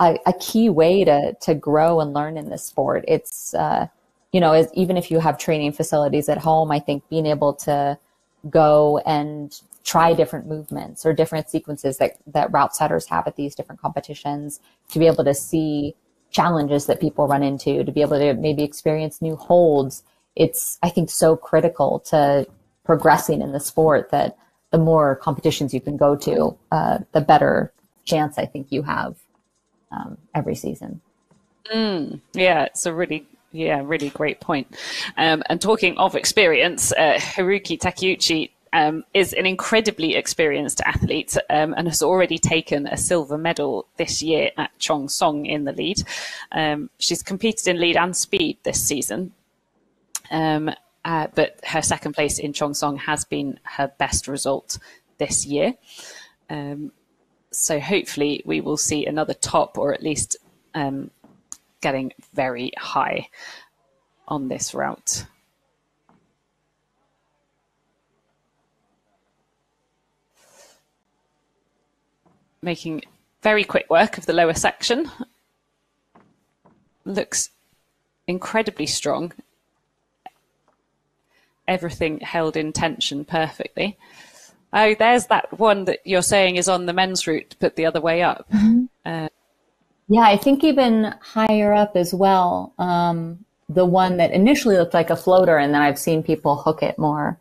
a, a key way to to grow and learn in this sport. It's uh, you know, as, even if you have training facilities at home, I think being able to go and try different movements or different sequences that, that route setters have at these different competitions to be able to see challenges that people run into, to be able to maybe experience new holds. It's, I think, so critical to progressing in the sport that the more competitions you can go to, uh, the better chance I think you have um, every season. Mm, yeah, it's a really yeah, really great point. Um, and talking of experience, uh, Haruki Takeuchi um, is an incredibly experienced athlete um, and has already taken a silver medal this year at Cheongsong in the lead. Um, she's competed in lead and speed this season. Um, uh, but her second place in Cheongsong has been her best result this year. Um, so hopefully we will see another top or at least um, getting very high on this route. Making very quick work of the lower section. Looks incredibly strong. Everything held in tension perfectly. Oh, there's that one that you're saying is on the men's route, but the other way up. Mm -hmm. uh, yeah, I think even higher up as well. Um, the one that initially looked like a floater, and then I've seen people hook it more.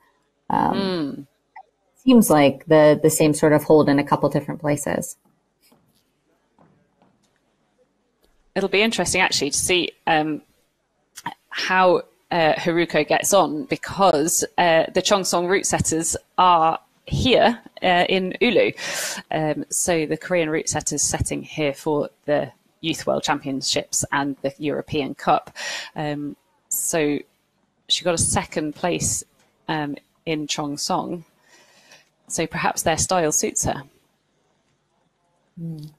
Um, mm. Seems like the the same sort of hold in a couple different places. It'll be interesting actually to see um, how uh, Haruko gets on because uh, the Cheongsong route setters are here uh, in Oulu. Um, so the Korean route setters setting here for the Youth World Championships and the European Cup. Um, so she got a second place um, in Cheongsong. So perhaps their style suits her. Mm.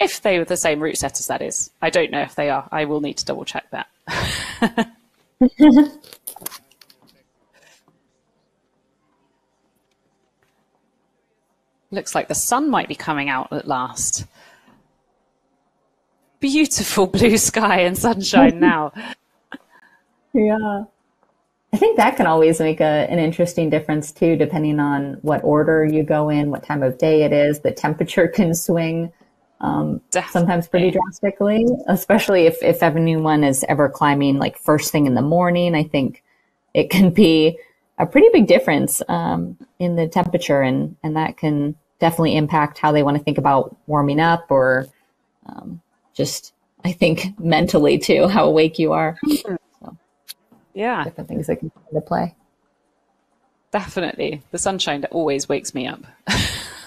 If they were the same route setters, that is. I don't know if they are. I will need to double check that. Looks like the sun might be coming out at last. Beautiful blue sky and sunshine now. yeah. I think that can always make a, an interesting difference too, depending on what order you go in, what time of day it is. The temperature can swing um, sometimes pretty drastically, especially if, if anyone is ever climbing like first thing in the morning. I think it can be a pretty big difference um, in the temperature, and, and that can definitely impact how they want to think about warming up or um, just, I think, mentally too, how awake you are. So, yeah. Different things that can come into play. Definitely. The sunshine always wakes me up.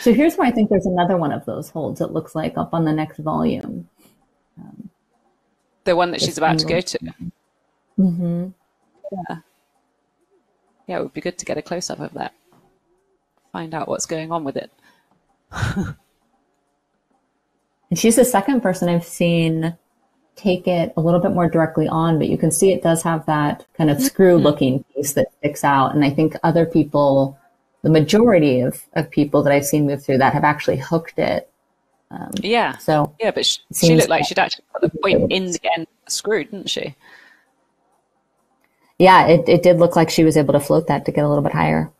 so here's where I think there's another one of those holds, it looks like, up on the next volume. Um, the one that she's about to go to. Mm-hmm. Yeah. Yeah, it would be good to get a close up of that find out what's going on with it. and she's the second person I've seen take it a little bit more directly on, but you can see it does have that kind of screw looking piece that sticks out. And I think other people the majority of, of people that I've seen move through that have actually hooked it. Um, yeah. So yeah, but she, she looked like she'd actually put the point in the end screwed, didn't she? Yeah, it, it did look like she was able to float that to get a little bit higher.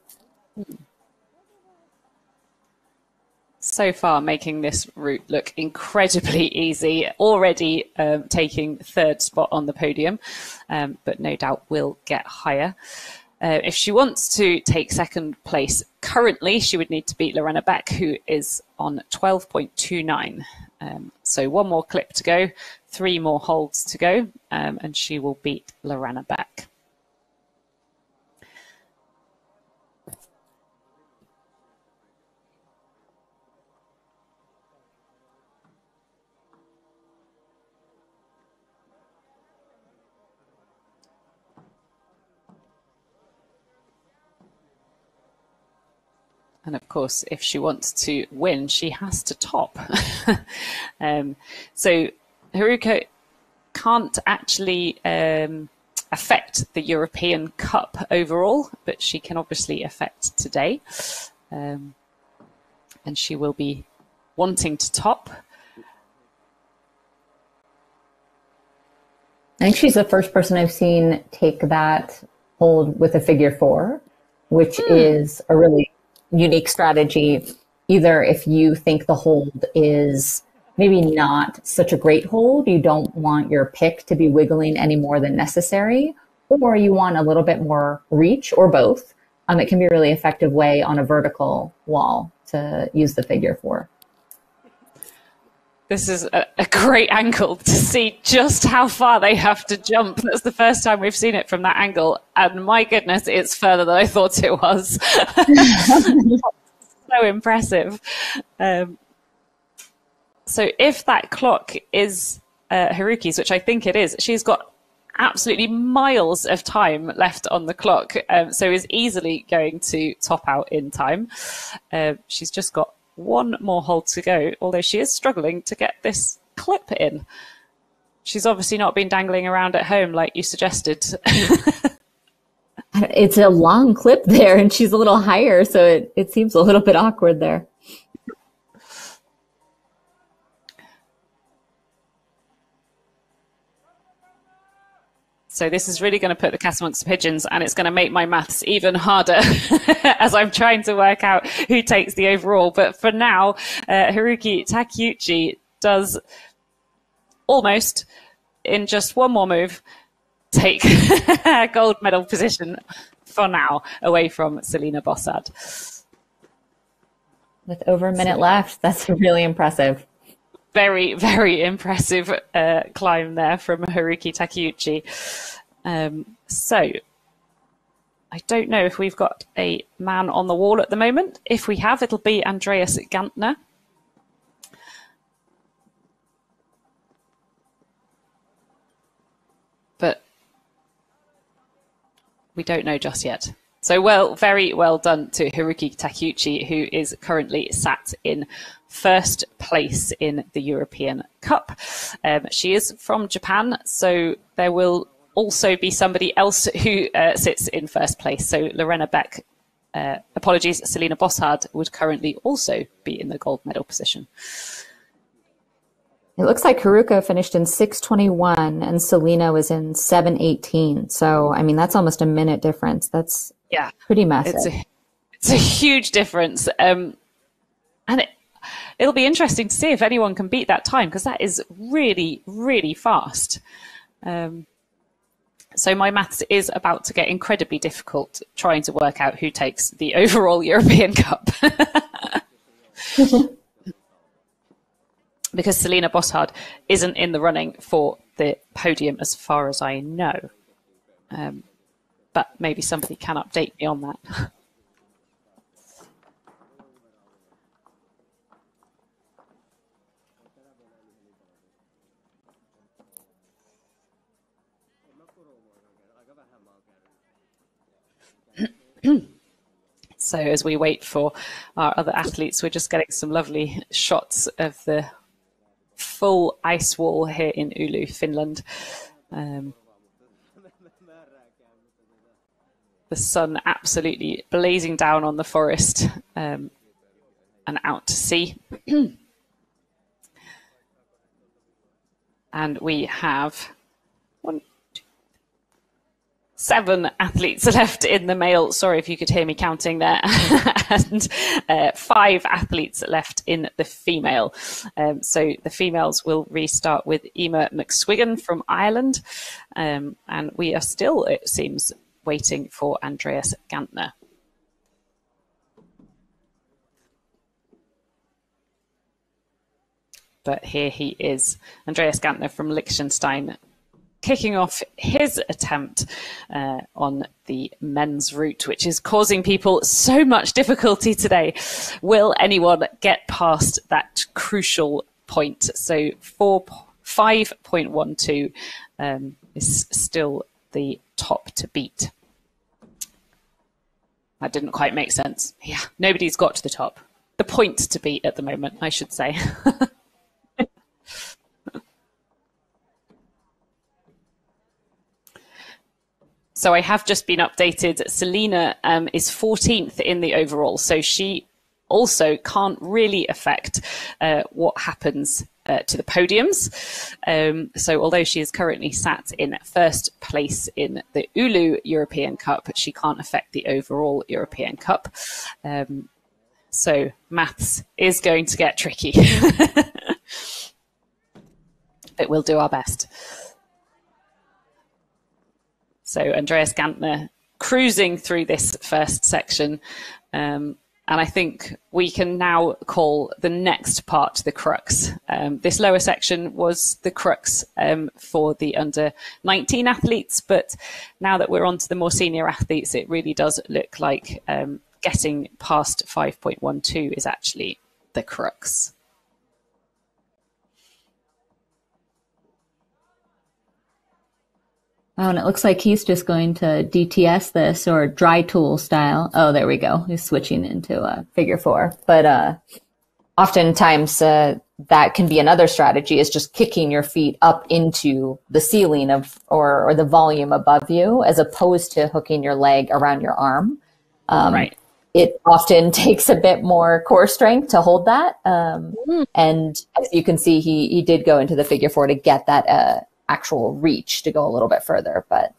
So far, making this route look incredibly easy. Already um, taking third spot on the podium, um, but no doubt will get higher. Uh, if she wants to take second place currently, she would need to beat Lorena Beck, who is on 12.29. Um, so one more clip to go, three more holds to go, um, and she will beat Lorena Beck. And of course, if she wants to win, she has to top. um, so Haruko can't actually um, affect the European Cup overall, but she can obviously affect today. Um, and she will be wanting to top. I think she's the first person I've seen take that hold with a figure four, which mm. is a really unique strategy. Either if you think the hold is maybe not such a great hold, you don't want your pick to be wiggling any more than necessary, or you want a little bit more reach, or both. Um, it can be a really effective way on a vertical wall to use the figure four. This is a, a, great angle to see just how far they have to jump. That's the first time we've seen it from that angle. And my goodness, it's further than I thought it was. so impressive. Um, so if that clock is uh, Haruki's, which I think it is, she's got absolutely miles of time left on the clock. Um, so is easily going to top out in time. Uh, she's just got one more hold to go, although she is struggling to get this clip in. She's obviously not been dangling around at home like you suggested. it's a long clip there, and she's a little higher, so it, it seems a little bit awkward there. So this is really going to put the cat amongst the pigeons and it's going to make my maths even harder as I'm trying to work out who takes the overall. But for now, uh, Haruki Takeuchi does almost in just one more move take a gold medal position for now away from Selena Bossard. With over a minute so, left, that's really impressive very, very impressive uh, climb there from Haruki Takeuchi. Um, so I don't know if we've got a man on the wall at the moment. If we have, it'll be Andreas Gantner. But we don't know just yet. So well, very well done to Haruki Takeuchi, who is currently sat in first place in the European Cup. Um, she is from Japan, so there will also be somebody else who uh, sits in first place. So Lorena Beck, uh, apologies, Selena Bossard would currently also be in the gold medal position. It looks like Haruko finished in 621 and Selena was in 718. So, I mean, that's almost a minute difference. That's yeah, pretty massive. It's a, it's a huge difference. Um, and it, it'll be interesting to see if anyone can beat that time because that is really, really fast. Um, so my maths is about to get incredibly difficult trying to work out who takes the overall European Cup. because Selena Bossard isn't in the running for the podium as far as I know. Um, but maybe somebody can update me on that. so as we wait for our other athletes, we're just getting some lovely shots of the full ice wall here in Oulu, Finland. Um, the sun absolutely blazing down on the forest um, and out to sea. and we have seven athletes left in the male. Sorry if you could hear me counting there, and uh, five athletes left in the female. Um, so the females will restart with Emma McSwiggan from Ireland, um, and we are still, it seems, waiting for Andreas Gantner. But here he is, Andreas Gantner from Liechtenstein, kicking off his attempt uh, on the men's route, which is causing people so much difficulty today. Will anyone get past that crucial point? So, four, 5.12 um, is still the top to beat. That didn't quite make sense. Yeah, nobody's got to the top. The point to beat at the moment, I should say. so I have just been updated. Selena um, is 14th in the overall, so she also can't really affect uh, what happens uh, to the podiums. Um, so although she is currently sat in first place in the Oulu European Cup, she can't affect the overall European Cup. Um, so maths is going to get tricky. but we'll do our best. So Andreas Gantner cruising through this first section. Um, and I think we can now call the next part the crux. Um, this lower section was the crux um, for the under 19 athletes, but now that we're on to the more senior athletes, it really does look like um, getting past 5.12 is actually the crux. Oh, and it looks like he's just going to DTS this or dry tool style. Oh, there we go. He's switching into a figure four. But uh, oftentimes uh, that can be another strategy is just kicking your feet up into the ceiling of or, or the volume above you as opposed to hooking your leg around your arm. Um, right. It often takes a bit more core strength to hold that. Um, mm. And as you can see, he, he did go into the figure four to get that uh, actual reach to go a little bit further. But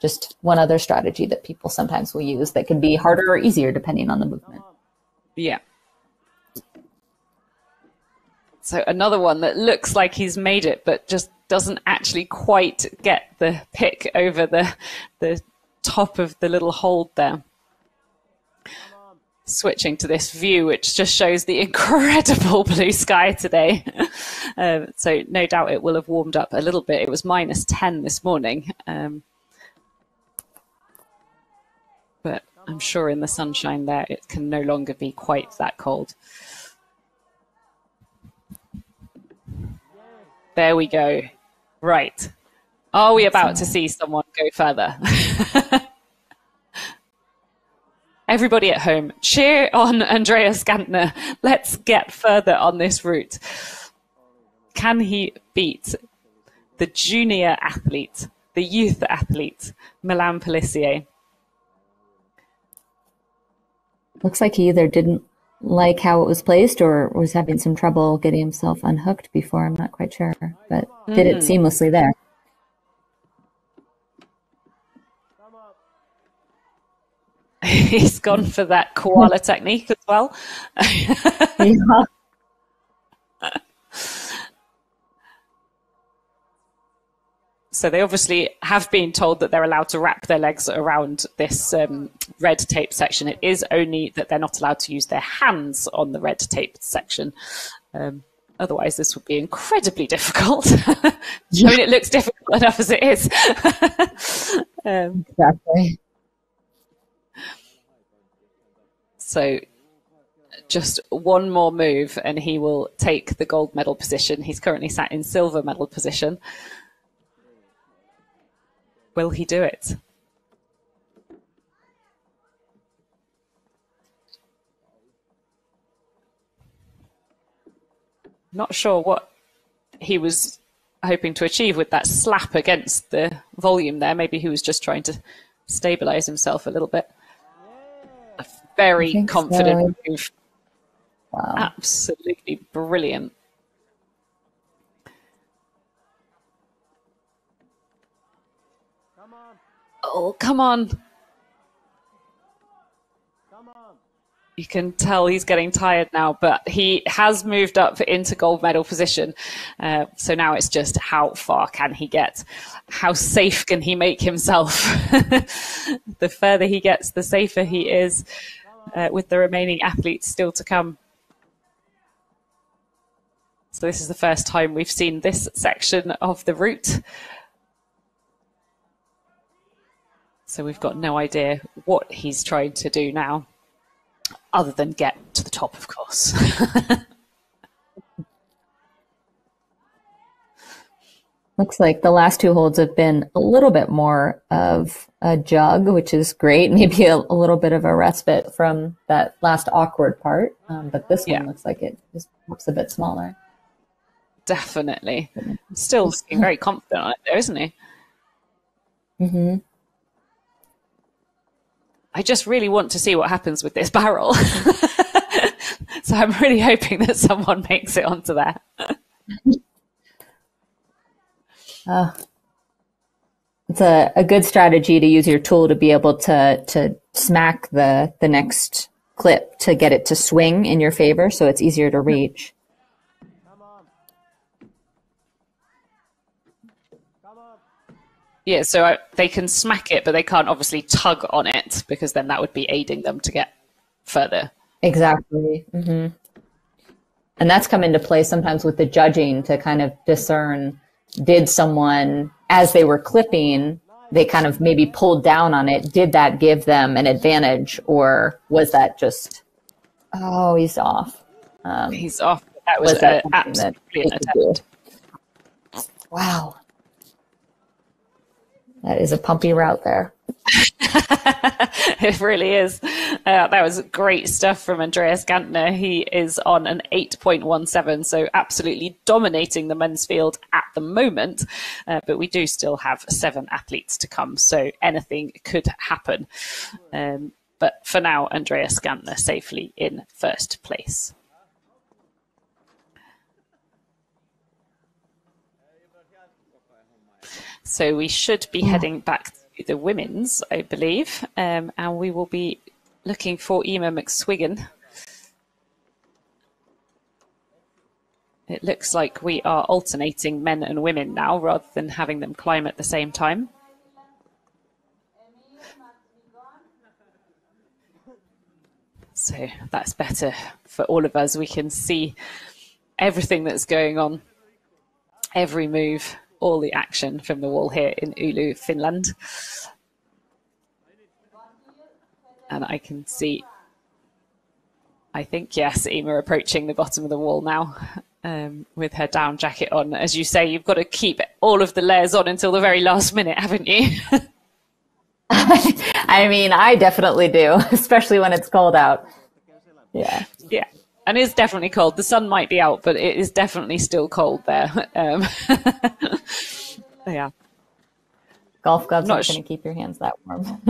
just one other strategy that people sometimes will use that can be harder or easier depending on the movement. Yeah. So another one that looks like he's made it, but just doesn't actually quite get the pick over the the top of the little hold there switching to this view, which just shows the incredible blue sky today. um, so no doubt it will have warmed up a little bit. It was minus 10 this morning. Um, but I'm sure in the sunshine there, it can no longer be quite that cold. There we go. Right. Are we about to see someone go further? everybody at home, cheer on Andreas Gantner. Let's get further on this route. Can he beat the junior athlete, the youth athlete, Milan Pelissier? Looks like he either didn't like how it was placed or was having some trouble getting himself unhooked before. I'm not quite sure, but mm. did it hmm. seamlessly there. He's gone for that koala technique as well. So they obviously have been told that they're allowed to wrap their legs around this um, red tape section. It is only that they're not allowed to use their hands on the red tape section. Um, otherwise, this would be incredibly difficult. I mean, it looks difficult enough as it is. um, exactly. So just one more move and he will take the gold medal position. He's currently sat in silver medal position. Will he do it? Not sure what he was hoping to achieve with that slap against the volume there. Maybe he was just trying to stabilize himself a little bit. Very confident so. move. Wow. Absolutely brilliant. Oh, come on. come on. you can tell he's getting tired now, but he has moved up into gold medal position. Uh, so now it's just how far can he get? How safe can he make himself? the further he gets, the safer he is uh, with the remaining athletes still to come. So this is the first time we've seen this section of the route. So we've got no idea what he's trying to do now other than get to the top, of course. Looks like the last two holds have been a little bit more of a jug, which is great. Maybe a, a little bit of a respite from that last awkward part. Um, but this one looks like it just looks a bit smaller. Definitely. Still looking very confident there, isn't he? Mm-hmm. I just really want to see what happens with this barrel. so I'm really hoping that someone makes it onto there. Uh, it's a, a good strategy to use your tool to be able to to smack the the next clip to get it to swing in your favor so it's easier to reach. Yeah, so I, they can smack it, but they can't obviously tug on it because then that would be aiding them to get further. Exactly. Mm-hmm. And that's come into play sometimes with the judging to kind of discern did someone, as they were clipping, they kind of maybe pulled down on it. Did that give them an advantage or was that just, oh, he's off? Um, he's off. That was, was that absolutely an attempt. Wow. That is a pumpy route there. it really is. Uh, that was great stuff from Andreas Gantner. He is on an 8.17, so absolutely dominating the men's field at the moment. Uh, but we do still have seven athletes to come, so anything could happen. Um, but for now, Andreas Gantner safely in first place. So we should be heading back the women's, I believe, um, and we will be looking for Emma McSwiggan. It looks like we are alternating men and women now rather than having them climb at the same time. So that's better for all of us. We can see everything that's going on, every move all the action from the wall here in Oulu, Finland. And I can see, I think, yes, Ema approaching the bottom of the wall now um, with her down jacket on. As you say, you've got to keep all of the layers on until the very last minute, haven't you? I mean, I definitely do, especially when it's cold out. Yeah. Yeah and it's definitely cold. The sun might be out, but it is definitely still cold there. Um, yeah. Golf gloves Not sh- going to keep your hands that warm.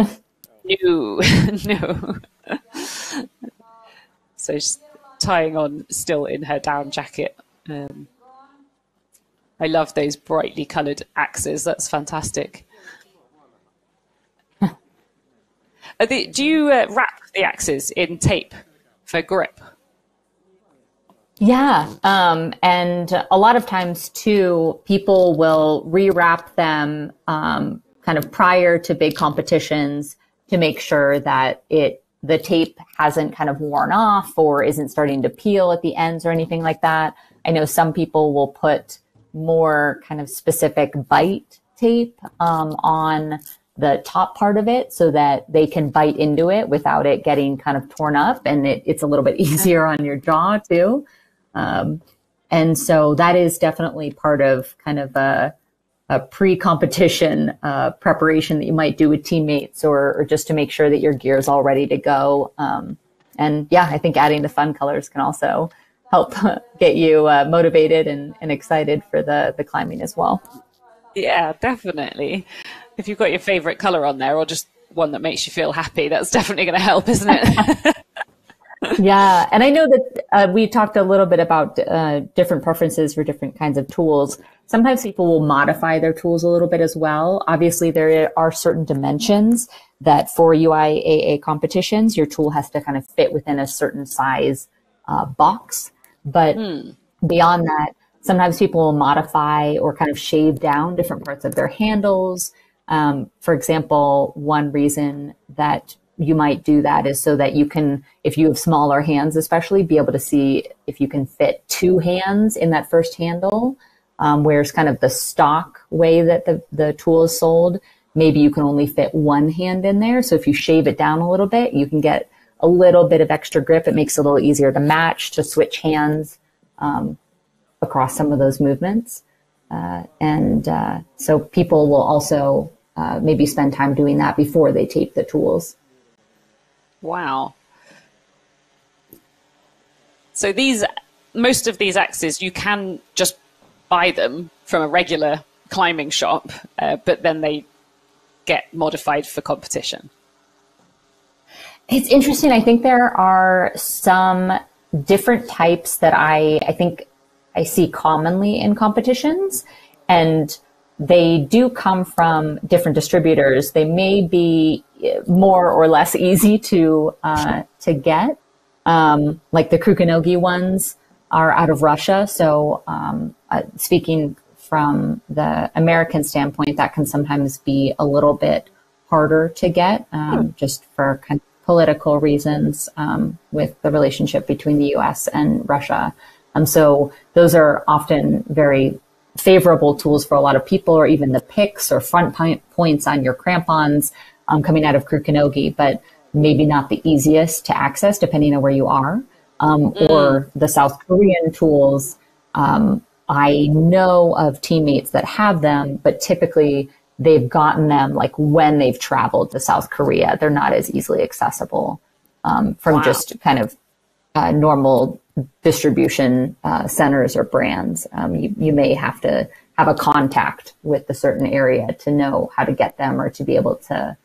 no, no. so she's tying on still in her down jacket. Um, I love those brightly coloured axes. That's fantastic. the, do you uh, wrap the axes in tape for grip? Yeah. Um, and a lot of times too, people will rewrap them, um, kind of prior to big competitions to make sure that it, the tape hasn't kind of worn off or isn't starting to peel at the ends or anything like that. I know some people will put more kind of specific bite tape, um, on the top part of it so that they can bite into it without it getting kind of torn up and it, it's a little bit easier on your jaw too. Um, and so that is definitely part of kind of a, a pre-competition uh, preparation that you might do with teammates or, or, just to make sure that your gear is all ready to go. Um, and yeah, I think adding the fun colors can also help get you uh, motivated and, and excited for the, the climbing as well. Yeah, definitely. If you've got your favorite color on there or just one that makes you feel happy. That's definitely going to help, isn't it? yeah. And I know that uh, we talked a little bit about uh, different preferences for different kinds of tools. Sometimes people will modify their tools a little bit as well. Obviously, there are certain dimensions that for UIAA competitions, your tool has to kind of fit within a certain size uh, box. But mm. beyond that, sometimes people will modify or kind of shave down different parts of their handles. Um, for example, one reason that you might do that is so that you can, if you have smaller hands, especially be able to see if you can fit two hands in that first handle. Um, whereas kind of the stock way that the, the tool is sold, maybe you can only fit one hand in there. So if you shave it down a little bit, you can get a little bit of extra grip. It makes it a little easier to match, to switch hands um, across some of those movements. Uh, and uh, so people will also uh, maybe spend time doing that before they tape the tools. Wow. So these, most of these axes, you can just buy them from a regular climbing shop, uh, but then they get modified for competition. It's interesting. I think there are some different types that I, I think I see commonly in competitions. And they do come from different distributors. They may be more or less easy to uh, to get. Um, like the Krukonogi ones are out of Russia. So um, uh, speaking from the American standpoint, that can sometimes be a little bit harder to get, um, hmm. just for kind of political reasons um, with the relationship between the U.S. and Russia. Um, so those are often very favorable tools for a lot of people, or even the picks or front points on your crampons um, coming out of Krukonogi, but maybe not the easiest to access depending on where you are. Um, mm. Or the South Korean tools. Um, I know of teammates that have them, but typically they've gotten them like when they've traveled to South Korea. They're not as easily accessible um, from wow. just kind of uh, normal distribution uh, centers or brands. Um, you, you may have to have a contact with the certain area to know how to get them or to be able to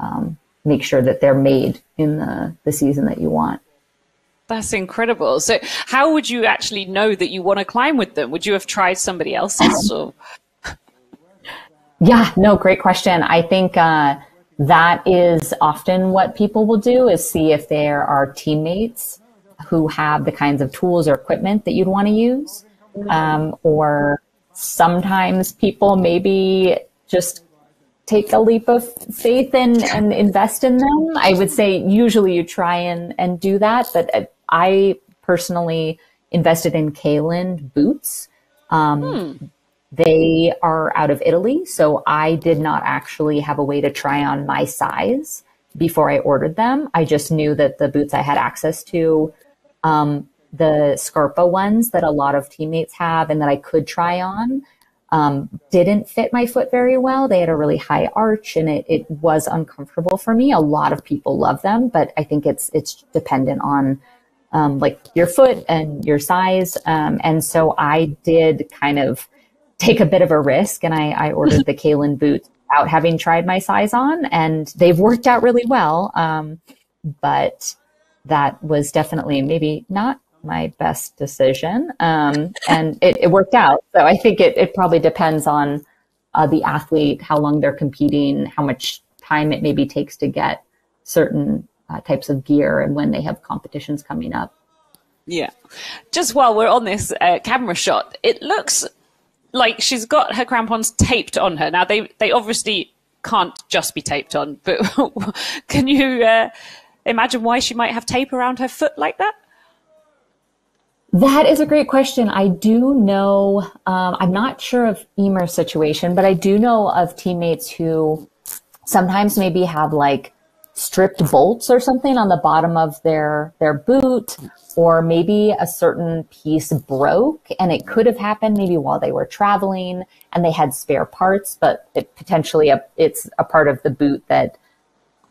um, make sure that they're made in the, the season that you want. That's incredible. So, how would you actually know that you want to climb with them? Would you have tried somebody else's? Or? Yeah, no, great question. I think uh, that is often what people will do is see if there are teammates who have the kinds of tools or equipment that you'd want to use. Um, or sometimes people maybe just take a leap of faith and, and invest in them. I would say usually you try and, and do that, but I personally invested in Kayland boots. Um, hmm. They are out of Italy, so I did not actually have a way to try on my size before I ordered them. I just knew that the boots I had access to um, the Scarpa ones that a lot of teammates have and that I could try on um, didn't fit my foot very well. They had a really high arch and it, it was uncomfortable for me. A lot of people love them, but I think it's it's dependent on um, like your foot and your size. Um, and so I did kind of take a bit of a risk and I, I ordered the Kayland boots without having tried my size on and they've worked out really well. Um, but that was definitely maybe not my best decision. Um, and it, it, worked out. So I think it, it probably depends on uh, the athlete, how long they're competing, how much time it maybe takes to get certain uh, types of gear and when they have competitions coming up. Yeah. Just while we're on this uh, camera shot, it looks like she's got her crampons taped on her. Now, they, they obviously can't just be taped on, but can you uh, imagine why she might have tape around her foot like that? That is a great question. I do know, um, I'm not sure of Emer's situation, but I do know of teammates who sometimes maybe have like stripped bolts or something on the bottom of their, their boot, or maybe a certain piece broke and it could have happened maybe while they were traveling and they had spare parts, but it potentially a, it's a part of the boot that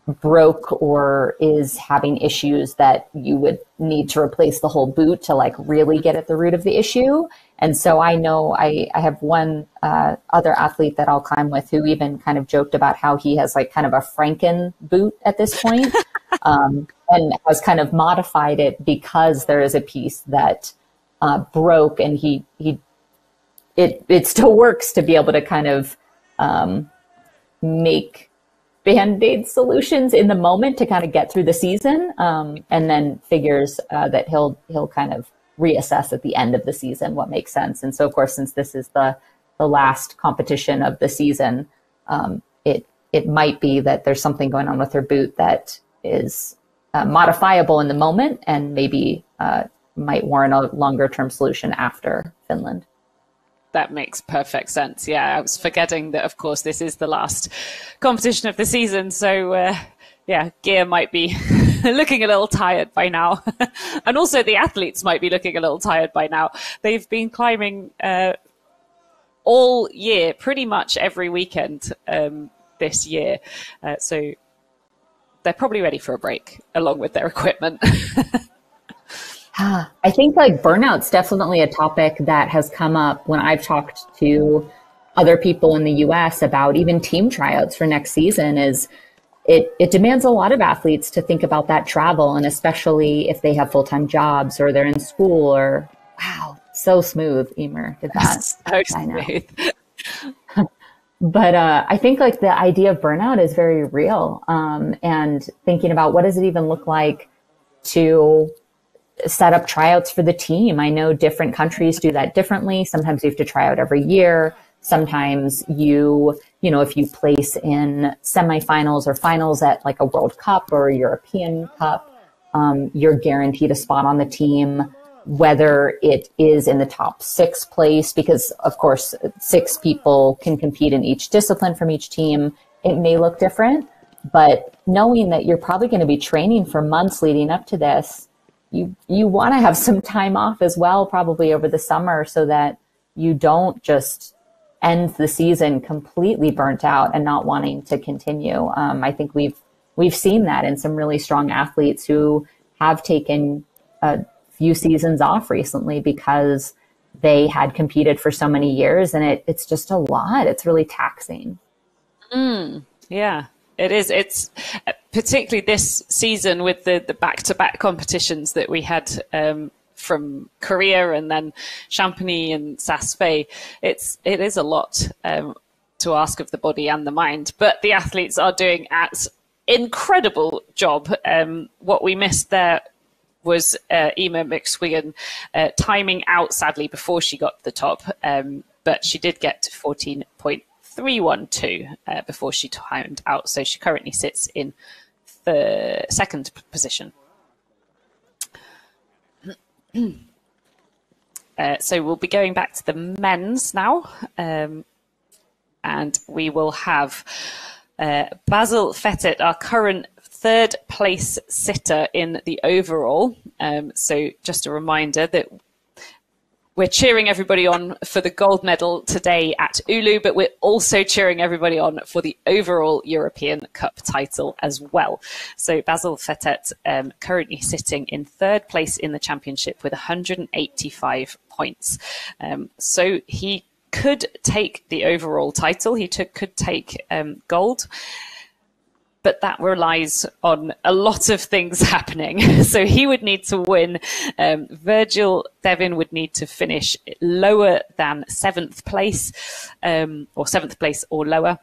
broke or is having issues that you would need to replace the whole boot to like really get at the root of the issue. And so I know I, I have one uh, other athlete that I'll climb with who even kind of joked about how he has like kind of a Franken boot at this point, um, and has kind of modified it because there is a piece that uh, broke and he he it it still works to be able to kind of um, make band-aid solutions in the moment to kind of get through the season um, and then figures uh, that he'll he'll kind of reassess at the end of the season what makes sense. And so of course since this is the the last competition of the season um, it it might be that there's something going on with her boot that is uh, modifiable in the moment and maybe uh, might warrant a longer term solution after Finland that makes perfect sense. Yeah, I was forgetting that, of course, this is the last competition of the season. So, uh, yeah, gear might be looking a little tired by now. and also the athletes might be looking a little tired by now. They've been climbing uh, all year, pretty much every weekend um, this year. Uh, so they're probably ready for a break along with their equipment. I think like burnout's definitely a topic that has come up when I've talked to other people in the US about even team tryouts for next season is it, it demands a lot of athletes to think about that travel and especially if they have full-time jobs or they're in school or wow, so smooth, Emer did that. so smooth. but uh, I think like the idea of burnout is very real. Um, and thinking about what does it even look like to set up tryouts for the team. I know different countries do that differently. Sometimes you have to try out every year. Sometimes you, you know, if you place in semifinals or finals at like a World Cup or European Cup, um, you're guaranteed a spot on the team, whether it is in the top six place, because of course, six people can compete in each discipline from each team. It may look different, but knowing that you're probably going to be training for months leading up to this, you you want to have some time off as well, probably over the summer, so that you don't just end the season completely burnt out and not wanting to continue. Um, I think we've we've seen that in some really strong athletes who have taken a few seasons off recently because they had competed for so many years, and it, it's just a lot. It's really taxing. Mm, yeah, it is. It's particularly this season with the, the back-to-back competitions that we had um, from Korea and then Chamonix and Saas-Fee. It's it is a lot um, to ask of the body and the mind, but the athletes are doing an incredible job. Um, what we missed there was uh, Ema McSwiggan uh, timing out sadly before she got to the top, um, but she did get to 14.5 312 uh, before she timed out. So she currently sits in the second position. uh, so we'll be going back to the men's now. Um, and we will have uh, Basil Fettet, our current third place sitter in the overall. Um, so just a reminder that we're cheering everybody on for the gold medal today at Oulu, but we're also cheering everybody on for the overall European Cup title as well. So Basil Fettet um, currently sitting in third place in the championship with 185 points. Um, so he could take the overall title. He took, could take um, gold but that relies on a lot of things happening. so he would need to win. Um, Virgil Devin would need to finish lower than seventh place, um, or seventh place or lower.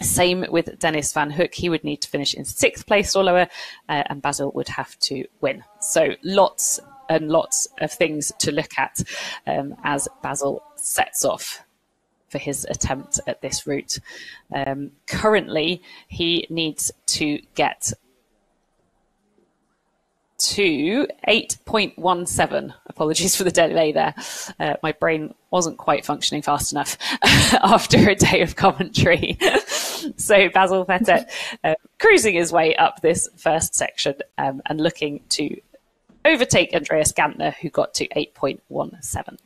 Same with Dennis Van Hook. He would need to finish in sixth place or lower, uh, and Basil would have to win. So lots and lots of things to look at um, as Basil sets off for his attempt at this route. Um, currently, he needs to get to 8.17. Apologies for the delay there. Uh, my brain wasn't quite functioning fast enough after a day of commentary. so Basil Fettet uh, cruising his way up this first section um, and looking to overtake Andreas Gantner, who got to 8.17.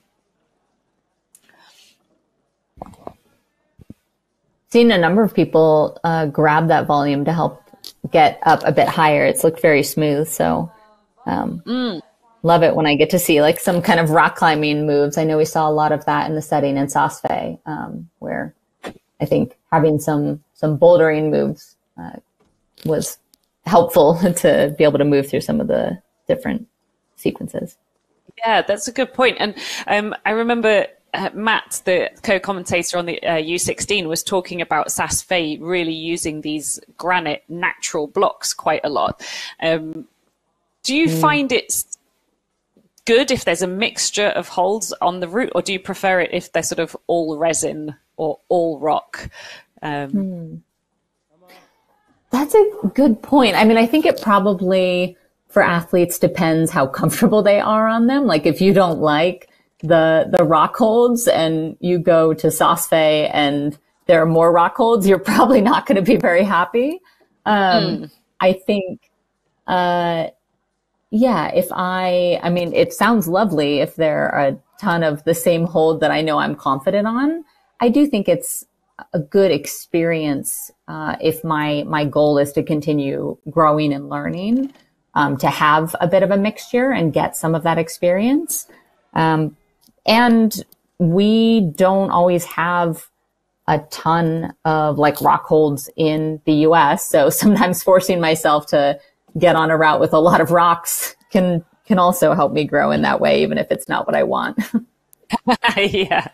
Seen a number of people uh, grab that volume to help get up a bit higher. It's looked very smooth. So, um, mm. love it when I get to see like some kind of rock climbing moves. I know we saw a lot of that in the setting in Saas-Fee, um, where I think having some, some bouldering moves, uh, was helpful to be able to move through some of the different sequences. Yeah, that's a good point. And um, I remember uh, Matt, the co-commentator on the uh, U16, was talking about Saas-Fee really using these granite natural blocks quite a lot. Um, do you mm. find it good if there's a mixture of holds on the route, or do you prefer it if they're sort of all resin or all rock? Um, mm. That's a good point. I mean, I think it probably for athletes depends how comfortable they are on them. Like if you don't like the the rock holds and you go to Saas-Fee and there are more rock holds, you're probably not going to be very happy. Um, mm. I think, uh, yeah, if I, I mean, it sounds lovely if there are a ton of the same hold that I know I'm confident on. I do think it's a good experience uh, if my my goal is to continue growing and learning um, to have a bit of a mixture and get some of that experience um, and we don't always have a ton of like rock holds in the US so sometimes forcing myself to get on a route with a lot of rocks can can also help me grow in that way even if it's not what I want. Yeah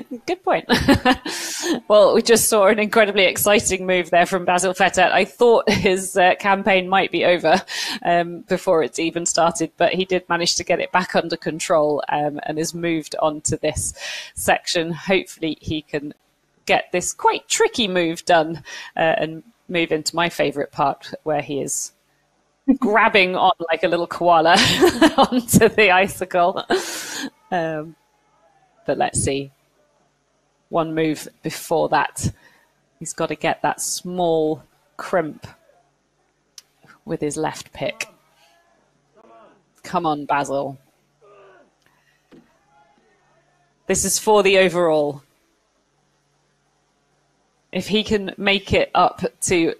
Good point. well, we just saw an incredibly exciting move there from Basil Fettet. I thought his uh, campaign might be over um, before it's even started, but he did manage to get it back under control um, and has moved on to this section. Hopefully, he can get this quite tricky move done uh, and move into my favourite part where he is grabbing on like a little koala onto the icicle. Um, but let's see. One move before that. He's got to get that small crimp with his left pick. Come on, Basil. This is for the overall. If he can make it up to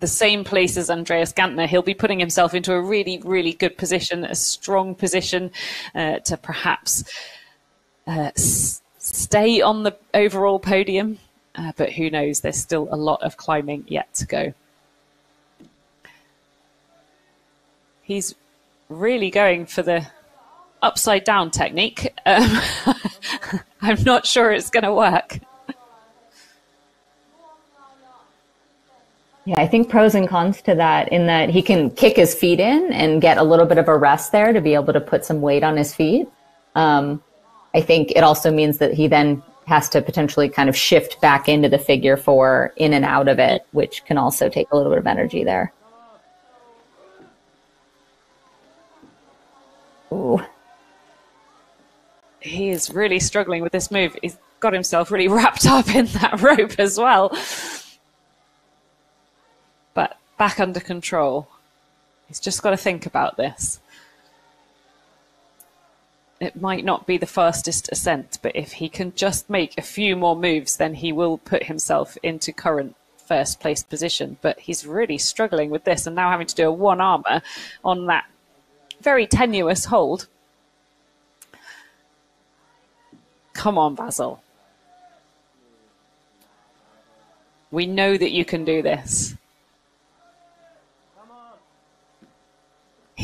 the same place as Andreas Gantner, he'll be putting himself into a really, really good position, a strong position uh, to perhaps uh, stay on the overall podium. Uh, but who knows? There's still a lot of climbing yet to go. He's really going for the upside down technique. Um, I'm not sure it's going to work. Yeah, I think pros and cons to that in that he can kick his feet in and get a little bit of a rest there to be able to put some weight on his feet. Um, I think it also means that he then has to potentially kind of shift back into the figure four in and out of it, which can also take a little bit of energy there. Ooh. He is really struggling with this move. He's got himself really wrapped up in that rope as well. But back under control. He's just got to think about this it might not be the fastest ascent, but if he can just make a few more moves, then he will put himself into current first place position. But he's really struggling with this and now having to do a one armor on that very tenuous hold. Come on, Basil. We know that you can do this.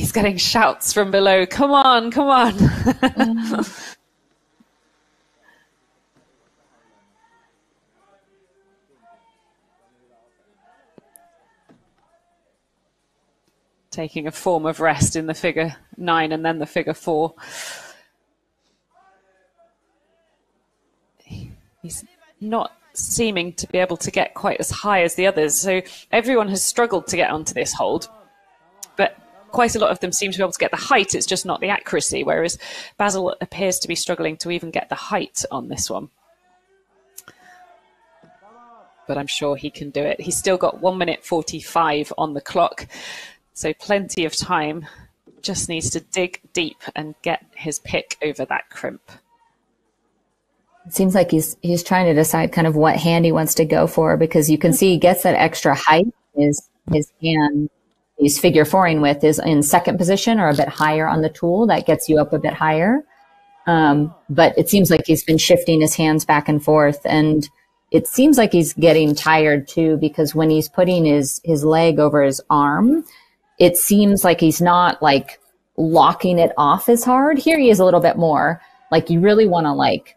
He's getting shouts from below. Come on, come on. Taking a form of rest in the figure nine and then the figure four. He's not seeming to be able to get quite as high as the others. So everyone has struggled to get onto this hold. But quite a lot of them seem to be able to get the height, it's just not the accuracy, whereas Basil appears to be struggling to even get the height on this one. But I'm sure he can do it. He's still got 1 minute 45 on the clock, so plenty of time. Just needs to dig deep and get his pick over that crimp. It seems like he's he's trying to decide kind of what hand he wants to go for because you can see he gets that extra height his his hand he's figure fouring with is in second position or a bit higher on the tool. That gets you up a bit higher. Um, but it seems like he's been shifting his hands back and forth and it seems like he's getting tired too because when he's putting his his leg over his arm it seems like he's not like locking it off as hard here he is a little bit more like you really want to like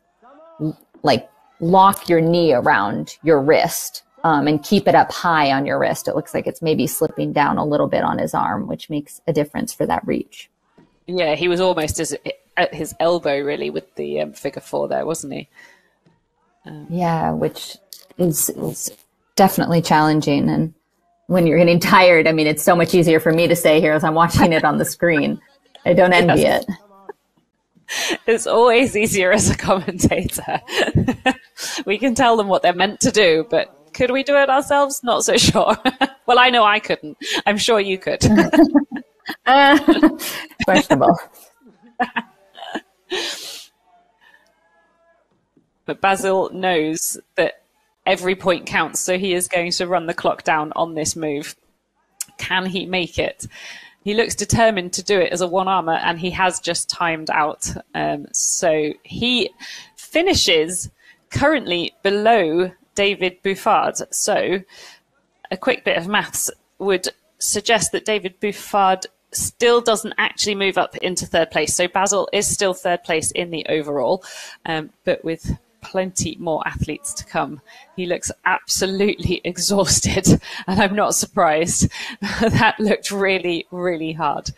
like lock your knee around your wrist um, and keep it up high on your wrist it looks like it's maybe slipping down a little bit on his arm which makes a difference for that reach yeah he was almost as at his elbow really with the um, figure four there wasn't he um, yeah, which is, is definitely challenging. And when you're getting tired, I mean, it's so much easier for me to say here as I'm watching it on the screen. I don't envy yes. it. It's always easier as a commentator. we can tell them what they're meant to do, but could we do it ourselves? Not so sure. well, I know I couldn't. I'm sure you could. uh, questionable. But Basil knows that every point counts, so he is going to run the clock down on this move. Can he make it? He looks determined to do it as a one armor, and he has just timed out. Um, so he finishes currently below David Buffard. So a quick bit of maths would suggest that David Buffard still doesn't actually move up into third place. So Basil is still third place in the overall, um, but with plenty more athletes to come. He looks absolutely exhausted, and I'm not surprised. that looked really, really hard.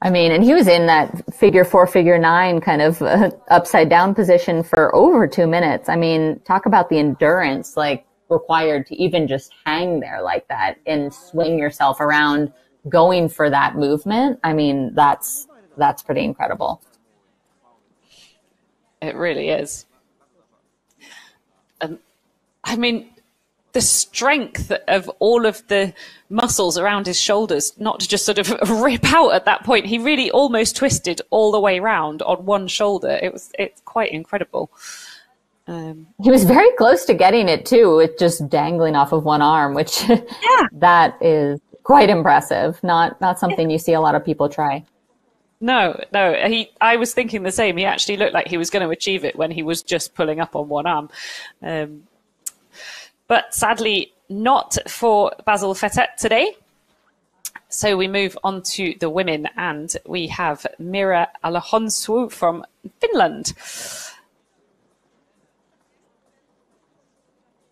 I mean, and he was in that figure four, figure nine kind of uh, upside down position for over two minutes. I mean, talk about the endurance like required to even just hang there like that and swing yourself around going for that movement. I mean, that's, that's pretty incredible. It really is. And I mean, the strength of all of the muscles around his shoulders, not to just sort of rip out at that point. He really almost twisted all the way around on one shoulder. It was it's quite incredible. Um, he was very close to getting it too, with just dangling off of one arm, which yeah. that is quite impressive. Not not something yeah. you see a lot of people try. No, no. He. I was thinking the same. He actually looked like he was going to achieve it when he was just pulling up on one arm. Um, but sadly, not for Basil Fettet today. So we move on to the women, and we have Mira Alahonswu from Finland.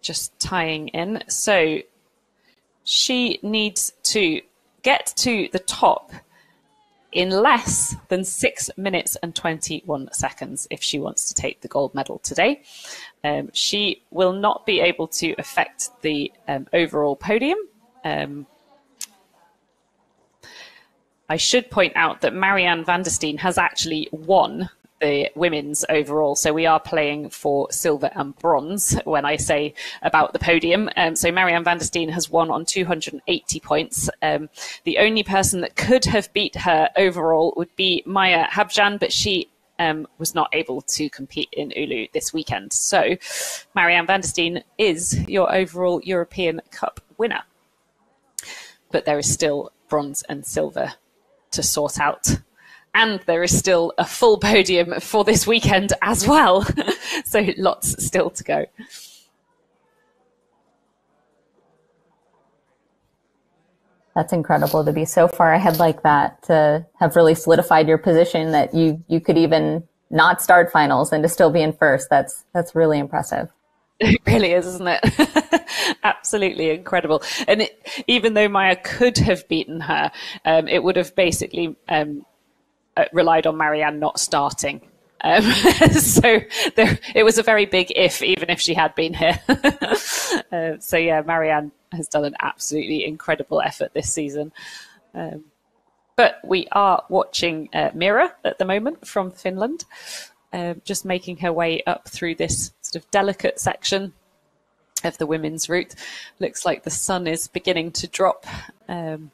Just tying in. So she needs to get to the top in less than six minutes and 21 seconds if she wants to take the gold medal today. Um, she will not be able to affect the um, overall podium. Um, I should point out that Marianne van der Steen has actually won the women's overall. So we are playing for silver and bronze when I say about the podium. Um, so Marianne van der Steen has won on 280 points. Um, the only person that could have beat her overall would be Maya Habjan, but she um, was not able to compete in Oulu this weekend. So Marianne van der Steen is your overall European Cup winner. But there is still bronze and silver to sort out and there is still a full podium for this weekend as well. so lots still to go. That's incredible to be so far ahead like that, to have really solidified your position that you, you could even not start finals and to still be in first. That's, that's really impressive. It really is, isn't it? Absolutely incredible. And it, even though Maya could have beaten her, um, it would have basically um, uh, relied on Marianne not starting. Um, so there, it was a very big if, even if she had been here. uh, so yeah, Marianne has done an absolutely incredible effort this season. Um, but we are watching uh, Mira at the moment from Finland, uh, just making her way up through this sort of delicate section of the women's route. Looks like the sun is beginning to drop. Um,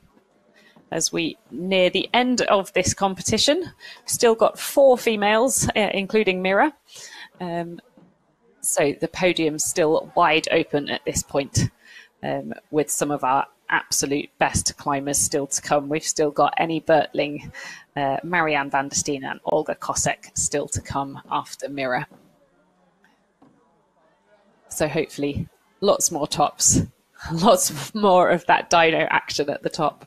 as we near the end of this competition. Still got four females, uh, including Mira. Um, so the podium's still wide open at this point. Um, with some of our absolute best climbers still to come. We've still got Annie Bertling, uh, Marianne van der Steen, and Olga Kosek still to come after Mira. So hopefully, lots more tops, lots more of that dyno action at the top.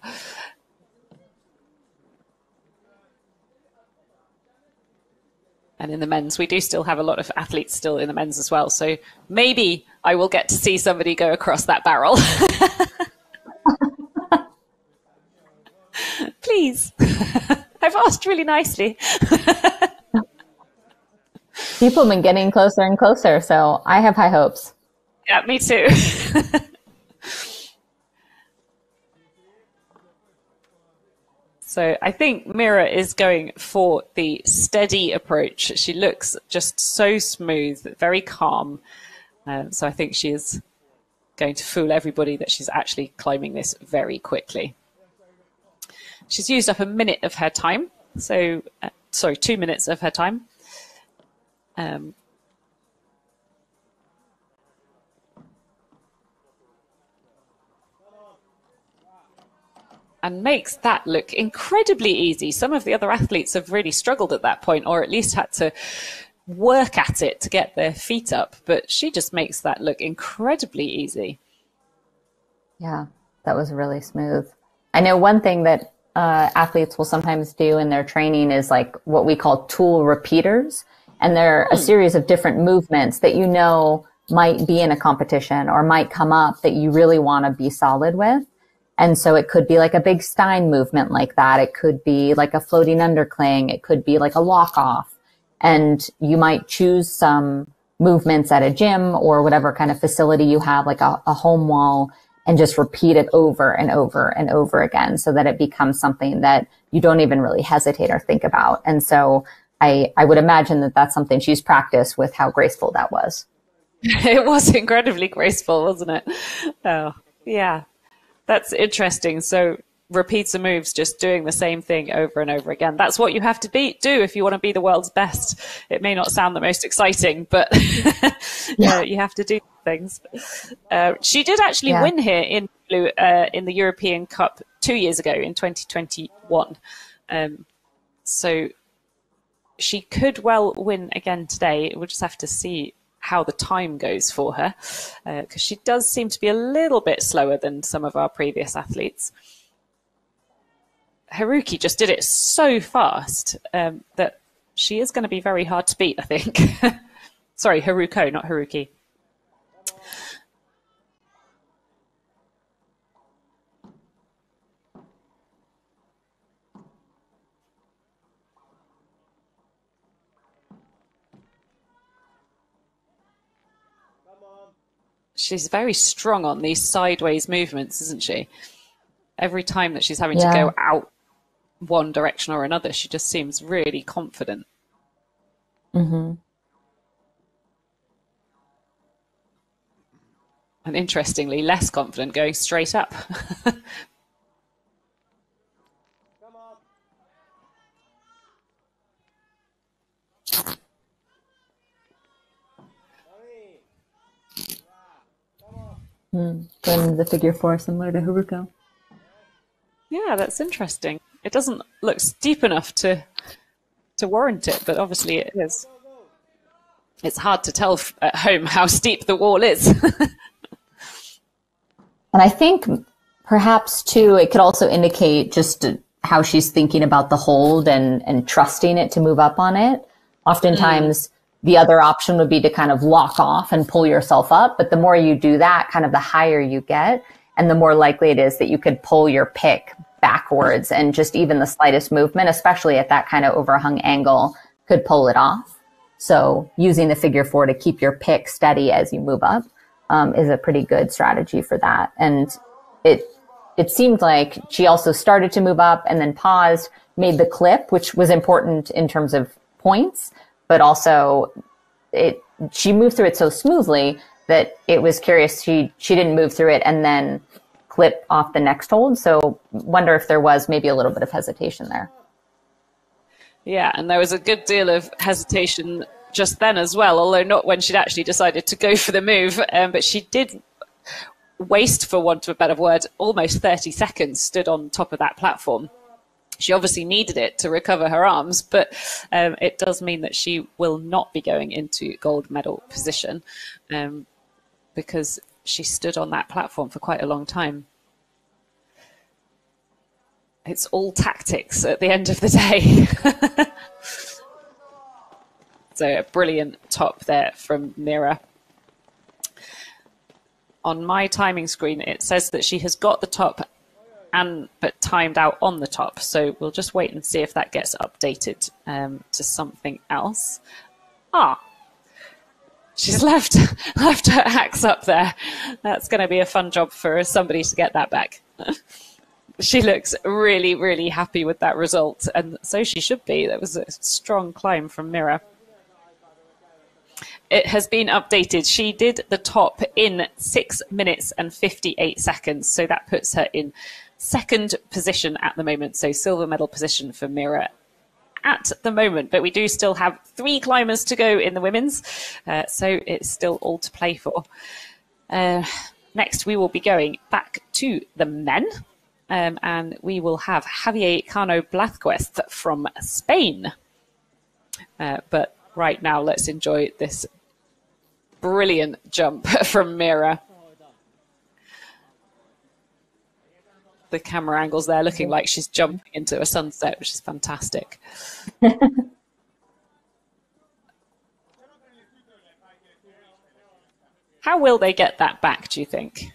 And in the men's, we do still have a lot of athletes still in the men's as well. So maybe I will get to see somebody go across that barrel. Please. I've asked really nicely. People have been getting closer and closer, so I have high hopes. Yeah, me too. so I think Mira is going for the steady approach. She looks just so smooth, very calm. Um, so I think she is going to fool everybody that she's actually climbing this very quickly. She's used up a minute of her time, so uh, sorry, two minutes of her time. Um, and makes that look incredibly easy. Some of the other athletes have really struggled at that point, or at least had to work at it to get their feet up. But she just makes that look incredibly easy. Yeah, that was really smooth. I know one thing that uh, athletes will sometimes do in their training is like what we call tool repeaters. And they're a hmm. series of different movements that you know might be in a competition or might come up that you really want to be solid with. And so it could be like a big Stein movement like that. It could be like a floating undercling. It could be like a lock off. And you might choose some movements at a gym or whatever kind of facility you have, like a, a home wall and just repeat it over and over and over again so that it becomes something that you don't even really hesitate or think about. And so I, I would imagine that that's something she's practiced with how graceful that was. it was incredibly graceful, wasn't it? Oh, yeah. That's interesting. So repeats the moves, just doing the same thing over and over again. That's what you have to be, do if you want to be the world's best. It may not sound the most exciting, but yeah. you have to do things. Uh, she did actually yeah. win here in uh, in the European Cup two years ago in 2021. Um, so she could well win again today. We'll just have to see how the time goes for her because uh, she does seem to be a little bit slower than some of our previous athletes. Haruki just did it so fast um, that she is going to be very hard to beat, I think. Sorry, Haruko, not Haruki. She's very strong on these sideways movements, isn't she? Every time that she's having yeah. to go out one direction or another, she just seems really confident. Mm-hmm. And interestingly, less confident going straight up. Mm, the figure four similar to Haruko. Yeah, that's interesting. It doesn't look steep enough to to warrant it, but obviously it is. It's hard to tell at home how steep the wall is. and I think perhaps too, it could also indicate just how she's thinking about the hold and and trusting it to move up on it. Oftentimes, mm. The other option would be to kind of lock off and pull yourself up. But the more you do that, kind of the higher you get and the more likely it is that you could pull your pick backwards and just even the slightest movement, especially at that kind of overhung angle could pull it off. So using the figure four to keep your pick steady as you move up um, is a pretty good strategy for that. And it it seemed like she also started to move up and then paused, made the clip, which was important in terms of points, but also it she moved through it so smoothly that it was curious she she didn't move through it and then clip off the next hold. So wonder if there was maybe a little bit of hesitation there. Yeah, and there was a good deal of hesitation just then as well, although not when she'd actually decided to go for the move. Um, but she did waste, for want of a better word, almost 30 seconds stood on top of that platform. She obviously needed it to recover her arms, but um, it does mean that she will not be going into gold medal position um, because she stood on that platform for quite a long time. It's all tactics at the end of the day. so a brilliant top there from Mira on my timing screen, it says that she has got the top and but timed out on the top. So we'll just wait and see if that gets updated um, to something else. Ah, she's left left her axe up there. That's going to be a fun job for somebody to get that back. she looks really, really happy with that result, and so she should be. That was a strong climb from Mira it has been updated. She did the top in six minutes and 58 seconds. So that puts her in second position at the moment. So silver medal position for Mira at the moment. But we do still have three climbers to go in the women's. Uh, so it's still all to play for. Uh, next, we will be going back to the men. Um, and we will have Javier Cano Blazquez from Spain. Uh, but right now, let's enjoy this brilliant jump from Mira. The camera angles there looking like she's jumping into a sunset, which is fantastic. How will they get that back, do you think?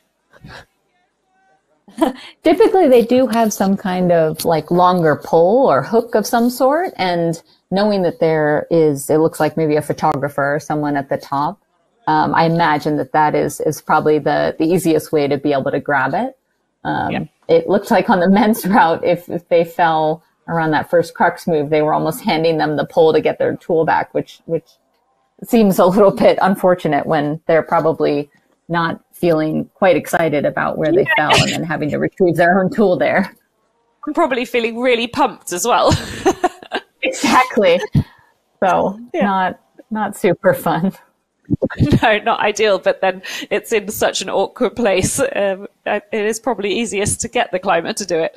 Typically, they do have some kind of like longer pole or hook of some sort. And knowing that there is, it looks like maybe a photographer or someone at the top um, I imagine that that is is probably the the easiest way to be able to grab it. Um, yeah. It looked like on the men's route, if if they fell around that first crux move, they were almost handing them the pole to get their tool back, which which seems a little bit unfortunate when they're probably not feeling quite excited about where yeah. they fell and then having to retrieve their own tool there. I'm probably feeling really pumped as well. exactly. So yeah. not not super fun. no, not ideal, but then it's in such an awkward place. Um, it is probably easiest to get the climber to do it.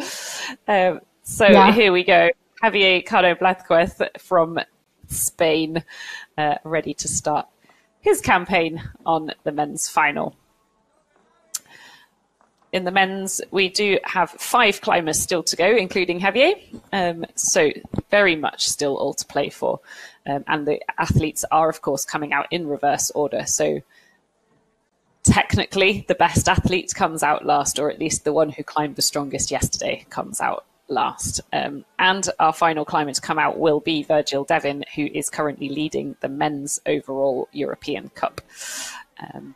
Um, so yeah. here we go. Javier Cano Blazquez from Spain, uh, ready to start his campaign on the men's final. In the men's, we do have five climbers still to go, including Javier. Um, so very much still all to play for. Um, and the athletes are, of course, coming out in reverse order. So technically, the best athlete comes out last, or at least the one who climbed the strongest yesterday comes out last. Um, and our final climber to come out will be Virgil Devin, who is currently leading the men's overall European Cup. Um,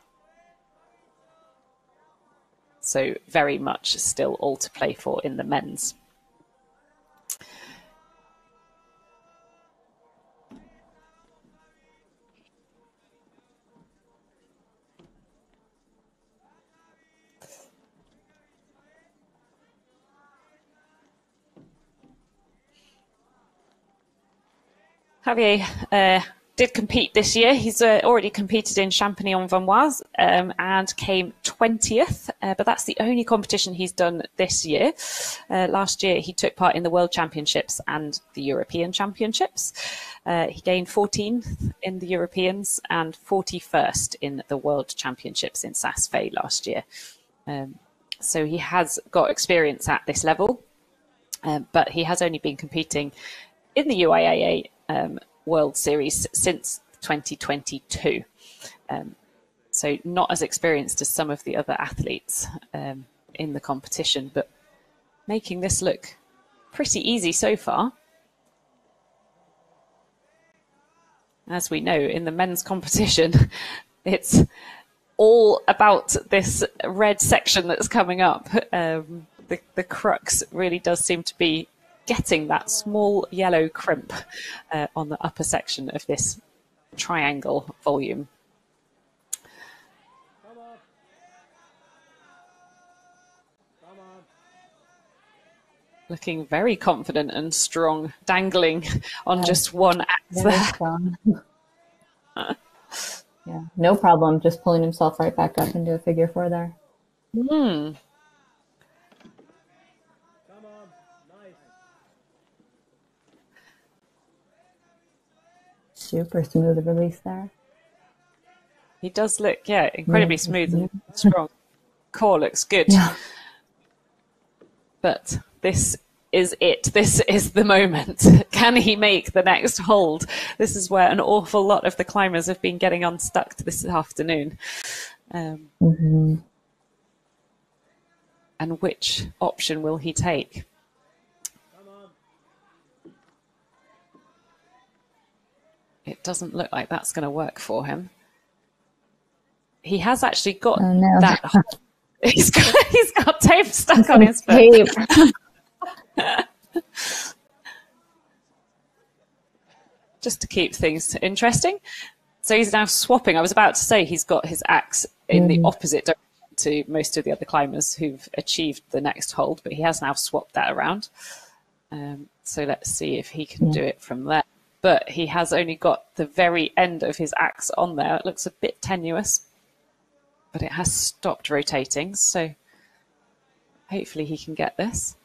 so very much still all to play for in the men's. Javier uh, did compete this year. He's uh, already competed in Champagny-en-Vanoise um, and came 20th, uh, but that's the only competition he's done this year. Uh, last year, he took part in the World Championships and the European Championships. Uh, he gained 14th in the Europeans and 41st in the World Championships in Saas-Fee last year. Um, so he has got experience at this level, um, but he has only been competing in the UIAA um, World Series since 2022. Um, so not as experienced as some of the other athletes um, in the competition, but making this look pretty easy so far. As we know, in the men's competition, it's all about this red section that's coming up. Um, the, the crux really does seem to be getting that small yellow crimp uh, on the upper section of this triangle volume. Looking very confident and strong, dangling on just one axe there. yeah, no problem. Just pulling himself right back up into a figure four there. Hmm. Super smooth release there. He does look, yeah, incredibly smooth and strong. Core looks good. Yeah. But this is it. This is the moment. Can he make the next hold? This is where an awful lot of the climbers have been getting unstuck this afternoon. Um, hmm and which option will he take? It doesn't look like that's going to work for him. He has actually got Oh no. that. He's got, he's got tape stuck on his foot. Just to keep things interesting. So he's now swapping. I was about to say he's got his axe in the opposite direction to most of the other climbers who've achieved the next hold, but he has now swapped that around. Um, so let's see if he can do it from there. But he has only got the very end of his axe on there. It looks a bit tenuous, but it has stopped rotating. So hopefully he can get this.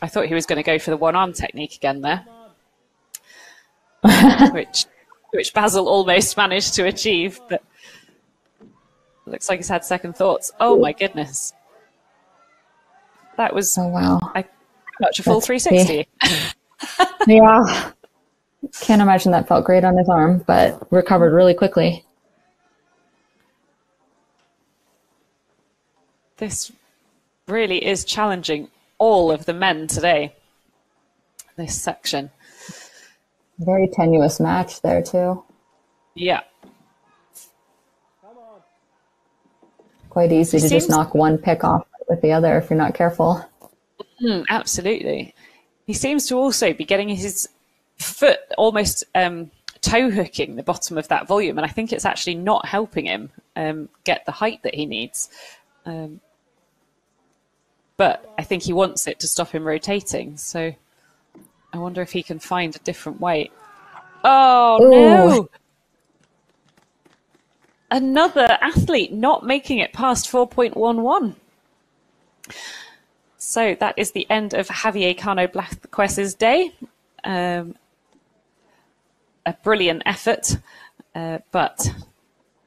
I thought he was going to go for the one arm technique again there which which Basil almost managed to achieve, but looks like he's had second thoughts. Oh my goodness. That was Oh wow. I much a full That's 360. Yeah. Can't imagine that felt great on his arm, but recovered really quickly. This really is challenging all of the men today. This section. Very tenuous match there too. Yeah. Come on. Quite easy He to just knock one pick off with the other if you're not careful. Mm, absolutely. He seems to also be getting his foot almost um, toe hooking the bottom of that volume, and I think it's actually not helping him um, get the height that he needs. Um, but I think he wants it to stop him rotating, so I wonder if he can find a different way. Oh no! Another athlete not making it past 4.11. So that is the end of Javier Cano Blazquez's day. Um, a brilliant effort, uh, but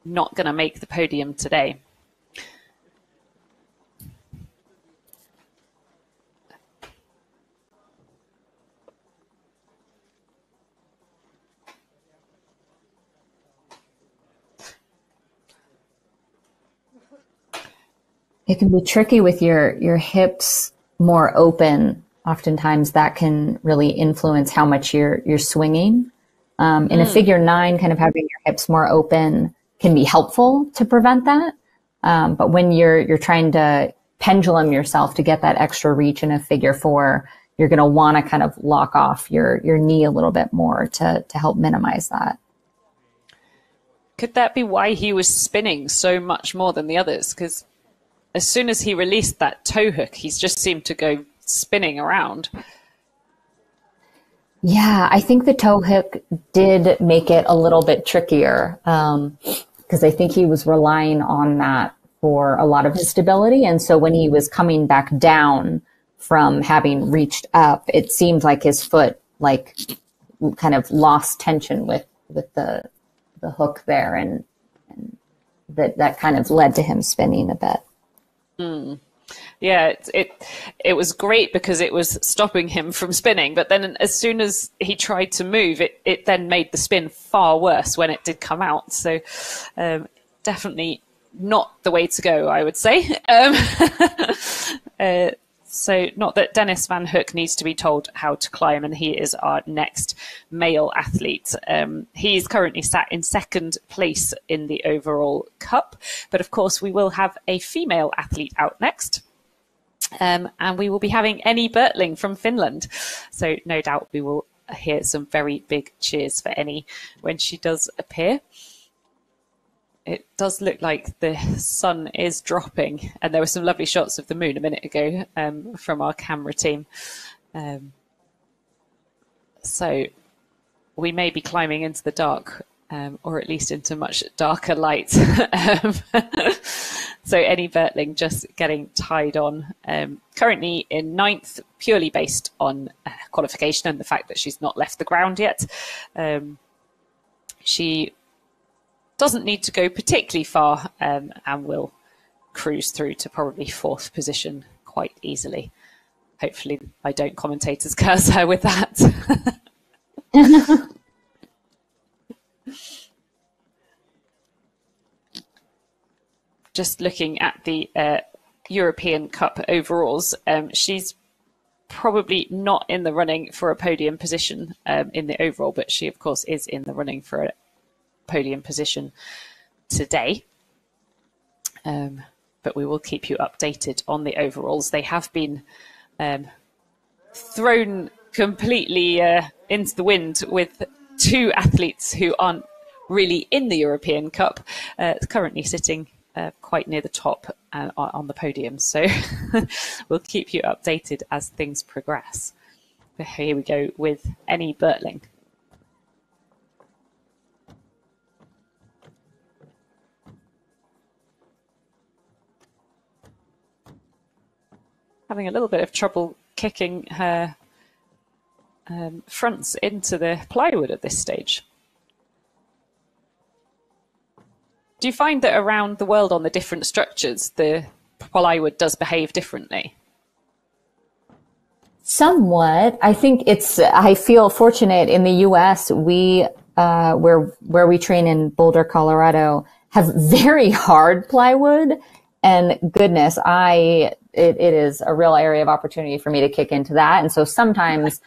not going to make the podium today. It can be tricky with your your hips more open. Oftentimes, that can really influence how much you're you're swinging. Um, in a figure nine, kind of having your hips more open can be helpful to prevent that. Um, but when you're you're trying to pendulum yourself to get that extra reach in a figure four, you're going to want to kind of lock off your your knee a little bit more to to help minimize that. Could that be why he was spinning so much more than the others? Because as soon as he released that toe hook, he's just seemed to go spinning around. Yeah, I think the toe hook did make it a little bit trickier um, because I think he was relying on that for a lot of his stability. And so when he was coming back down from having reached up, it seemed like his foot like kind of lost tension with with the the hook there, and, and that that kind of led to him spinning a bit. Hmm. Yeah, it, it it was great because it was stopping him from spinning. But then, as soon as he tried to move, it it then made the spin far worse when it did come out. So, um, definitely not the way to go, I would say. Um, uh, so, not that Dennis Van Hook needs to be told how to climb, and he is our next male athlete. Um, he is currently sat in second place in the overall cup, but of course, we will have a female athlete out next. Um, and we will be having Eni Bertling from Finland. So, no doubt we will hear some very big cheers for Eni when she does appear it does look like the sun is dropping, and there were some lovely shots of the moon a minute ago um, from our camera team. Um, so we may be climbing into the dark, um, or at least into much darker light. um, So Annie Bertling just getting tied on. Um, currently in ninth, purely based on uh, qualification and the fact that she's not left the ground yet. Um, she doesn't need to go particularly far um, and will cruise through to probably fourth position quite easily. Hopefully, I don't commentators curse her with that. Just looking at the uh, European Cup overalls, um, she's probably not in the running for a podium position um, in the overall, but she, of course, is in the running for a podium position today. Um, but we will keep you updated on the overalls. They have been um, thrown completely uh, into the wind with two athletes who aren't really in the European Cup, uh, currently sitting uh, quite near the top uh, on the podium. So we'll keep you updated as things progress. Here we go with Annie Bertling. having a little bit of trouble kicking her um, fronts into the plywood at this stage. Do you find that around the world on the different structures, the plywood does behave differently? Somewhat. I think it's, I feel fortunate in the US, we, uh, where, where we train in Boulder, Colorado, have very hard plywood. And goodness, I it, it is a real area of opportunity for me to kick into that. And so sometimes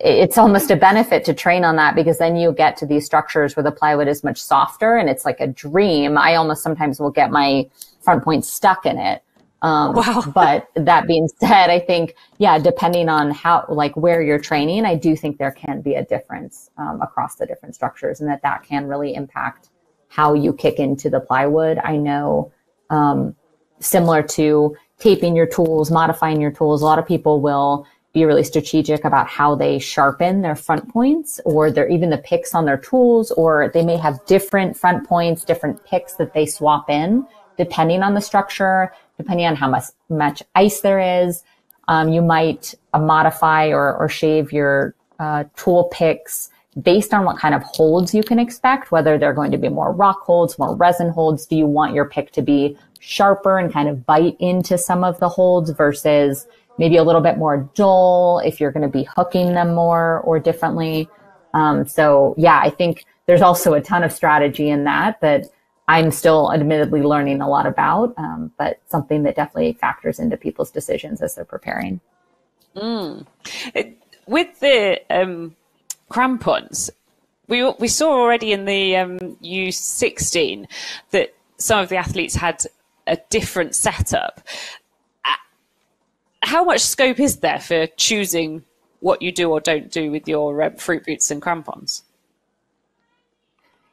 it's almost a benefit to train on that because then you get to these structures where the plywood is much softer and it's like a dream. I almost sometimes will get my front point stuck in it. Um, wow. but that being said, I think, yeah, depending on how, like where you're training, I do think there can be a difference um, across the different structures and that that can really impact how you kick into the plywood. I know, um, similar to taping your tools, modifying your tools. A lot of people will be really strategic about how they sharpen their front points or their even the picks on their tools, or they may have different front points, different picks that they swap in depending on the structure, depending on how much, much ice there is. Um, you might uh, modify or, or shave your uh, tool picks based on what kind of holds you can expect, whether they're going to be more rock holds, more resin holds. Do you want your pick to be sharper and kind of bite into some of the holds versus maybe a little bit more dull if you're going to be hooking them more or differently. Um, so yeah, I think there's also a ton of strategy in that that I'm still admittedly learning a lot about, um, but something that definitely factors into people's decisions as they're preparing. Mm. with the um, crampons, we we saw already in the um, U16 that some of the athletes had a different setup. How much scope is there for choosing what you do or don't do with your um, fruit boots and crampons?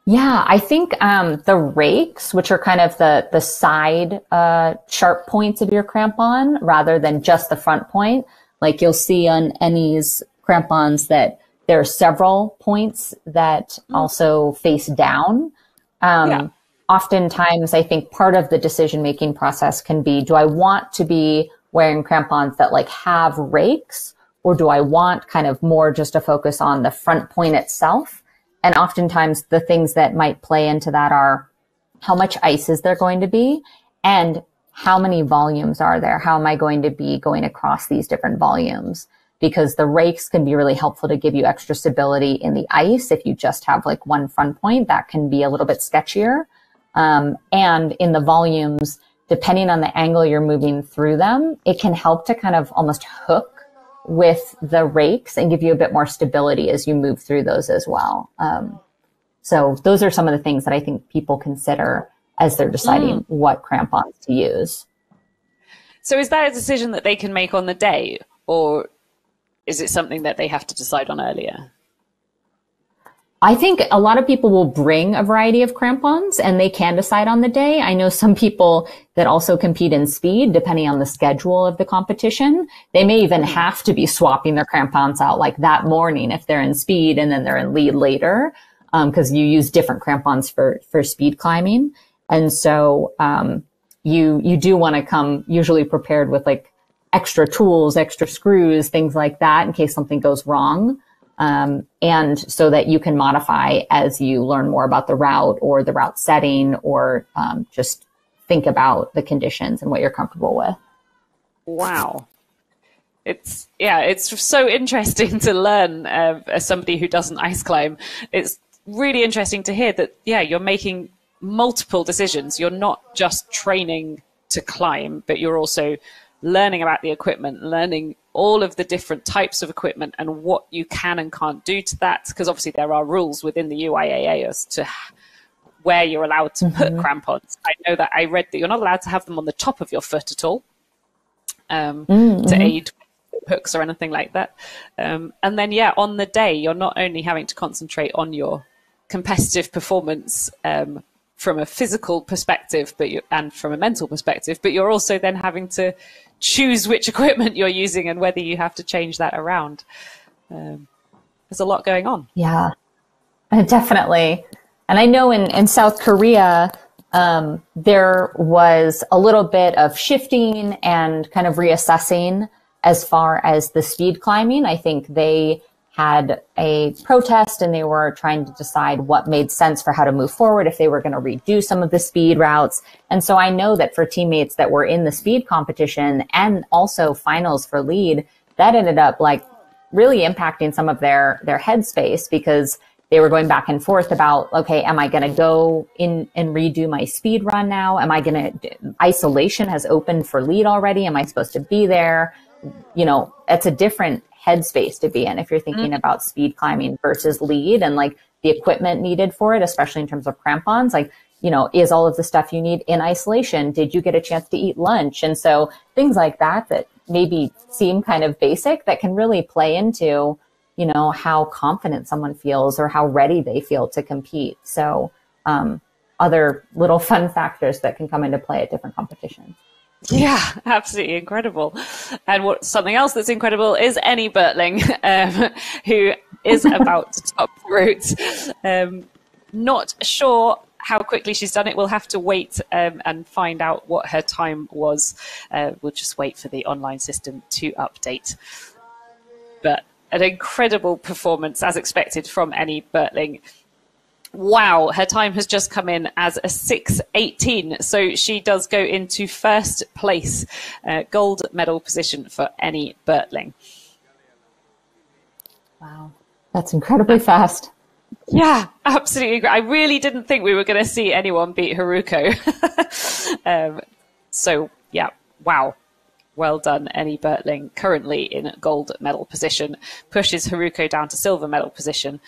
Yeah, I think um, the rakes, which are kind of the the side uh, sharp points of your crampon, rather than just the front point. Like you'll see on Annie's crampons that there are several points that mm. also face down. Um, yeah oftentimes I think part of the decision making process can be, do I want to be wearing crampons that like have rakes or do I want kind of more just a focus on the front point itself? And oftentimes the things that might play into that are how much ice is there going to be and how many volumes are there? How am I going to be going across these different volumes? Because the rakes can be really helpful to give you extra stability in the ice. If you just have like one front point, that can be a little bit sketchier. Um, and in the volumes, depending on the angle you're moving through them, it can help to kind of almost hook with the rakes and give you a bit more stability as you move through those as well. Um, so those are some of the things that I think people consider as they're deciding mm. what crampons to use. So is that a decision that they can make on the day or is it something that they have to decide on earlier? I think a lot of people will bring a variety of crampons and they can decide on the day. I know some people that also compete in speed, depending on the schedule of the competition. They may even have to be swapping their crampons out like that morning if they're in speed and then they're in lead later, because um, you use different crampons for, for speed climbing. And so, um, you you do want to come usually prepared with like extra tools, extra screws, things like that in case something goes wrong. Um, and so that you can modify as you learn more about the route or the route setting or um, just think about the conditions and what you're comfortable with. Wow. It's yeah, it's so interesting to learn uh, as somebody who doesn't ice climb. It's really interesting to hear that yeah, you're making multiple decisions. You're not just training to climb, but you're also learning about the equipment, learning all of the different types of equipment and what you can and can't do to that. Because obviously there are rules within the UIAA as to where you're allowed to mm-hmm. put crampons. I know that I read that you're not allowed to have them on the top of your foot at all um, mm-hmm. to aid hooks or anything like that. Um, and then, yeah, on the day, you're not only having to concentrate on your competitive performance um, from a physical perspective, but you, and from a mental perspective, but you're also then having to choose which equipment you're using and whether you have to change that around. Um, there's a lot going on. Yeah, definitely. And I know in, in South Korea, um, there was a little bit of shifting and kind of reassessing as far as the speed climbing. I think they had a protest and they were trying to decide what made sense for how to move forward, if they were going to redo some of the speed routes. And so I know that for teammates that were in the speed competition and also finals for lead, that ended up like really impacting some of their, their headspace because they were going back and forth about, okay, am I going to go in and redo my speed run now? Am I going to, isolation has opened for lead already. Am I supposed to be there? You know, it's a different headspace to be in if you're thinking mm-hmm. about speed climbing versus lead and like the equipment needed for it, especially in terms of crampons. Like, you know, is all of the stuff you need in isolation? Did you get a chance to eat lunch? And so things like that that maybe seem kind of basic that can really play into, you know, how confident someone feels or how ready they feel to compete. So, um, other little fun factors that can come into play at different competitions. Yeah, absolutely incredible. And what something else that's incredible is Annie Bertling, um, who is about to top route. Um, not sure how quickly she's done it. We'll have to wait um, and find out what her time was. Uh, we'll just wait for the online system to update. But an incredible performance, as expected, from Annie Bertling wow, her time has just come in as a 6.18. So she does go into first place, uh, gold medal position for Annie Bertling. Wow, that's incredibly fast. Yeah, absolutely. I really didn't think we were going to see anyone beat Haruko. um, so, yeah, wow. Well done, Annie Bertling, currently in gold medal position, pushes Haruko down to silver medal position.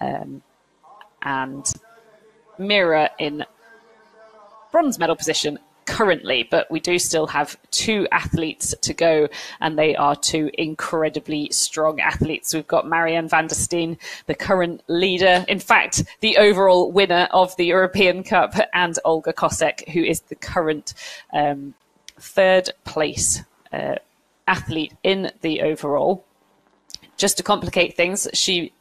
Um, and Mira in bronze medal position currently, but we do still have two athletes to go, and they are two incredibly strong athletes. We've got Marianne van der Steen, the current leader, in fact, the overall winner of the European Cup, and Olga Kosek, who is the current um, third place uh, athlete in the overall. Just to complicate things, she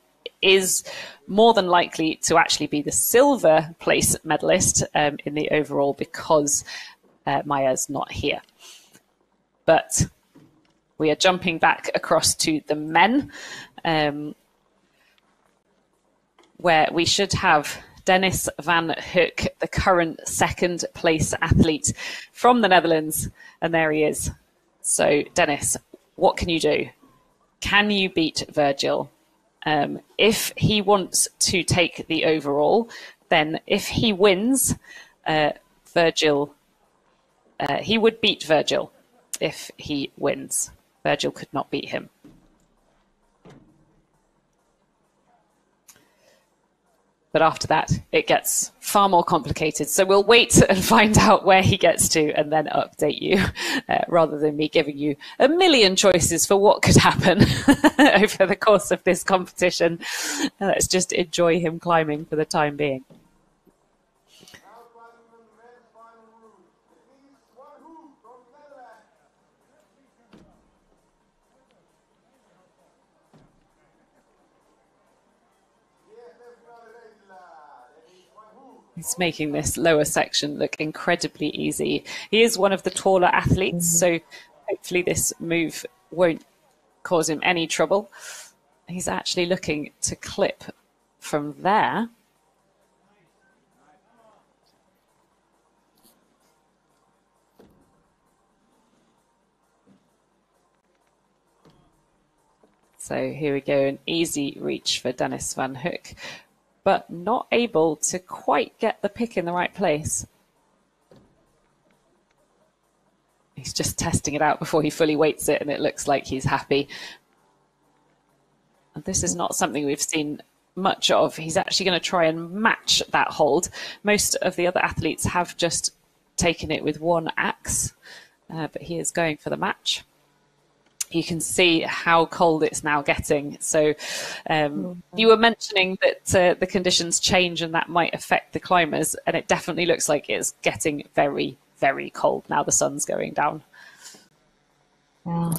is more than likely to actually be the silver place medalist um, in the overall because uh, Maya's not here. But we are jumping back across to the men, um, where we should have Dennis van Hoek, the current second place athlete from the Netherlands. And there he is. So, Dennis, what can you do? Can you beat Virgil? Um, if he wants to take the overall, then if he wins, uh, Virgil, uh, he would beat Virgil if he wins. Virgil could not beat him. But after that, it gets far more complicated. So we'll wait and find out where he gets to and then update you uh, rather than me giving you a million choices for what could happen over the course of this competition. Let's just enjoy him climbing for the time being. He's making this lower section look incredibly easy. He is one of the taller athletes, mm-hmm. so hopefully this move won't cause him any trouble. He's actually looking to clip from there. So here we go, an easy reach for Dennis Van Hoek, but not able to quite get the pick in the right place. He's just testing it out before he fully weights it, and it looks like he's happy. And this is not something we've seen much of. He's actually going to try and match that hold. Most of the other athletes have just taken it with one axe, uh, but he is going for the match you can see how cold it's now getting. So, um, mm-hmm. you were mentioning that uh, the conditions change and that might affect the climbers, and it definitely looks like it's getting very, very cold now the sun's going down. Yeah.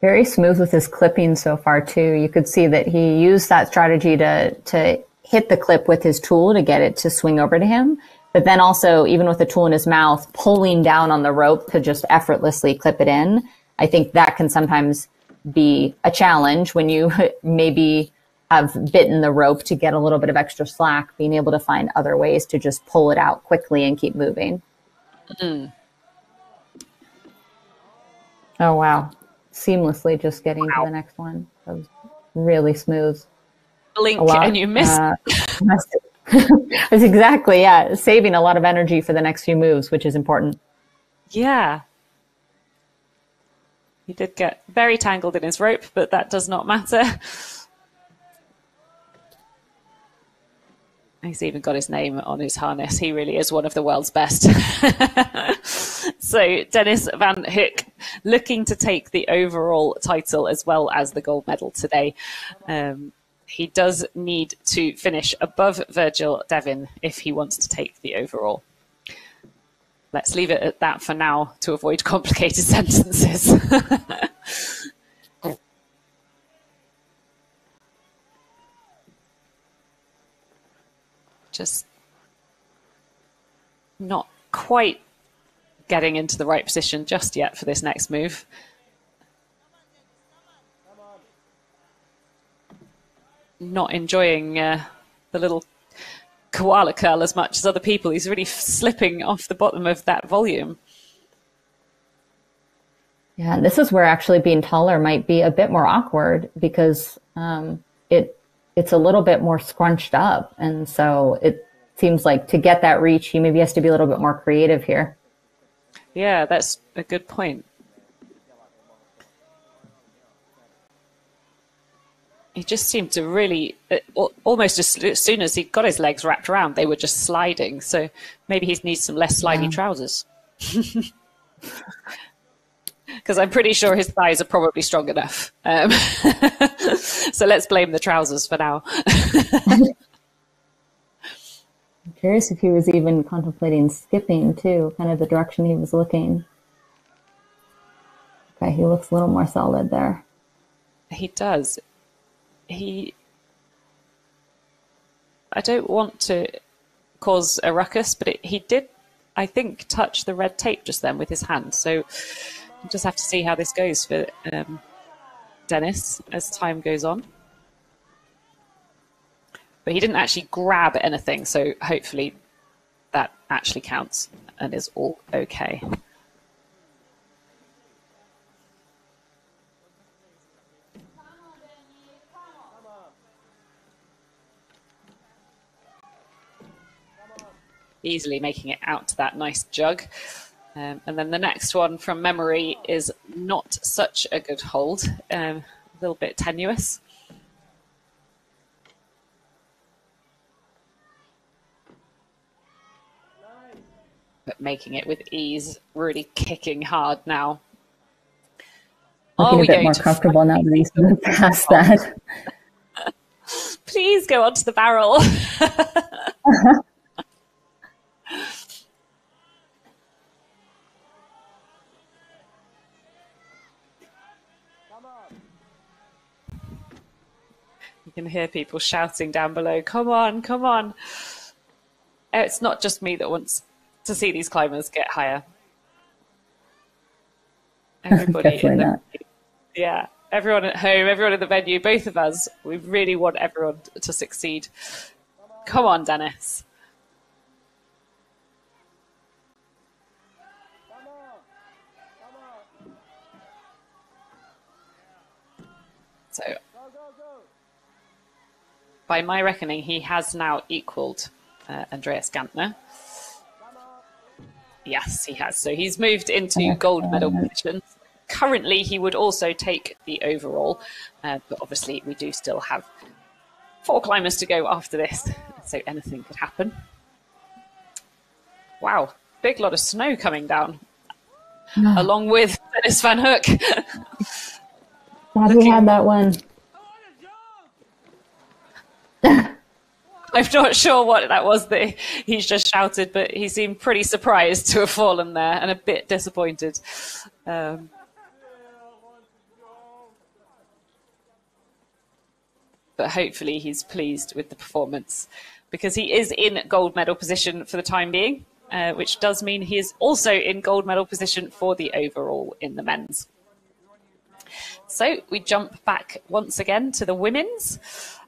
Very smooth with his clipping so far too. You could see that he used that strategy to to hit the clip with his tool to get it to swing over to him but then also, even with the tool in his mouth, pulling down on the rope to just effortlessly clip it in. I think that can sometimes be a challenge when you maybe have bitten the rope to get a little bit of extra slack, being able to find other ways to just pull it out quickly and keep moving. Mm. Oh, wow. Seamlessly just getting wow. to the next one. That was really smooth. Blink and you miss. Uh, That's exactly, yeah. Saving a lot of energy for the next few moves, which is important. Yeah. He did get very tangled in his rope, but that does not matter. He's even got his name on his harness. He really is one of the world's best. so, Dennis Van Hoek looking to take the overall title as well as the gold medal today. Um, he does need to finish above Virgil Devin if he wants to take the overall. Let's leave it at that for now to avoid complicated sentences. Just not quite getting into the right position just yet for this next move. Not enjoying uh, the little koala curl as much as other people. He's really slipping off the bottom of that volume. Yeah, and this is where actually being taller might be a bit more awkward because um, it it's a little bit more scrunched up, and so it seems like to get that reach, he maybe has to be a little bit more creative here. Yeah, that's a good point. He just seemed to really uh, almost as soon as he got his legs wrapped around, they were just sliding. So maybe he needs some less slidey yeah. trousers. Because I'm pretty sure his thighs are probably strong enough. Um, so let's blame the trousers for now. I'm curious if he was even contemplating skipping too, kind of the direction he was looking. Okay, he looks a little more solid there. He does he I don't want to cause a ruckus, but it, he did, I think, touch the red tape just then with his hand. So we'll just have to see how this goes for um, Dennis as time goes on. But he didn't actually grab anything, so hopefully that actually counts and is all okay. Easily making it out to that nice jug. Um, and then the next one from memory is not such a good hold, um, a little bit tenuous. But making it with ease, really kicking hard now. Looking a bit more comfortable now that he's moved past that. Please go onto the barrel. You can hear people shouting down below, come on, come on. Uh, it's not just me that wants to see these climbers get higher. Everybody Definitely the, not. Yeah, everyone at home, everyone in the venue, both of us, we really want everyone to succeed. Come on, Dennis. So, by my reckoning, he has now equaled uh, Andreas Gantner. Yes, he has. So he's moved into gold medal position. Currently, he would also take the overall, uh, but obviously, we do still have four climbers to go after this, so anything could happen. Wow, big lot of snow coming down, along with Dennis Van Hoek. Glad Looking... we had that one. I'm not sure what that was that he's just shouted, but he seemed pretty surprised to have fallen there and a bit disappointed. Um, but hopefully he's pleased with the performance because he is in gold medal position for the time being, uh, which does mean he is also in gold medal position for the overall in the men's. So we jump back once again to the women's.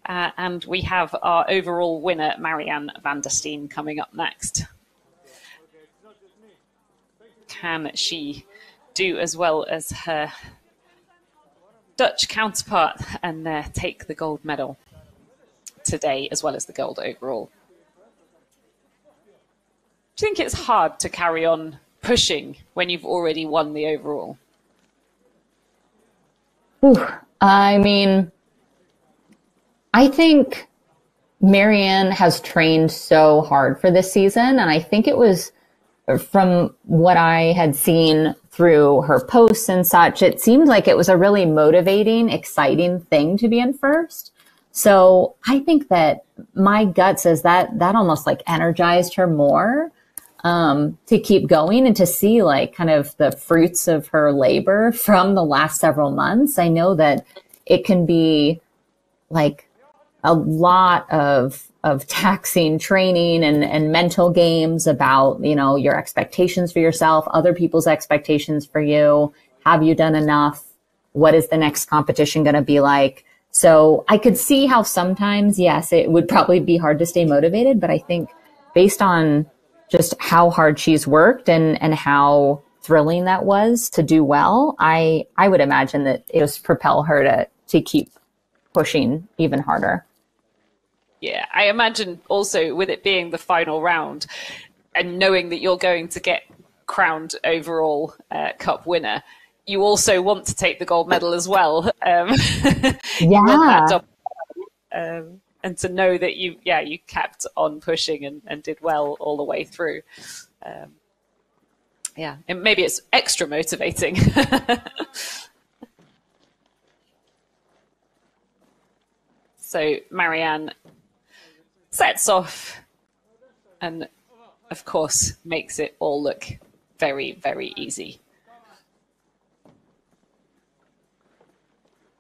Uh, and we have our overall winner, Marianne van der Steen, coming up next. Can she do as well as her Dutch counterpart and uh, take the gold medal today, as well as the gold overall? Do you think it's hard to carry on pushing when you've already won the overall? Ooh, I mean, I think Marianne has trained so hard for this season. And I think it was from what I had seen through her posts and such, it seemed like it was a really motivating, exciting thing to be in first. So I think that my gut says that that almost like energized her more um, to keep going and to see like kind of the fruits of her labor from the last several months. I know that it can be like a lot of of taxing training and, and mental games about, you know, your expectations for yourself, other people's expectations for you. Have you done enough? What is the next competition going to be like? So I could see how sometimes, yes, it would probably be hard to stay motivated, but I think based on just how hard she's worked and, and how thrilling that was to do well, I, I would imagine that it was propel her to, to keep pushing even harder. Yeah, I imagine also with it being the final round and knowing that you're going to get crowned overall uh, cup winner, you also want to take the gold medal as well. Um, yeah. Um, and to know that you, yeah, you kept on pushing and, and did well all the way through. Um, yeah, and maybe it's extra motivating. so Marianne sets off and, of course, makes it all look very, very easy.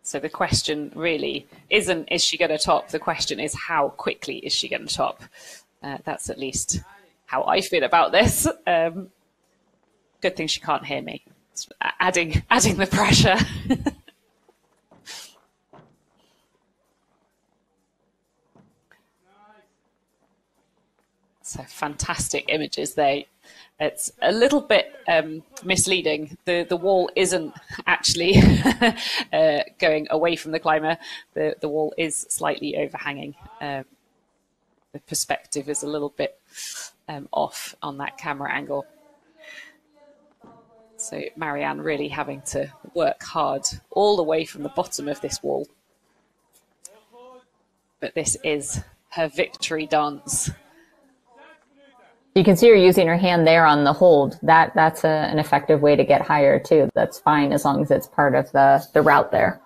So the question really isn't, is she going to top? The question is, how quickly is she going to top? Uh, that's at least how I feel about this. Um, good thing she can't hear me. It's adding, adding the pressure. So fantastic images there. It's a little bit um, misleading. The the wall isn't actually uh, going away from the climber. The the wall is slightly overhanging. Um, the perspective is a little bit um, off on that camera angle. So Marianne really having to work hard all the way from the bottom of this wall. But this is her victory dance. You can see her using her hand there on the hold. That that's a, an effective way to get higher too. That's fine as long as it's part of the the route there.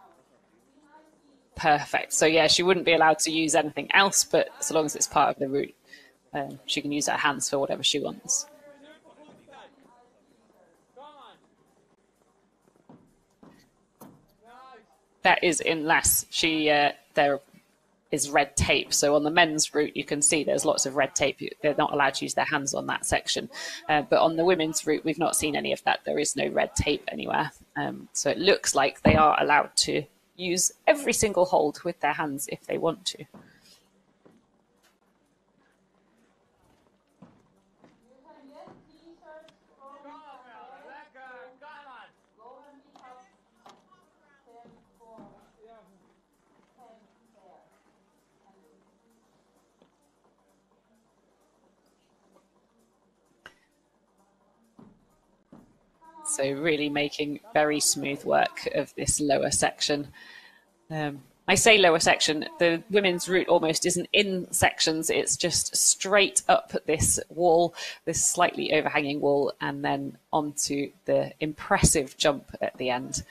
Perfect. So yeah, she wouldn't be allowed to use anything else, but so long as it's part of the route, um, she can use her hands for whatever she wants. That is in less. She uh, they're is red tape. So on the men's route, you can see there's lots of red tape. They're not allowed to use their hands on that section. Uh, but on the women's route, we've not seen any of that. There is no red tape anywhere. Um, so it looks like they are allowed to use every single hold with their hands if they want to. So really making very smooth work of this lower section. Um, I say lower section, the women's route almost isn't in sections, it's just straight up this wall, this slightly overhanging wall, and then onto the impressive jump at the end.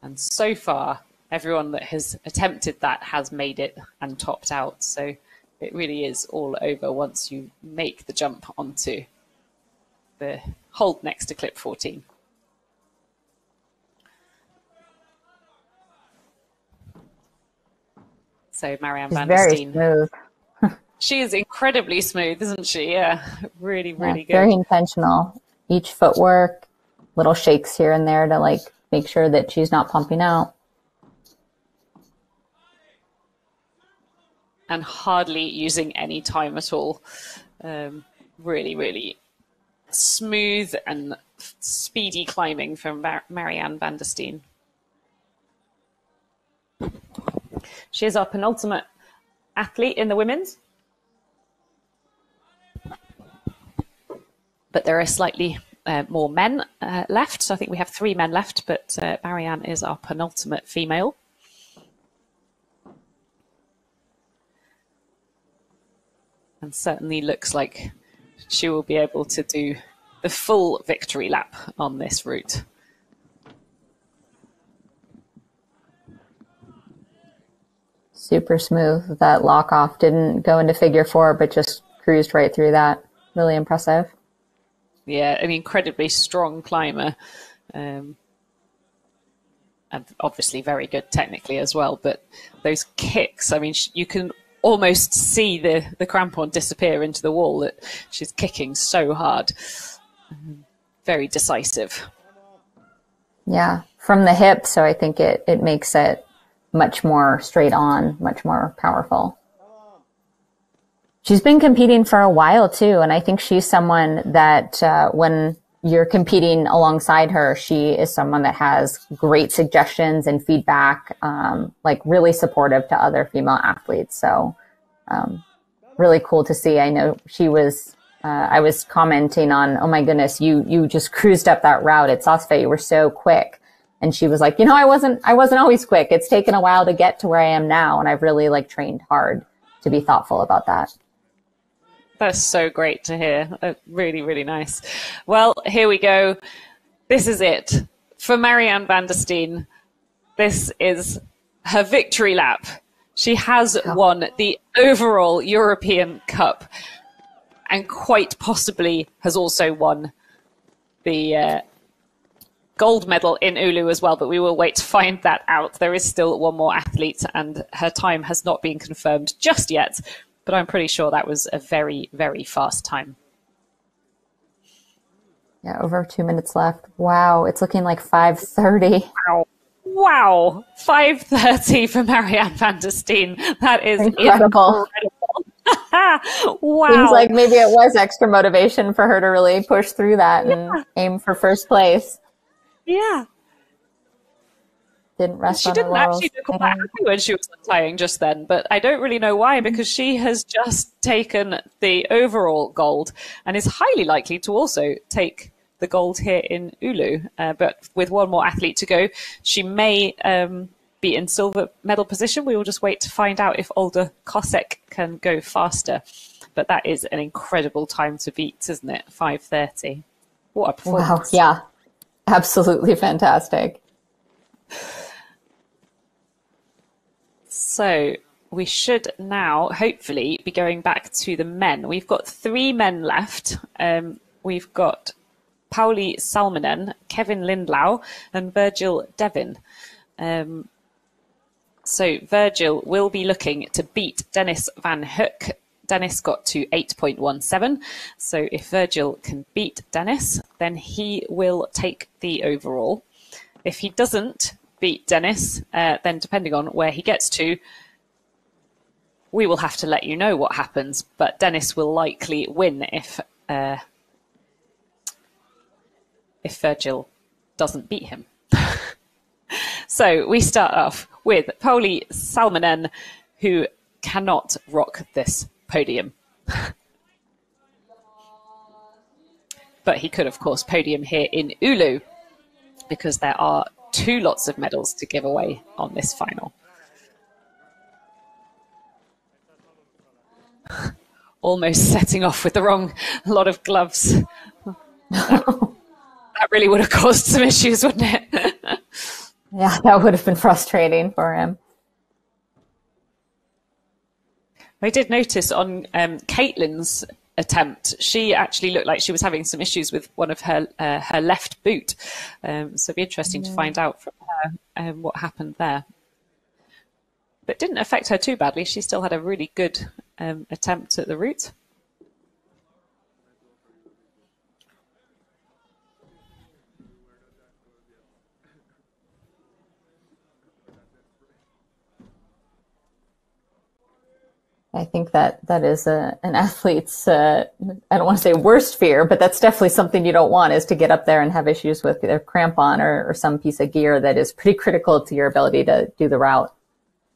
And so far, everyone that has attempted that has made it and topped out. So it really is all over once you make the jump onto the hold next to clip 14. So Marianne van der Steen. Very smooth. she is incredibly smooth, isn't she? Yeah, really, really yeah, good. Very intentional. Each footwork, little shakes here and there to like make sure that she's not pumping out. And hardly using any time at all. Um, really, really smooth and speedy climbing from Mar- Marianne van der Steen. She is our penultimate athlete in the women's. But there are slightly uh, more men uh, left. So I think we have three men left, but uh, Marianne is our penultimate female. And certainly looks like she will be able to do the full victory lap on this route. Super smooth. That lock off didn't go into figure four, but just cruised right through that. Really impressive. Yeah, an incredibly strong climber. Um, and obviously very good technically as well. But those kicks, I mean, you can almost see the, the crampon disappear into the wall that she's kicking so hard. Very decisive. Yeah, from the hip. So I think it, it makes it much more straight on, much more powerful. She's been competing for a while too. And I think she's someone that uh, when you're competing alongside her, she is someone that has great suggestions and feedback, um, like really supportive to other female athletes. So, um, really cool to see. I know she was, uh, I was commenting on, oh my goodness, you, you just cruised up that route at Saas-Fee. You were so quick. And she was like, you know, I wasn't, I wasn't always quick. It's taken a while to get to where I am now. And I've really like trained hard to be thoughtful about that. That's so great to hear. Uh, really, really nice. Well, here we go. This is it for Marianne van der Steen. This is her victory lap. She has won the overall European Cup and quite possibly has also won the uh, gold medal in Oulu as well, but we will wait to find that out. There is still one more athlete and her time has not been confirmed just yet, but I'm pretty sure that was a very, very fast time. Yeah, over two minutes left. Wow, it's looking like 5.30. Wow. Wow. 5.30 for Marianne van der Steen. That is incredible. incredible. wow. Seems like maybe it was extra motivation for her to really push through that and yeah. aim for first place. Yeah didn't rest she didn't actually look that happy when she was playing just then but i don't really know why because she has just taken the overall gold and is highly likely to also take the gold here in Oulu. Uh, but with one more athlete to go, she may um, be in silver medal position. We will just wait to find out if Olga Kosek can go faster. But that is an incredible time to beat, isn't it? 5.30. What a performance. Wow, yeah. Absolutely fantastic. So we should now hopefully be going back to the men. We've got three men left. Um, we've got Pauli Salminen, Kevin Lindlau, and Virgil Devin. Um, So Virgil will be looking to beat Dennis Van Hoek. Dennis got to 8.17. So if Virgil can beat Dennis, then he will take the overall. If he doesn't beat Dennis, uh, then depending on where he gets to, we will have to let you know what happens. But Dennis will likely win if uh, if Virgil doesn't beat him. so we start off with Pauli Salminen, who cannot rock this podium. but he could, of course, podium here in Oulu because there are two lots of medals to give away on this final. Almost setting off with the wrong lot of gloves. that really would have caused some issues, wouldn't it? yeah, that would have been frustrating for him. I did notice on um, Caitlin's attempt, she actually looked like she was having some issues with one of her uh, her left boot. Um, so it'd be interesting to find out from her um, what happened there. But it didn't affect her too badly. She still had a really good um, attempt at the route. I think that that is a, an athlete's, uh, I don't want to say worst fear, but that's definitely something you don't want is to get up there and have issues with either crampon or, or some piece of gear that is pretty critical to your ability to do the route.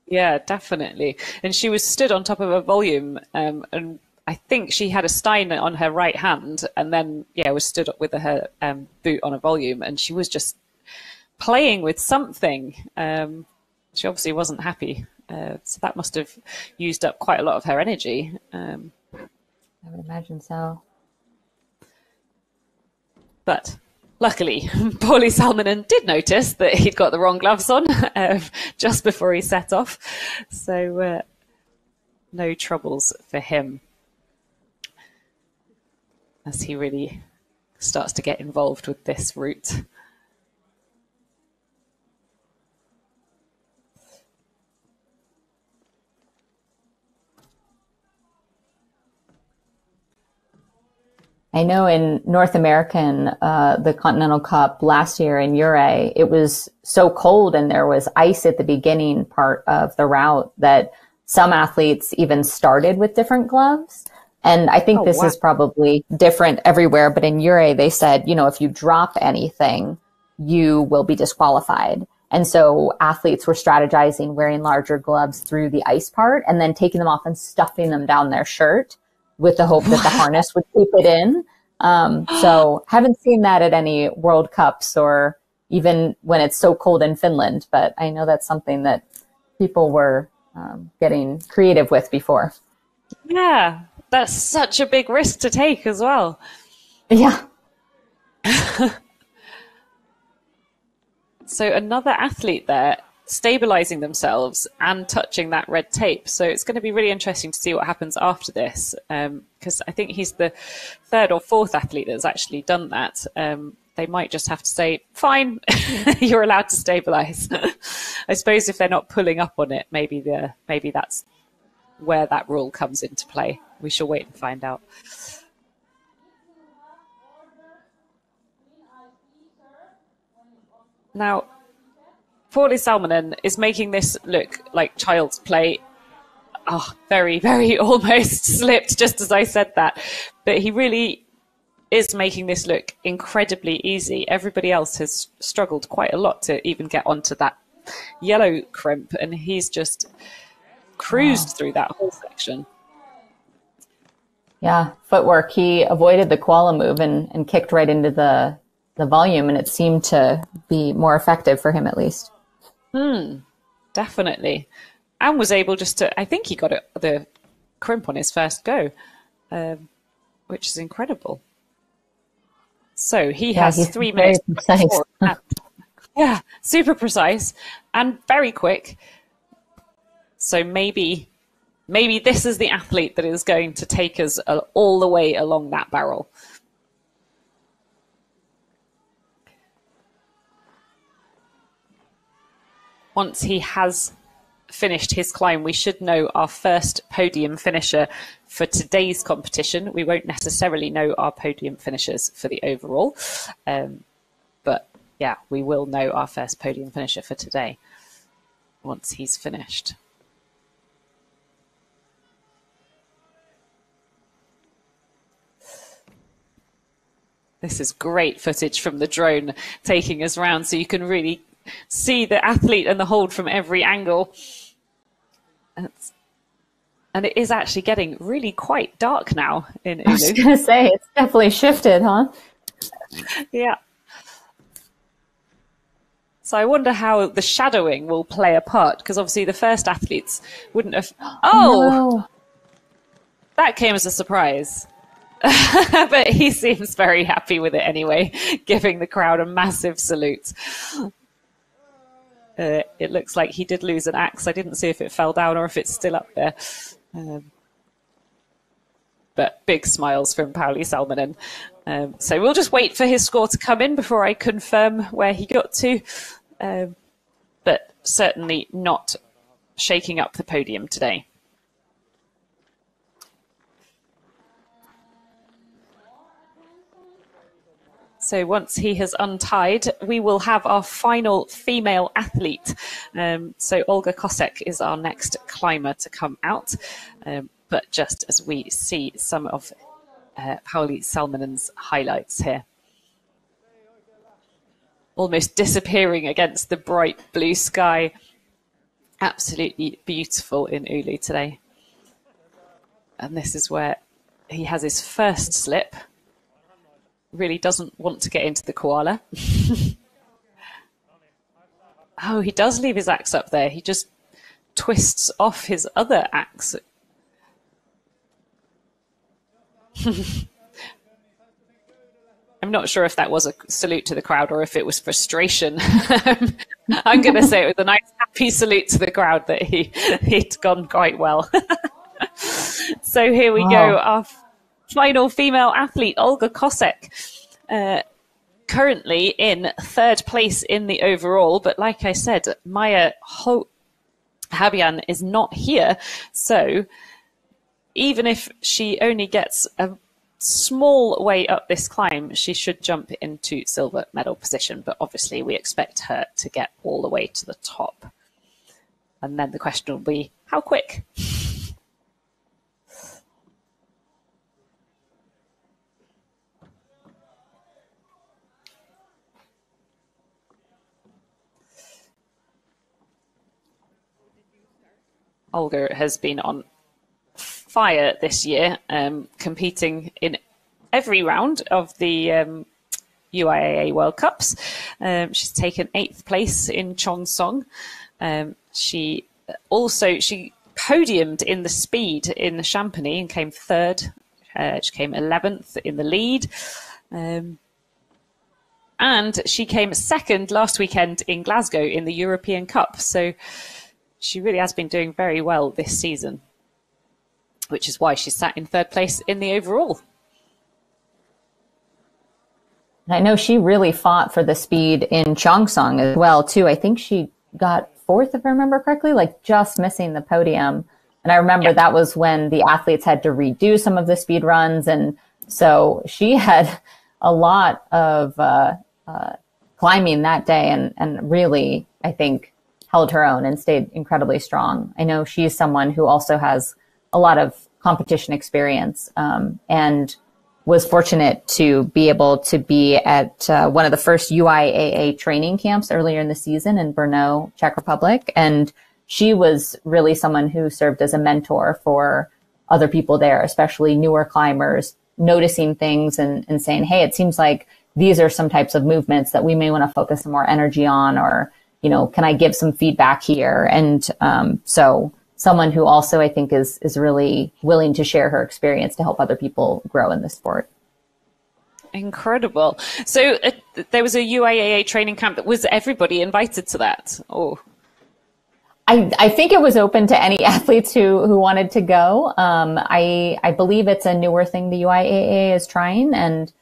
Yeah, definitely. And she was stood on top of a volume, um, and I think she had a stein on her right hand, and then yeah, was stood up with her um, boot on a volume, and she was just playing with something. Um, she obviously wasn't happy uh, so that must have used up quite a lot of her energy. Um, I would imagine so. But luckily, Pauli Salminen did notice that he'd got the wrong gloves on uh, just before he set off. So uh, no troubles for him as he really starts to get involved with this route. I know in North American, uh, the Continental Cup last year in Ouray, it was so cold and there was ice at the beginning part of the route that some athletes even started with different gloves. And I think oh, this wow. is probably different everywhere, but in Ouray, they said, you know, if you drop anything, you will be disqualified. And so athletes were strategizing wearing larger gloves through the ice part and then taking them off and stuffing them down their shirt with the hope that the harness would keep it in. Um, so haven't seen that at any World Cups or even when it's so cold in Finland, but I know that's something that people were um, getting creative with before. Yeah, that's such a big risk to take as well. Yeah. so another athlete there stabilizing themselves and touching that red tape. So it's going to be really interesting to see what happens after this, because um, I think he's the third or fourth athlete that's actually done that. Um, they might just have to say, "Fine, you're allowed to stabilize." I suppose if they're not pulling up on it, maybe the maybe that's where that rule comes into play. We shall wait and find out. Now, Pauli Salminen is making this look like child's play. Oh, very, very almost slipped just as I said that. But he really is making this look incredibly easy. Everybody else has struggled quite a lot to even get onto that yellow crimp, and he's just cruised wow. through that whole section. Yeah, footwork. He avoided the koala move and, and kicked right into the the volume, and it seemed to be more effective for him at least. Hmm, definitely. And was able just to, I think he got it, the crimp on his first go, um, which is incredible. So he yeah, has three minutes. yeah, super precise and very quick. So maybe, maybe this is the athlete that is going to take us all the way along that barrel. Once he has finished his climb, we should know our first podium finisher for today's competition. We won't necessarily know our podium finishers for the overall, um, but yeah, we will know our first podium finisher for today once he's finished. This is great footage from the drone taking us round so you can really see the athlete and the hold from every angle. and it is actually getting really quite dark now in Oulu. I was going to say, it's definitely shifted, huh? yeah. So I wonder how the shadowing will play a part because obviously the first athletes wouldn't have. Oh, oh, no. that came as a surprise. but he seems very happy with it anyway, giving the crowd a massive salute. Uh, it looks like he did lose an axe. I didn't see if it fell down or if it's still up there. Um, but big smiles from Pauli Salminen. Um, so we'll just wait for his score to come in before I confirm where he got to. Um, but certainly not shaking up the podium today. So once he has untied, we will have our final female athlete. Um, so Olga Kosek is our next climber to come out. Um, but just as we see some of uh, Pauli Salminen's highlights here. Almost disappearing against the bright blue sky. Absolutely beautiful in Oulu today. And this is where he has his first slip really doesn't want to get into the koala. oh, he does leave his axe up there. He just twists off his other axe. I'm not sure if that was a salute to the crowd or if it was frustration. I'm going to say it was a nice, happy salute to the crowd that he he'd gone quite well. so here we wow. go. Our final female athlete, Olga Kosek, uh, currently in third place in the overall. But like I said, Maya Ho- Habian is not here. So even if she only gets a small way up this climb, she should jump into silver medal position. But obviously, we expect her to get all the way to the top. And then the question will be how quick? Olga has been on fire this year, um, competing in every round of the um, UIAA World Cups. Um, she's taken eighth place in Cheongsong. Um, she also she podiumed in the speed in the Champagny and came third. Uh, she came eleventh in the lead. Um, and she came second last weekend in Glasgow in the European Cup. So she really has been doing very well this season, which is why she sat in third place in the overall. I know she really fought for the speed in Cheongsong as well, too. I think she got fourth, if I remember correctly, like just missing the podium. And I remember that was when the athletes had to redo some of the speed runs. And so she had a lot of uh, uh, climbing that day and, and really, I think, held her own and stayed incredibly strong. I know she's someone who also has a lot of competition experience um, and was fortunate to be able to be at uh, one of the first UIAA training camps earlier in the season in Brno, Czech Republic. And she was really someone who served as a mentor for other people there, especially newer climbers, noticing things and, and saying, Hey, it seems like these are some types of movements that we may want to focus some more energy on or you know, can I give some feedback here? And um, so someone who also I think is is really willing to share her experience to help other people grow in the sport. Incredible. So uh, there was a UIAA training camp. That was everybody invited to that? Oh. I, I think it was open to any athletes who, who wanted to go. Um, I, I believe it's a newer thing the UIAA is trying, and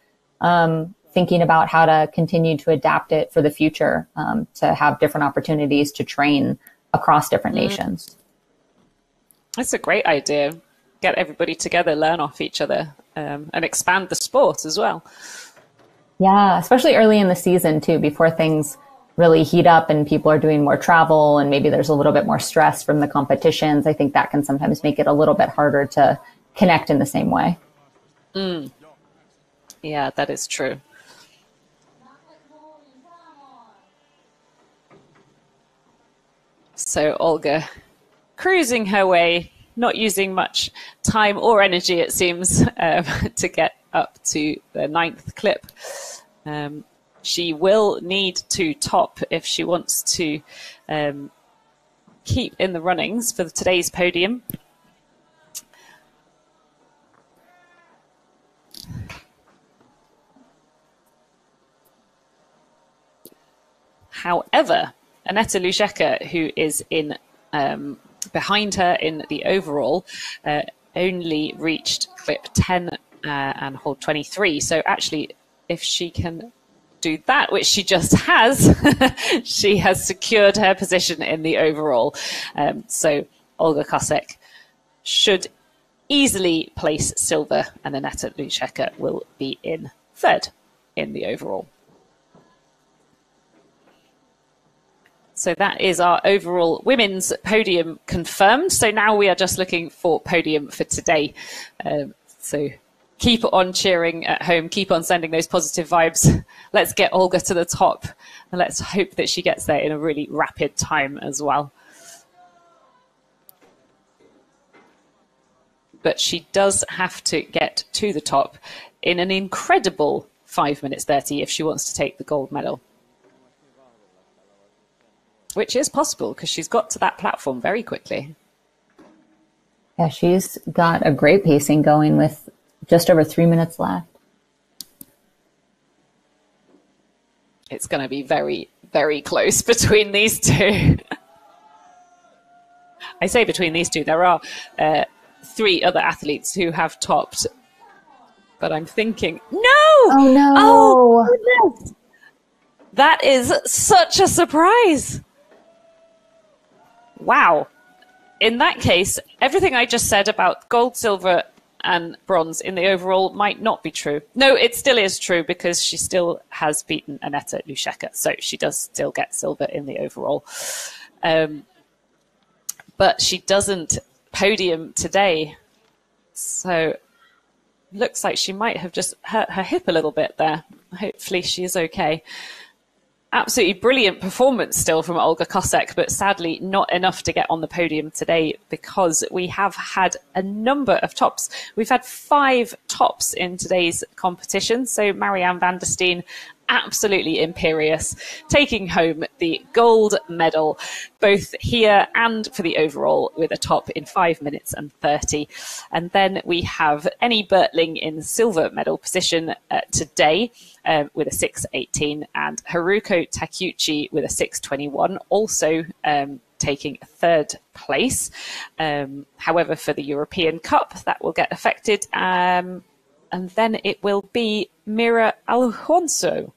um, thinking about how to continue to adapt it for the future um, to have different opportunities to train across different mm. nations. That's a great idea. Get everybody together, learn off each other, um, and expand the sport as well. Yeah, especially early in the season too, before things really heat up and people are doing more travel and maybe there's a little bit more stress from the competitions. I think that can sometimes make it a little bit harder to connect in the same way. Mm. Yeah, that is true. So Olga cruising her way, not using much time or energy, it seems, um, to get up to the ninth clip. Um, she will need to top if she wants to um, keep in the runnings for today's podium. However, Aneta Luzecka, who is in um, behind her in the overall, uh, only reached clip 10 uh, and hold 23. So actually, if she can do that, which she just has, she has secured her position in the overall. Um, so Olga Kosek should easily place silver, and Aneta Luzecka will be in third in the overall. So that is our overall women's podium confirmed. So now we are just looking for podium for today. Um, so keep on cheering at home, keep on sending those positive vibes. Let's get Olga to the top and let's hope that she gets there in a really rapid time as well. But she does have to get to the top in an incredible 5 minutes 30 if she wants to take the gold medal which is possible because she's got to that platform very quickly. Yeah, she's got a great pacing going with just over three minutes left. It's going to be very, very close between these two. I say between these two, there are uh, three other athletes who have topped, but I'm thinking, no! Oh no! Oh, goodness! That is such a surprise wow. In that case, everything I just said about gold, silver, and bronze in the overall might not be true. No, it still is true because she still has beaten Aneta Luzecka, so she does still get silver in the overall. Um, but she doesn't podium today, so looks like she might have just hurt her hip a little bit there. Hopefully, she is okay absolutely brilliant performance still from Olga Kosek, but sadly not enough to get on the podium today because we have had a number of tops. We've had five tops in today's competition. So Marianne van der Steen absolutely imperious, taking home the gold medal, both here and for the overall, with a top in five minutes and 30. And then we have Annie Bertling in silver medal position uh, today. Um, with a 6.18 and Haruko Takeuchi with a 6.21 also um, taking third place. Um, however, for the European Cup, that will get affected. Um, and then it will be Mira Alfonso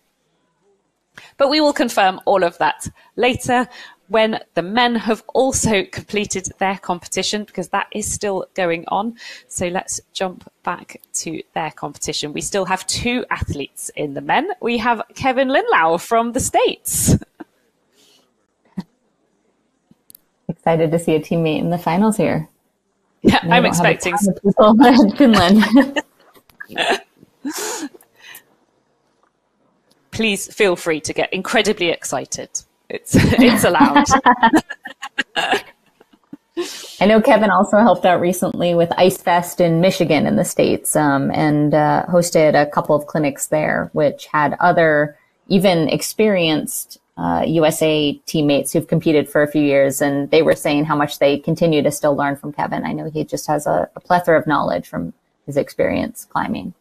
but we will confirm all of that later when the men have also completed their competition because that is still going on. So let's jump back to their competition. We still have two athletes in the men. We have Kevin Lindlau from the States. Excited to see a teammate in the finals here. Yeah, I'm expecting Finland. Please feel free to get incredibly excited. It's it's allowed. I know Kevin also helped out recently with Ice Fest in Michigan in the States um, and uh, hosted a couple of clinics there, which had other even experienced uh, USA teammates who've competed for a few years. And they were saying how much they continue to still learn from Kevin. I know he just has a, a plethora of knowledge from his experience climbing.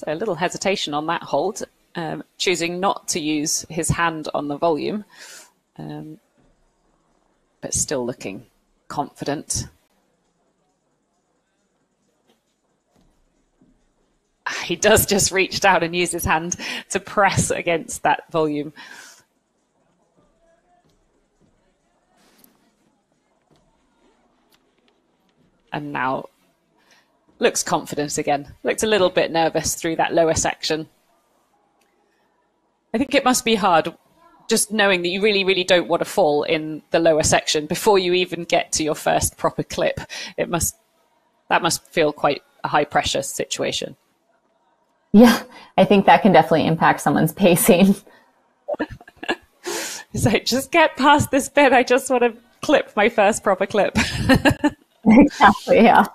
So a little hesitation on that hold, um, choosing not to use his hand on the volume, um, but still looking confident. He does just reach down and use his hand to press against that volume. And now looks confident again. Looked a little bit nervous through that lower section. I think it must be hard just knowing that you really, really don't want to fall in the lower section before you even get to your first proper clip. It must that must feel quite a high pressure situation. Yeah, I think that can definitely impact someone's pacing. so just get past this bit. I just want to clip my first proper clip. exactly, yeah.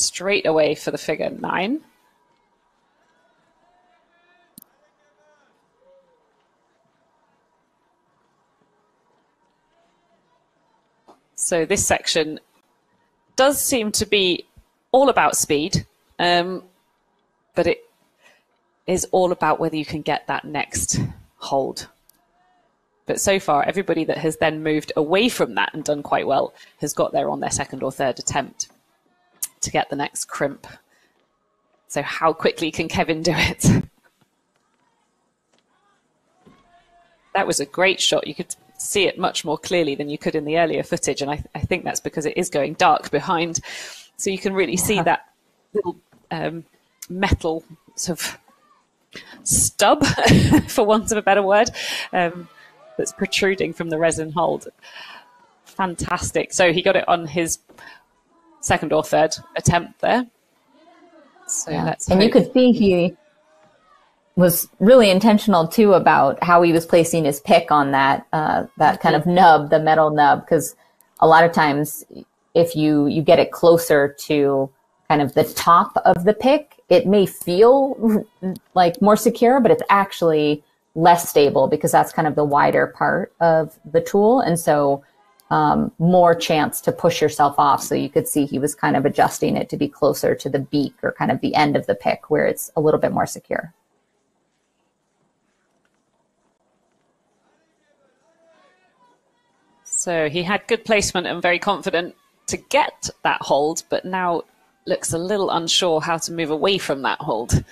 Straight away for the figure nine. So this section does seem to be all about speed, um, but it is all about whether you can get that next hold. But so far, everybody that has then moved away from that and done quite well has got there on their second or third attempt to get the next crimp. So how quickly can Kevin do it? that was a great shot. You could see it much more clearly than you could in the earlier footage. And I, I think that's because it is going dark behind. So you can really see yeah. that little um, metal sort of stub, for want of a better word, um, that's protruding from the resin hold. Fantastic. So he got it on his second or third attempt there. So yeah. let's and hope. you could see he was really intentional too about how he was placing his pick on that uh, that kind of nub, the metal nub, because a lot of times if you you get it closer to kind of the top of the pick, it may feel like more secure, but it's actually less stable because that's kind of the wider part of the tool, and so um, more chance to push yourself off. So you could see he was kind of adjusting it to be closer to the beak or kind of the end of the pick where it's a little bit more secure. So he had good placement and very confident to get that hold, but now looks a little unsure how to move away from that hold.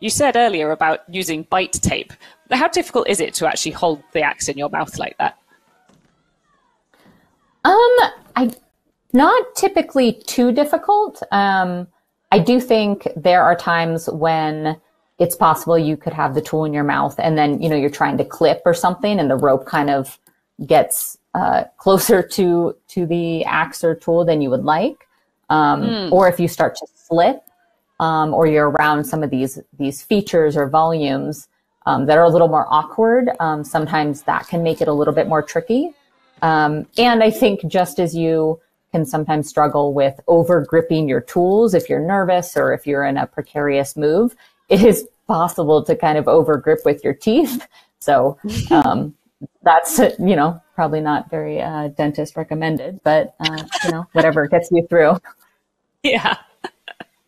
You said earlier about using bite tape. How difficult is it to actually hold the axe in your mouth like that? Um, I not typically too difficult. Um, I do think there are times when it's possible you could have the tool in your mouth and then, you know, you're trying to clip or something and the rope kind of gets uh, closer to, to the axe or tool than you would like. Um, mm. Or if you start to slip um, or you're around some of these, these features or volumes um, that are a little more awkward, um, sometimes that can make it a little bit more tricky. Um, and I think just as you can sometimes struggle with over gripping your tools if you're nervous or if you're in a precarious move, it is possible to kind of over grip with your teeth. So um, that's you know probably not very uh, dentist recommended, but uh, you know whatever gets you through. Yeah.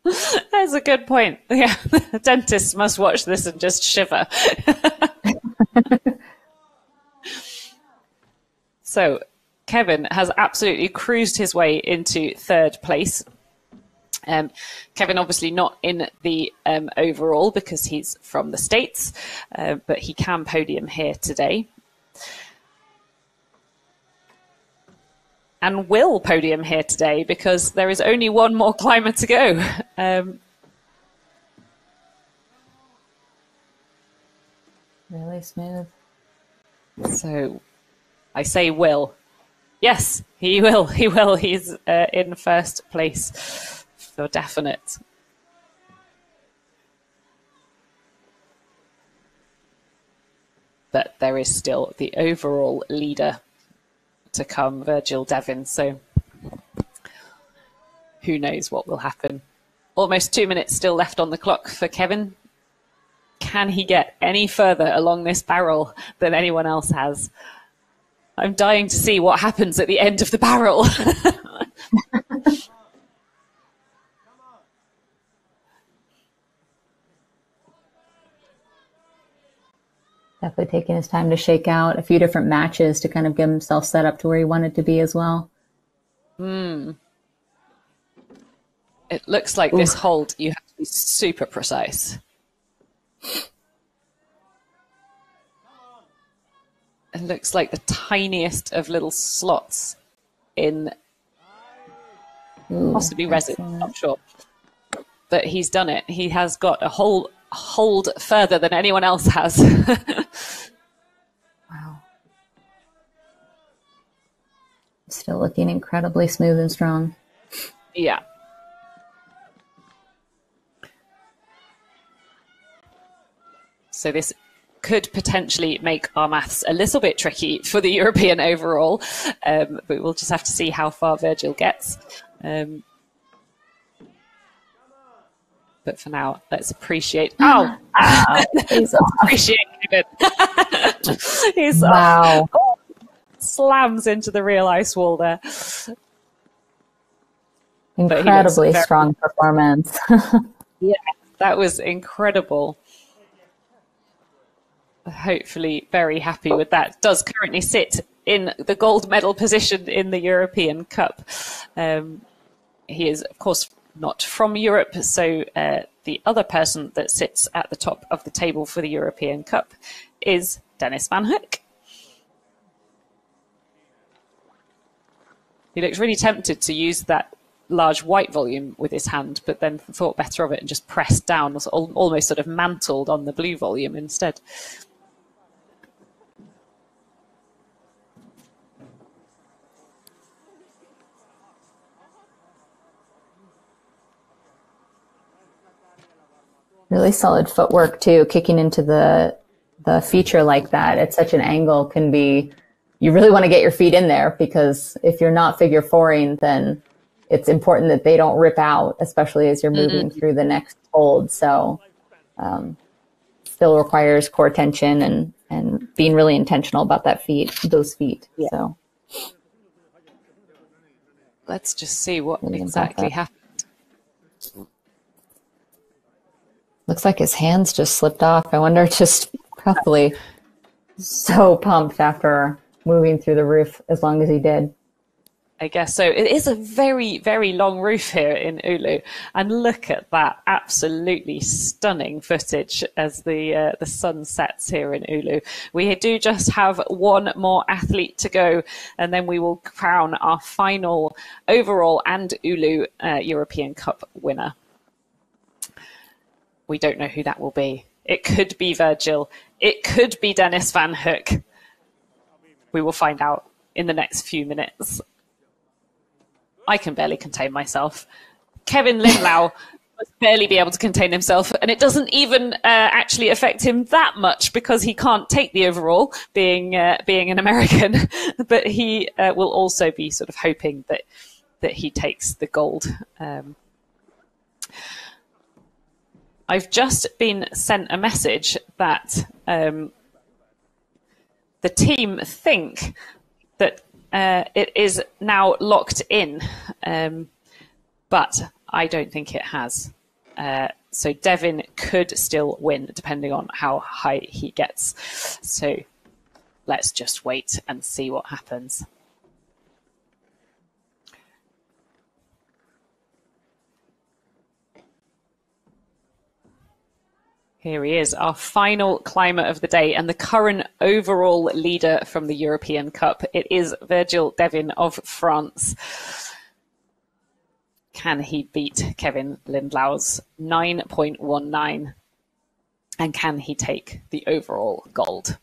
That's a good point. Yeah, dentists must watch this and just shiver. so, Kevin has absolutely cruised his way into third place um, Kevin, obviously not in the um, overall because he's from the States, uh, but he can podium here today. And will podium here today because there is only one more climber to go. Um, really smooth. So I say will. Yes, he will. He will. He's uh, in first place for definite. But there is still the overall leader to come, Virgil Devin. So who knows what will happen. Almost two minutes still left on the clock for Kevin. Can he get any further along this barrel than anyone else has? I'm dying to see what happens at the end of the barrel. Definitely taking his time to shake out a few different matches to kind of get himself set up to where he wanted to be as well. Hmm. It looks like Oof. this hold you have to be super precise. It looks like the tiniest of little slots in Ooh, possibly resin, not sure. But he's done it. He has got a whole hold further than anyone else has. Still looking incredibly smooth and strong. Yeah. So this could potentially make our maths a little bit tricky for the European overall, um, but we'll just have to see how far Virgil gets. Um, but for now, let's appreciate. Oh, he's appreciate it. he's wow. Oh, slams into the real ice wall there. Incredibly very, strong performance. yeah, that was incredible hopefully very happy with that. Does currently sit in the gold medal position in the European Cup. Um, he is, of course, not from Europe, so uh, the other person that sits at the top of the table for the European Cup is Dennis Van Hoek. He looks really tempted to use that large white volume with his hand, but then thought better of it and just pressed down, almost sort of mantled on the blue volume instead. Really solid footwork too, kicking into the the feature like that at such an angle can be you really want to get your feet in there because if you're not figure fouring, then it's important that they don't rip out, especially as you're moving mm-hmm. through the next hold. So um, still requires core tension and and being really intentional about that feet, those feet. Yeah. So let's just see what really exactly happened. Looks like his hands just slipped off. I wonder, just probably so pumped after moving through the roof as long as he did. I guess so. It is a very, very long roof here in Oulu, and look at that absolutely stunning footage as the uh, the sun sets here in Oulu. We do just have one more athlete to go, and then we will crown our final overall and Oulu uh, European Cup winner we don't know who that will be. It could be Virgil. It could be Dennis Van Hoek. We will find out in the next few minutes. I can barely contain myself. Kevin Lindlau must barely be able to contain himself, and it doesn't even uh, actually affect him that much because he can't take the overall, being uh, being an American. but he uh, will also be sort of hoping that that he takes the gold. Um, I've just been sent a message that um, the team think that uh, it is now locked in, um, but I don't think it has. Uh, so Devin could still win depending on how high he gets. So let's just wait and see what happens. Here he is, our final climber of the day and the current overall leader from the European Cup. It is Virgil Devin of France. Can he beat Kevin Lindlau's 9.19? And can he take the overall gold?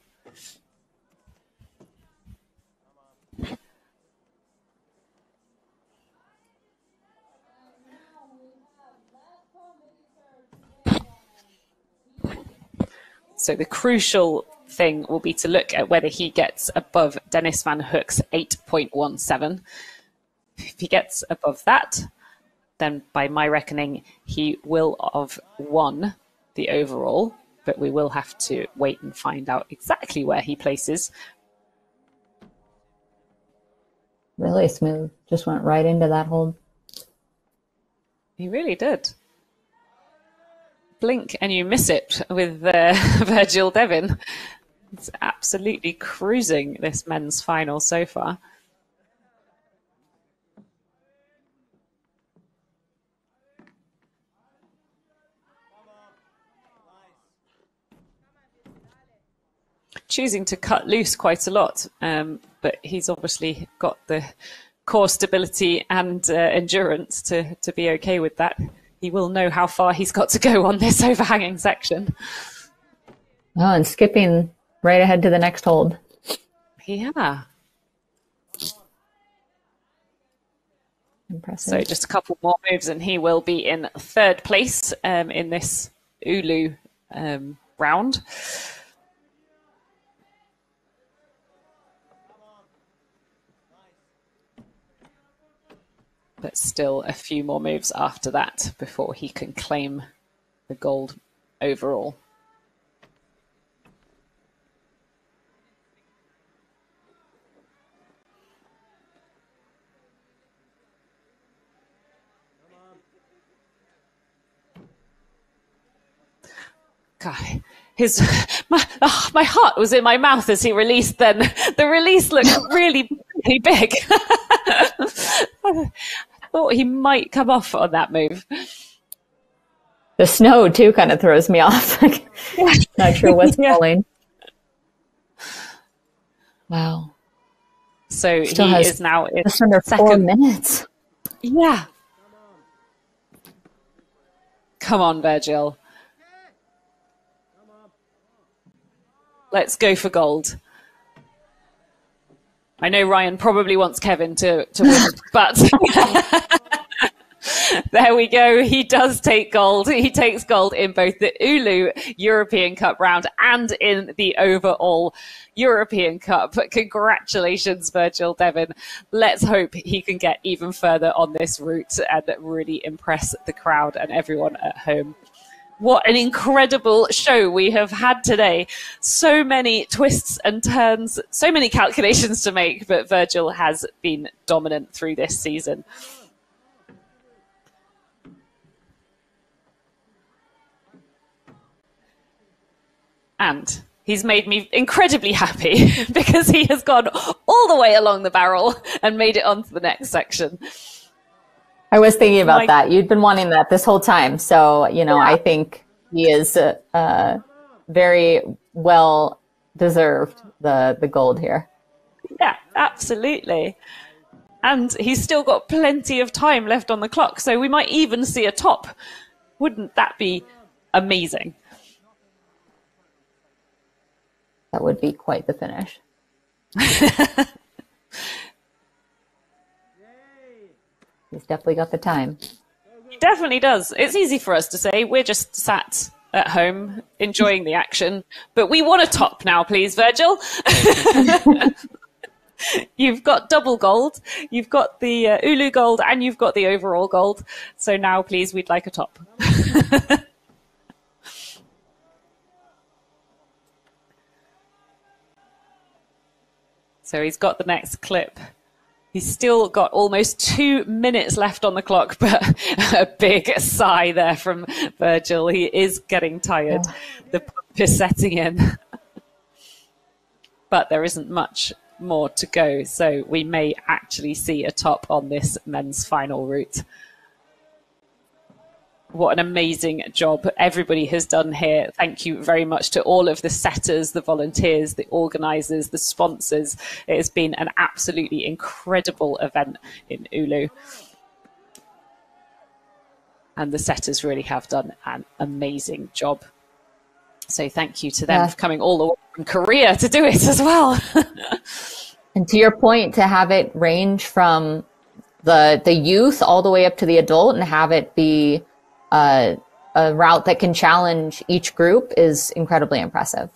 So the crucial thing will be to look at whether he gets above Dennis Van Hoek's 8.17. If he gets above that, then by my reckoning, he will have won the overall, but we will have to wait and find out exactly where he places. Really smooth. Just went right into that hold. He really did blink and you miss it with uh, Virgil Devin. It's absolutely cruising this men's final so far. choosing to cut loose quite a lot, um, but he's obviously got the core stability and uh, endurance to, to be okay with that. He will know how far he's got to go on this overhanging section. Oh, and skipping right ahead to the next hold. Yeah. Impressive. So just a couple more moves and he will be in third place um, in this Oulu um, round. But still a few more moves after that before he can claim the gold overall. God, his my oh, my heart was in my mouth as he released. Then the release looked really really big. thought he might come off on that move. The snow too kind of throws me off. Not sure what's yeah. falling. Wow. So Still he is now in just under second. four minutes. Yeah. Come on, Virgil. Let's go for gold. I know Ryan probably wants Kevin to, to win, but there we go. He does take gold. He takes gold in both the Oulu European Cup round and in the overall European Cup. Congratulations, Virgil Devin. Let's hope he can get even further on this route and really impress the crowd and everyone at home what an incredible show we have had today. So many twists and turns, so many calculations to make, but Virgil has been dominant through this season. And he's made me incredibly happy because he has gone all the way along the barrel and made it onto the next section. I was thinking about that. You'd been wanting that this whole time. So, you know, yeah. I think he is uh, uh, very well deserved the, the gold here. Yeah, absolutely. And he's still got plenty of time left on the clock. So we might even see a top. Wouldn't that be amazing? That would be quite the finish. He's definitely got the time. He definitely does. It's easy for us to say. We're just sat at home enjoying the action, but we want a top now, please, Virgil. you've got double gold, you've got the uh, Oulu gold, and you've got the overall gold. So now, please, we'd like a top. so he's got the next clip. He's still got almost two minutes left on the clock, but a big sigh there from Virgil. He is getting tired. Oh. The pump is setting in. but there isn't much more to go, so we may actually see a top on this men's final route what an amazing job everybody has done here. Thank you very much to all of the setters, the volunteers, the organisers, the sponsors. It has been an absolutely incredible event in Oulu. And the setters really have done an amazing job. So thank you to them yeah. for coming all the way from Korea to do it as well. and to your point, to have it range from the the youth all the way up to the adult and have it be a route that can challenge each group is incredibly impressive.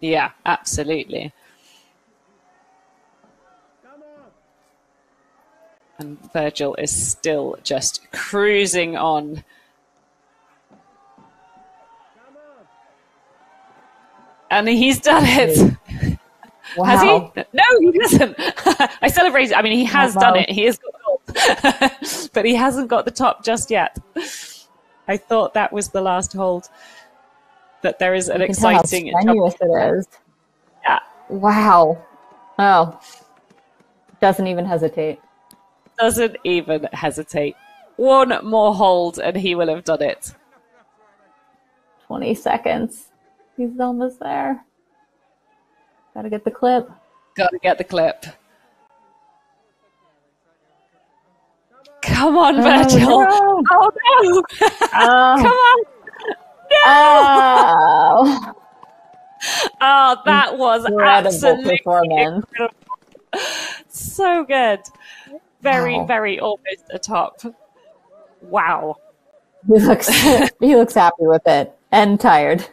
Yeah, absolutely. And Virgil is still just cruising on. And he's done it. Wow. Has he? No, he hasn't. I celebrate. I mean, he has oh, wow. done it. He has got gold, but he hasn't got the top just yet. I thought that was the last hold. That there is an exciting. How strenuous it is. Yeah. Wow. Oh. Doesn't even hesitate. Doesn't even hesitate. One more hold and he will have done it. 20 seconds. He's almost there. Gotta get the clip. Gotta get the clip. Come on, oh, Virgil. no. Oh no! Oh. Come on! No. Oh. Oh, that was Incredible absolutely performance. incredible. So good. Very, Wow. very almost a top. Wow. He looks he looks happy with it and tired.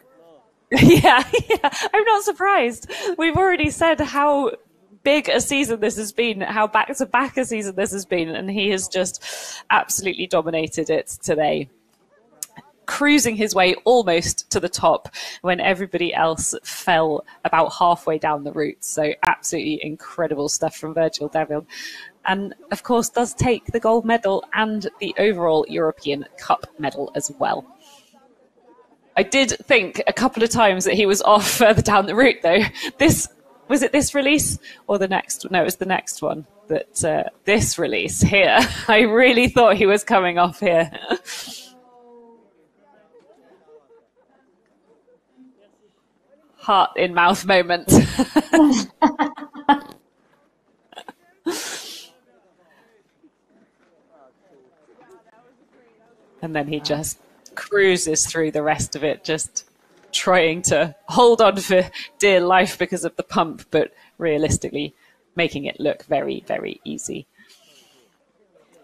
yeah, yeah. I'm not surprised. We've already said how big a season this has been, how back to back a season this has been, and he has just absolutely dominated it today. Cruising his way almost to the top when everybody else fell about halfway down the route. So, absolutely incredible stuff from Virgil Devin. And of course, does take the gold medal and the overall European Cup medal as well. I did think a couple of times that he was off further down the route, though. This was it. This release or the next? No, it was the next one. That uh, this release here. I really thought he was coming off here. Heart in mouth moment. and then he just cruises through the rest of it, just trying to hold on for dear life because of the pump, but realistically making it look very, very easy.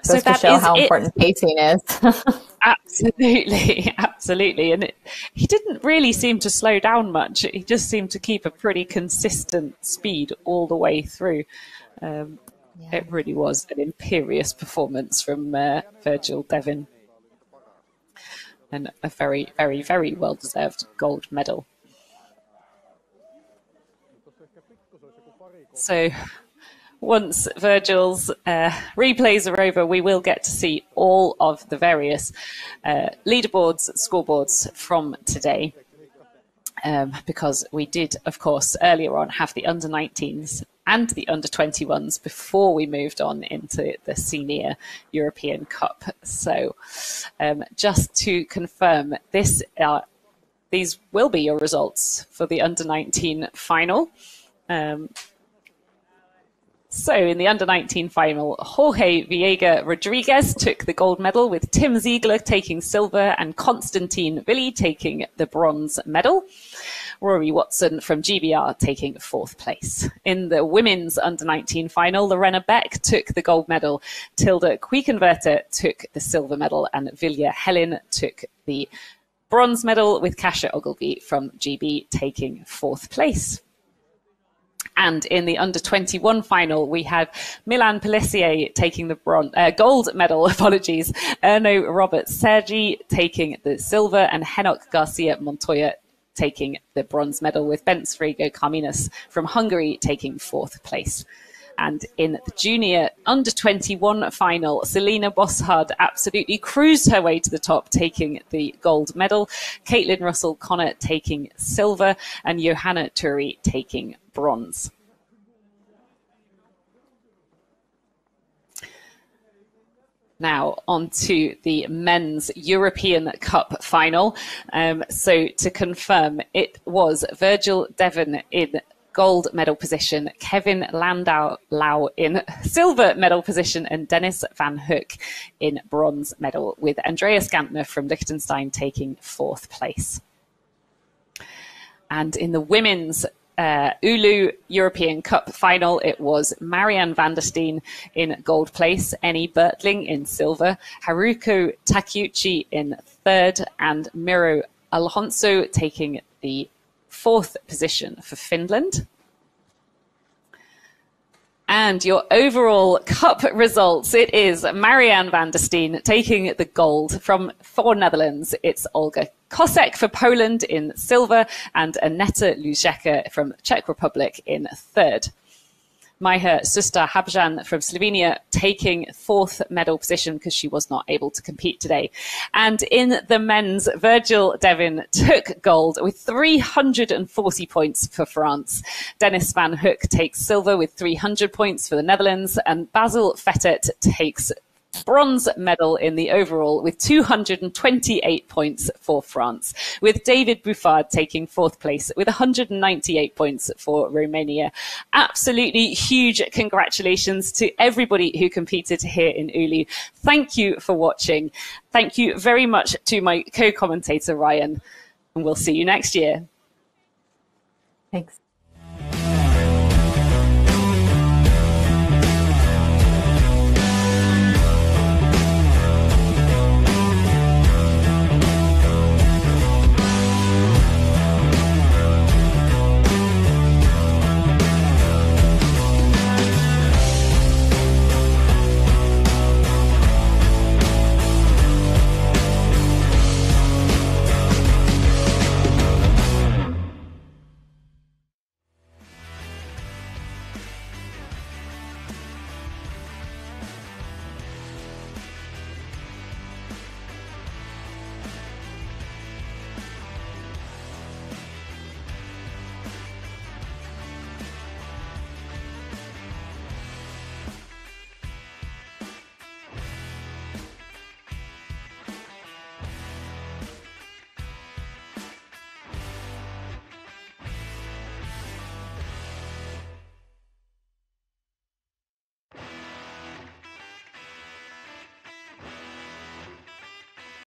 So Just to show is how it. important pacing is. Absolutely, absolutely. And it, he didn't really seem to slow down much. He just seemed to keep a pretty consistent speed all the way through. Um, It really was an imperious performance from uh, Virgil Devin. And a very, very, very well deserved gold medal. So once Virgil's uh, replays are over, we will get to see all of the various uh, leaderboards, scoreboards from today. Um, because we did, of course, earlier on have the under 19s and the under 21s before we moved on into the senior European Cup. So, um, just to confirm, this uh, these will be your results for the under 19 final. Um, so, in the under 19 final, Jorge Viega Rodriguez took the gold medal, with Tim Ziegler taking silver and Konstantin Villi taking the bronze medal. Rory Watson from GBR taking fourth place. In the women's under 19 final, Lorena Beck took the gold medal, Tilda Quickenwerter took the silver medal, and Vilja Helen took the bronze medal, with Kasia Ogilvy from GB taking fourth place. And in the under 21 final, we have Milan Pelissier taking the uh, gold medal, apologies, Erno Robert Sergi taking the silver, and Henok Garcia Montoya taking the bronze medal, with Bence Frigo Carminas from Hungary taking fourth place. And in the junior under 21 final, Selena Bosshard absolutely cruised her way to the top, taking the gold medal. Caitlin Russell Connor taking silver, and Johanna Turi taking bronze. Now on to the men's European Cup final. Um, so to confirm, it was Virgil Devin in gold medal position, Kevin Landau Lau in silver medal position, and Dennis Van Hoek in bronze medal, with Andreas Gantner from Liechtenstein taking fourth place. And in the women's uh, Oulu European Cup final, it was Marianne van der Steen in gold place, Eni Bertling in silver, Haruko Takeuchi in third, and Miro Alonso taking the fourth position for Finland. And your overall cup results, it is Marianne van der Steen taking the gold from for Netherlands. It's Olga Kosek for Poland in silver and Aneta Luzecka from Czech Republic in third. Maja sister Habjan from Slovenia taking fourth medal position because she was not able to compete today. And in the men's, Virgil Devin took gold with 340 points for France. Dennis Van Hoek takes silver with 300 points for the Netherlands and Basil Fettet takes bronze medal in the overall with 228 points for France, with David Buffard taking fourth place with 198 points for Romania. Absolutely huge congratulations to everybody who competed here in Oulu. Thank you for watching. Thank you very much to my co-commentator Ryan, and we'll see you next year. Thanks.